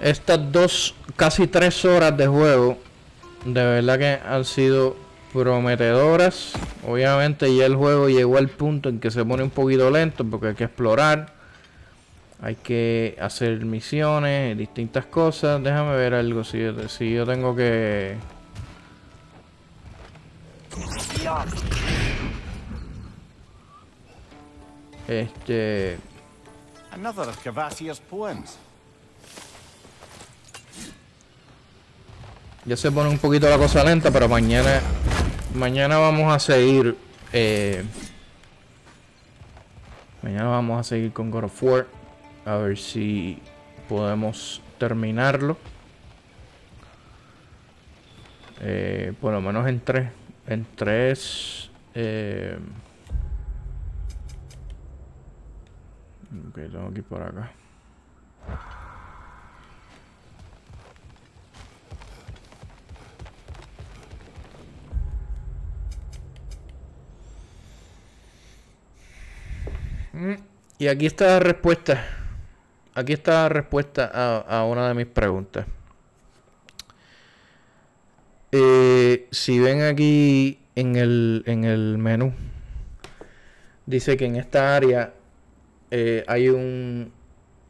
Estas dos, casi 3 horas de juego, de verdad que han sido prometedoras. Obviamente ya el juego llegó al punto en que se pone un poquito lento porque hay que explorar. Hay que hacer misiones, distintas cosas. Déjame ver algo si yo tengo que... Este... Another of Cavassier's poems. Ya se pone un poquito la cosa lenta, pero mañana mañana vamos a seguir eh, mañana vamos a seguir con God of War a ver si podemos terminarlo eh, por lo menos en tres en tres eh, ok tengo que ir por acá Mm, Y aquí está la respuesta. Aquí está la respuesta a, a una de mis preguntas. Eh, si ven aquí en el, en el menú, dice que en esta área eh, hay un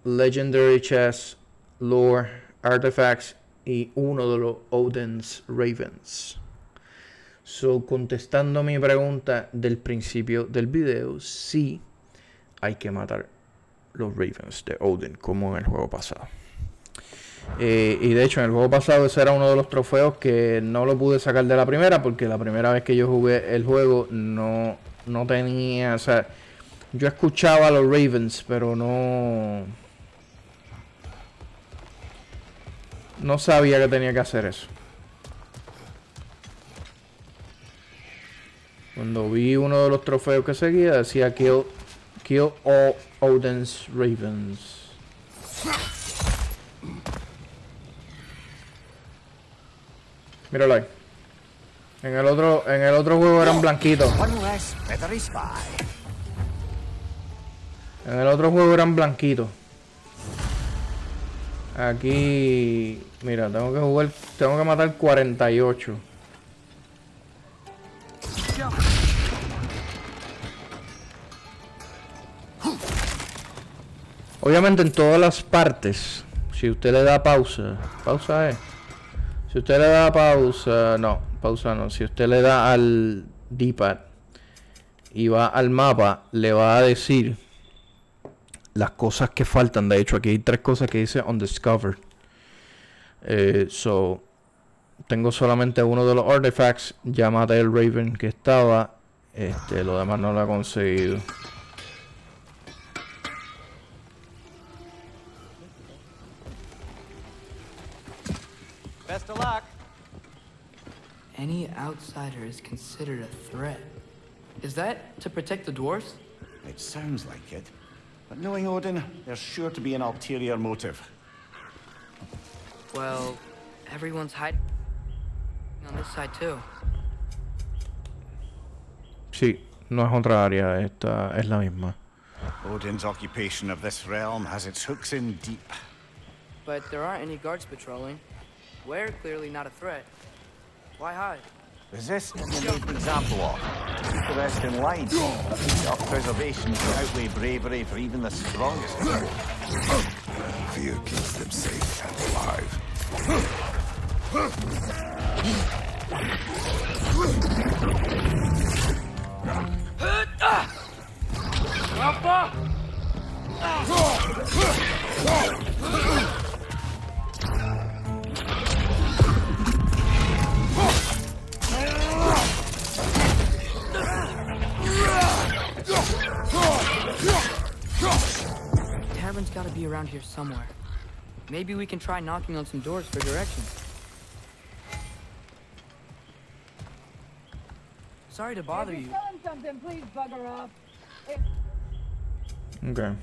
Legendary Chess, Lore, Artifacts y uno de los Odin's Ravens. So, contestando mi pregunta del principio del video, sí hay que matar los Ravens de Odin, como en el juego pasado. Eh, y de hecho, en el juego pasado ese era uno de los trofeos que no lo pude sacar de la primera, porque la primera vez que yo jugué el juego no, no tenía, yo escuchaba a los Ravens, pero no... No sabía que tenía que hacer eso. Cuando vi uno de los trofeos que seguía, decía Kill, kill all Odin's Ravens. Míralo ahí. En el otro, en el otro juego eran blanquitos. En el otro juego eran blanquitos. Aquí, mira, tengo que jugar, tengo que matar 48. Obviamente en todas las partes, si usted le da pausa, pausa es. Si usted le da pausa, no, pausa no. Si usted le da al D-pad y va al mapa, le va a decir las cosas que faltan. De hecho, aquí hay tres cosas que dice undiscovered. Eh, so, tengo solamente uno de los artifacts. Ya maté el Raven que estaba. Este, lo demás no lo he conseguido. Best of luck. Any outsider is considered a threat. Is that to protect the dwarves? It sounds like it. But knowing Odin, there's sure to be an ulterior motive. Well, everyone's hiding on this side too. Sí, no es otra área, esta es la misma. Odin's occupation of this realm has its hooks in deep. But there aren't any guards patrolling. We're clearly not a threat. Why hide? Resist and you made an example of. Keep the rest in line. Self-preservation can outweigh bravery for even the strongest. Fear keeps them safe and alive. Ah! Papa! Ah! Tavern's gotta be around here somewhere. Maybe we can try knocking on some doors for directions. Sorry to bother if you. you're selling something, please bugger off. If Okay.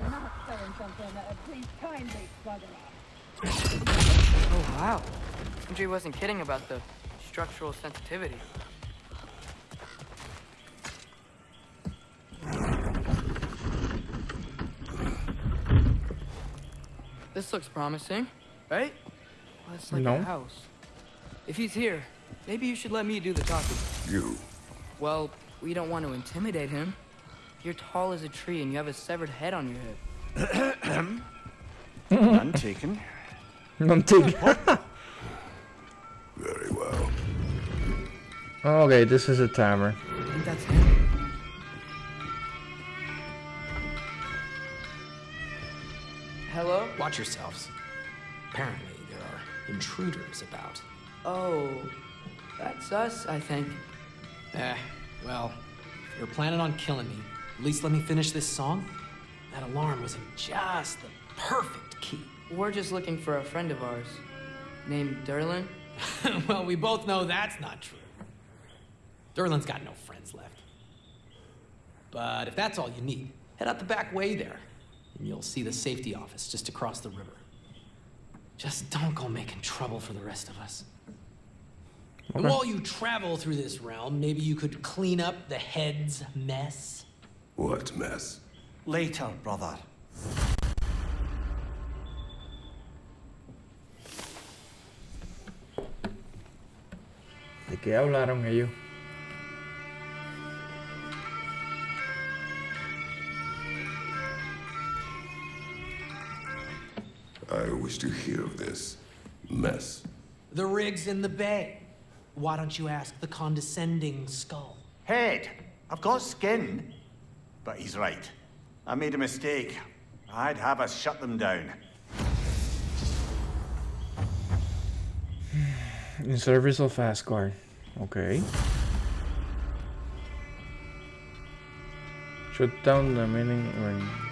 you're not selling something, uh, please kindly bugger off. Oh, wow. Sindri wasn't kidding about the structural sensitivity. This looks promising, right? Well, it's like No. a house. If he's here, maybe you should let me do the talking. You. Well, we don't want to intimidate him. You're tall as a tree and you have a severed head on your head. None taken. None taken. Very well. okay, this is a timer. I think that's him. Hello? Watch yourselves. Apparently, there are intruders about. Oh, that's us, I think. Eh, well, if you're planning on killing me, at least let me finish this song. That alarm was in just the perfect key. We're just looking for a friend of ours named Durlin. well, we both know that's not true. Durlin's got no friends left. But if that's all you need, head out the back way there, you'll see the safety office just across the river. Just don't go making trouble for the rest of us. And while you travel through this realm, maybe you could clean up the head's mess. What mess? Later, brother. ¿De qué hablaron ellos? Wish to hear of this mess. The rig's in the bay. Why don't you ask the condescending skull? Head, I've got skin. But he's right. I made a mistake. I'd have us shut them down. In service of Asgard. Okay. Shut down the meaning ring.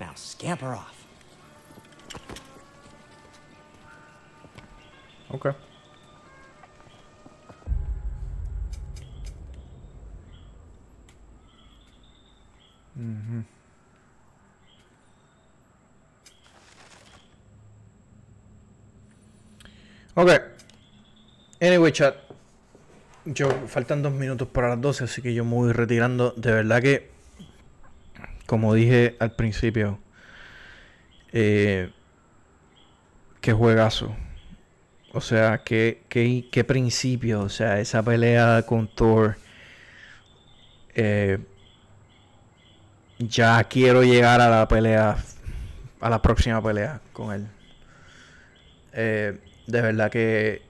Now scamper off. Okay. Mhm. Ok. Anyway, chat. Yo, faltan dos minutos para las 12, así que yo me voy retirando. De verdad que, como dije al principio, eh, qué juegazo. O sea, qué, qué, qué principio. O sea, esa pelea con Thor. eh, ya quiero llegar a la pelea. A la próxima pelea con él. Eh, de verdad que,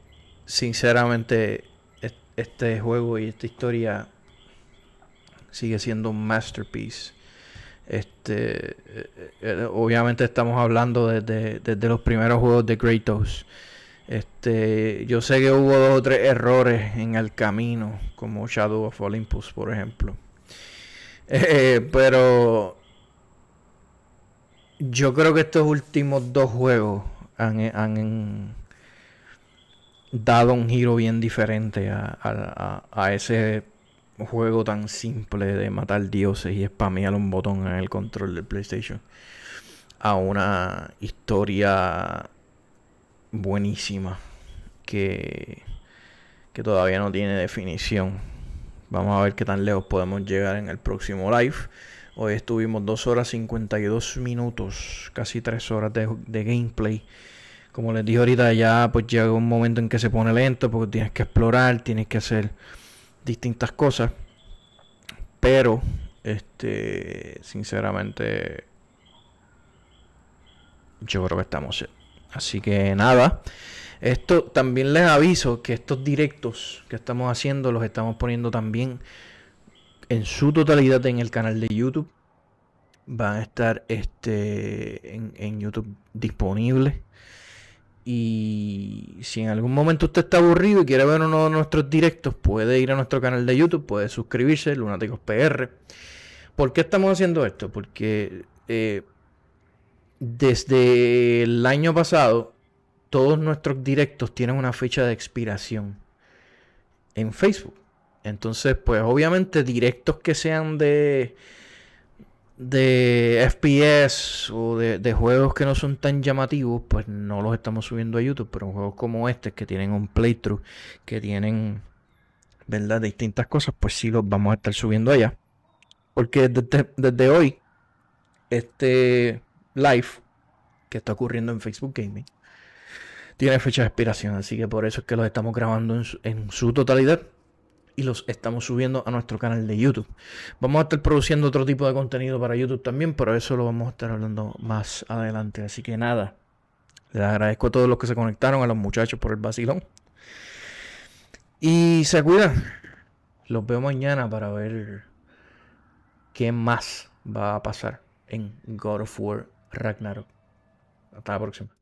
sinceramente, es- este juego y esta historia sigue siendo un masterpiece. Este, eh, eh, obviamente estamos hablando desde, desde los primeros juegos de Kratos. Este, yo sé que hubo dos o tres errores en el camino, como Shadow of Olympus, por ejemplo. Eh, pero yo creo que estos últimos dos juegos han, han dado un giro bien diferente a- a- a ese juego tan simple de matar dioses y spamear un botón en el control del PlayStation. A una historia buenísima que, que todavía no tiene definición. Vamos a ver qué tan lejos podemos llegar en el próximo live. Hoy estuvimos 2 horas 52 minutos, casi 3 horas de, de gameplay. Como les dije ahorita, ya pues llega un momento en que se pone lento porque tienes que explorar, tienes que hacer distintas cosas. Pero, este, sinceramente, yo creo que estamos. Así que nada. Esto también les aviso que estos directos que estamos haciendo los estamos poniendo también en su totalidad en el canal de YouTube. Van a estar este, en, en YouTube disponibles. Y si en algún momento usted está aburrido y quiere ver uno de nuestros directos, puede ir a nuestro canal de YouTube, puede suscribirse, Lunáticos PR. ¿Por qué estamos haciendo esto? Porque eh, desde el año pasado, todos nuestros directos tienen una fecha de expiración en Facebook. Entonces, pues obviamente directos que sean de de FPS o de, juegos que no son tan llamativos, pues no los estamos subiendo a YouTube, pero juegos como este que tienen un playthrough, que tienen, ¿verdad? Distintas cosas, pues sí los vamos a estar subiendo allá. Porque desde, desde hoy, este live que está ocurriendo en Facebook Gaming tiene fecha de expiración, así que por eso es que los estamos grabando en en su totalidad y los estamos subiendo a nuestro canal de YouTube. Vamos a estar produciendo otro tipo de contenido para YouTube también, pero eso lo vamos a estar hablando más adelante. Así que nada, les agradezco a todos los que se conectaron, a los muchachos por el vacilón. Y se cuidan. Los veo mañana para ver qué más va a pasar en God of War Ragnarok. Hasta la próxima.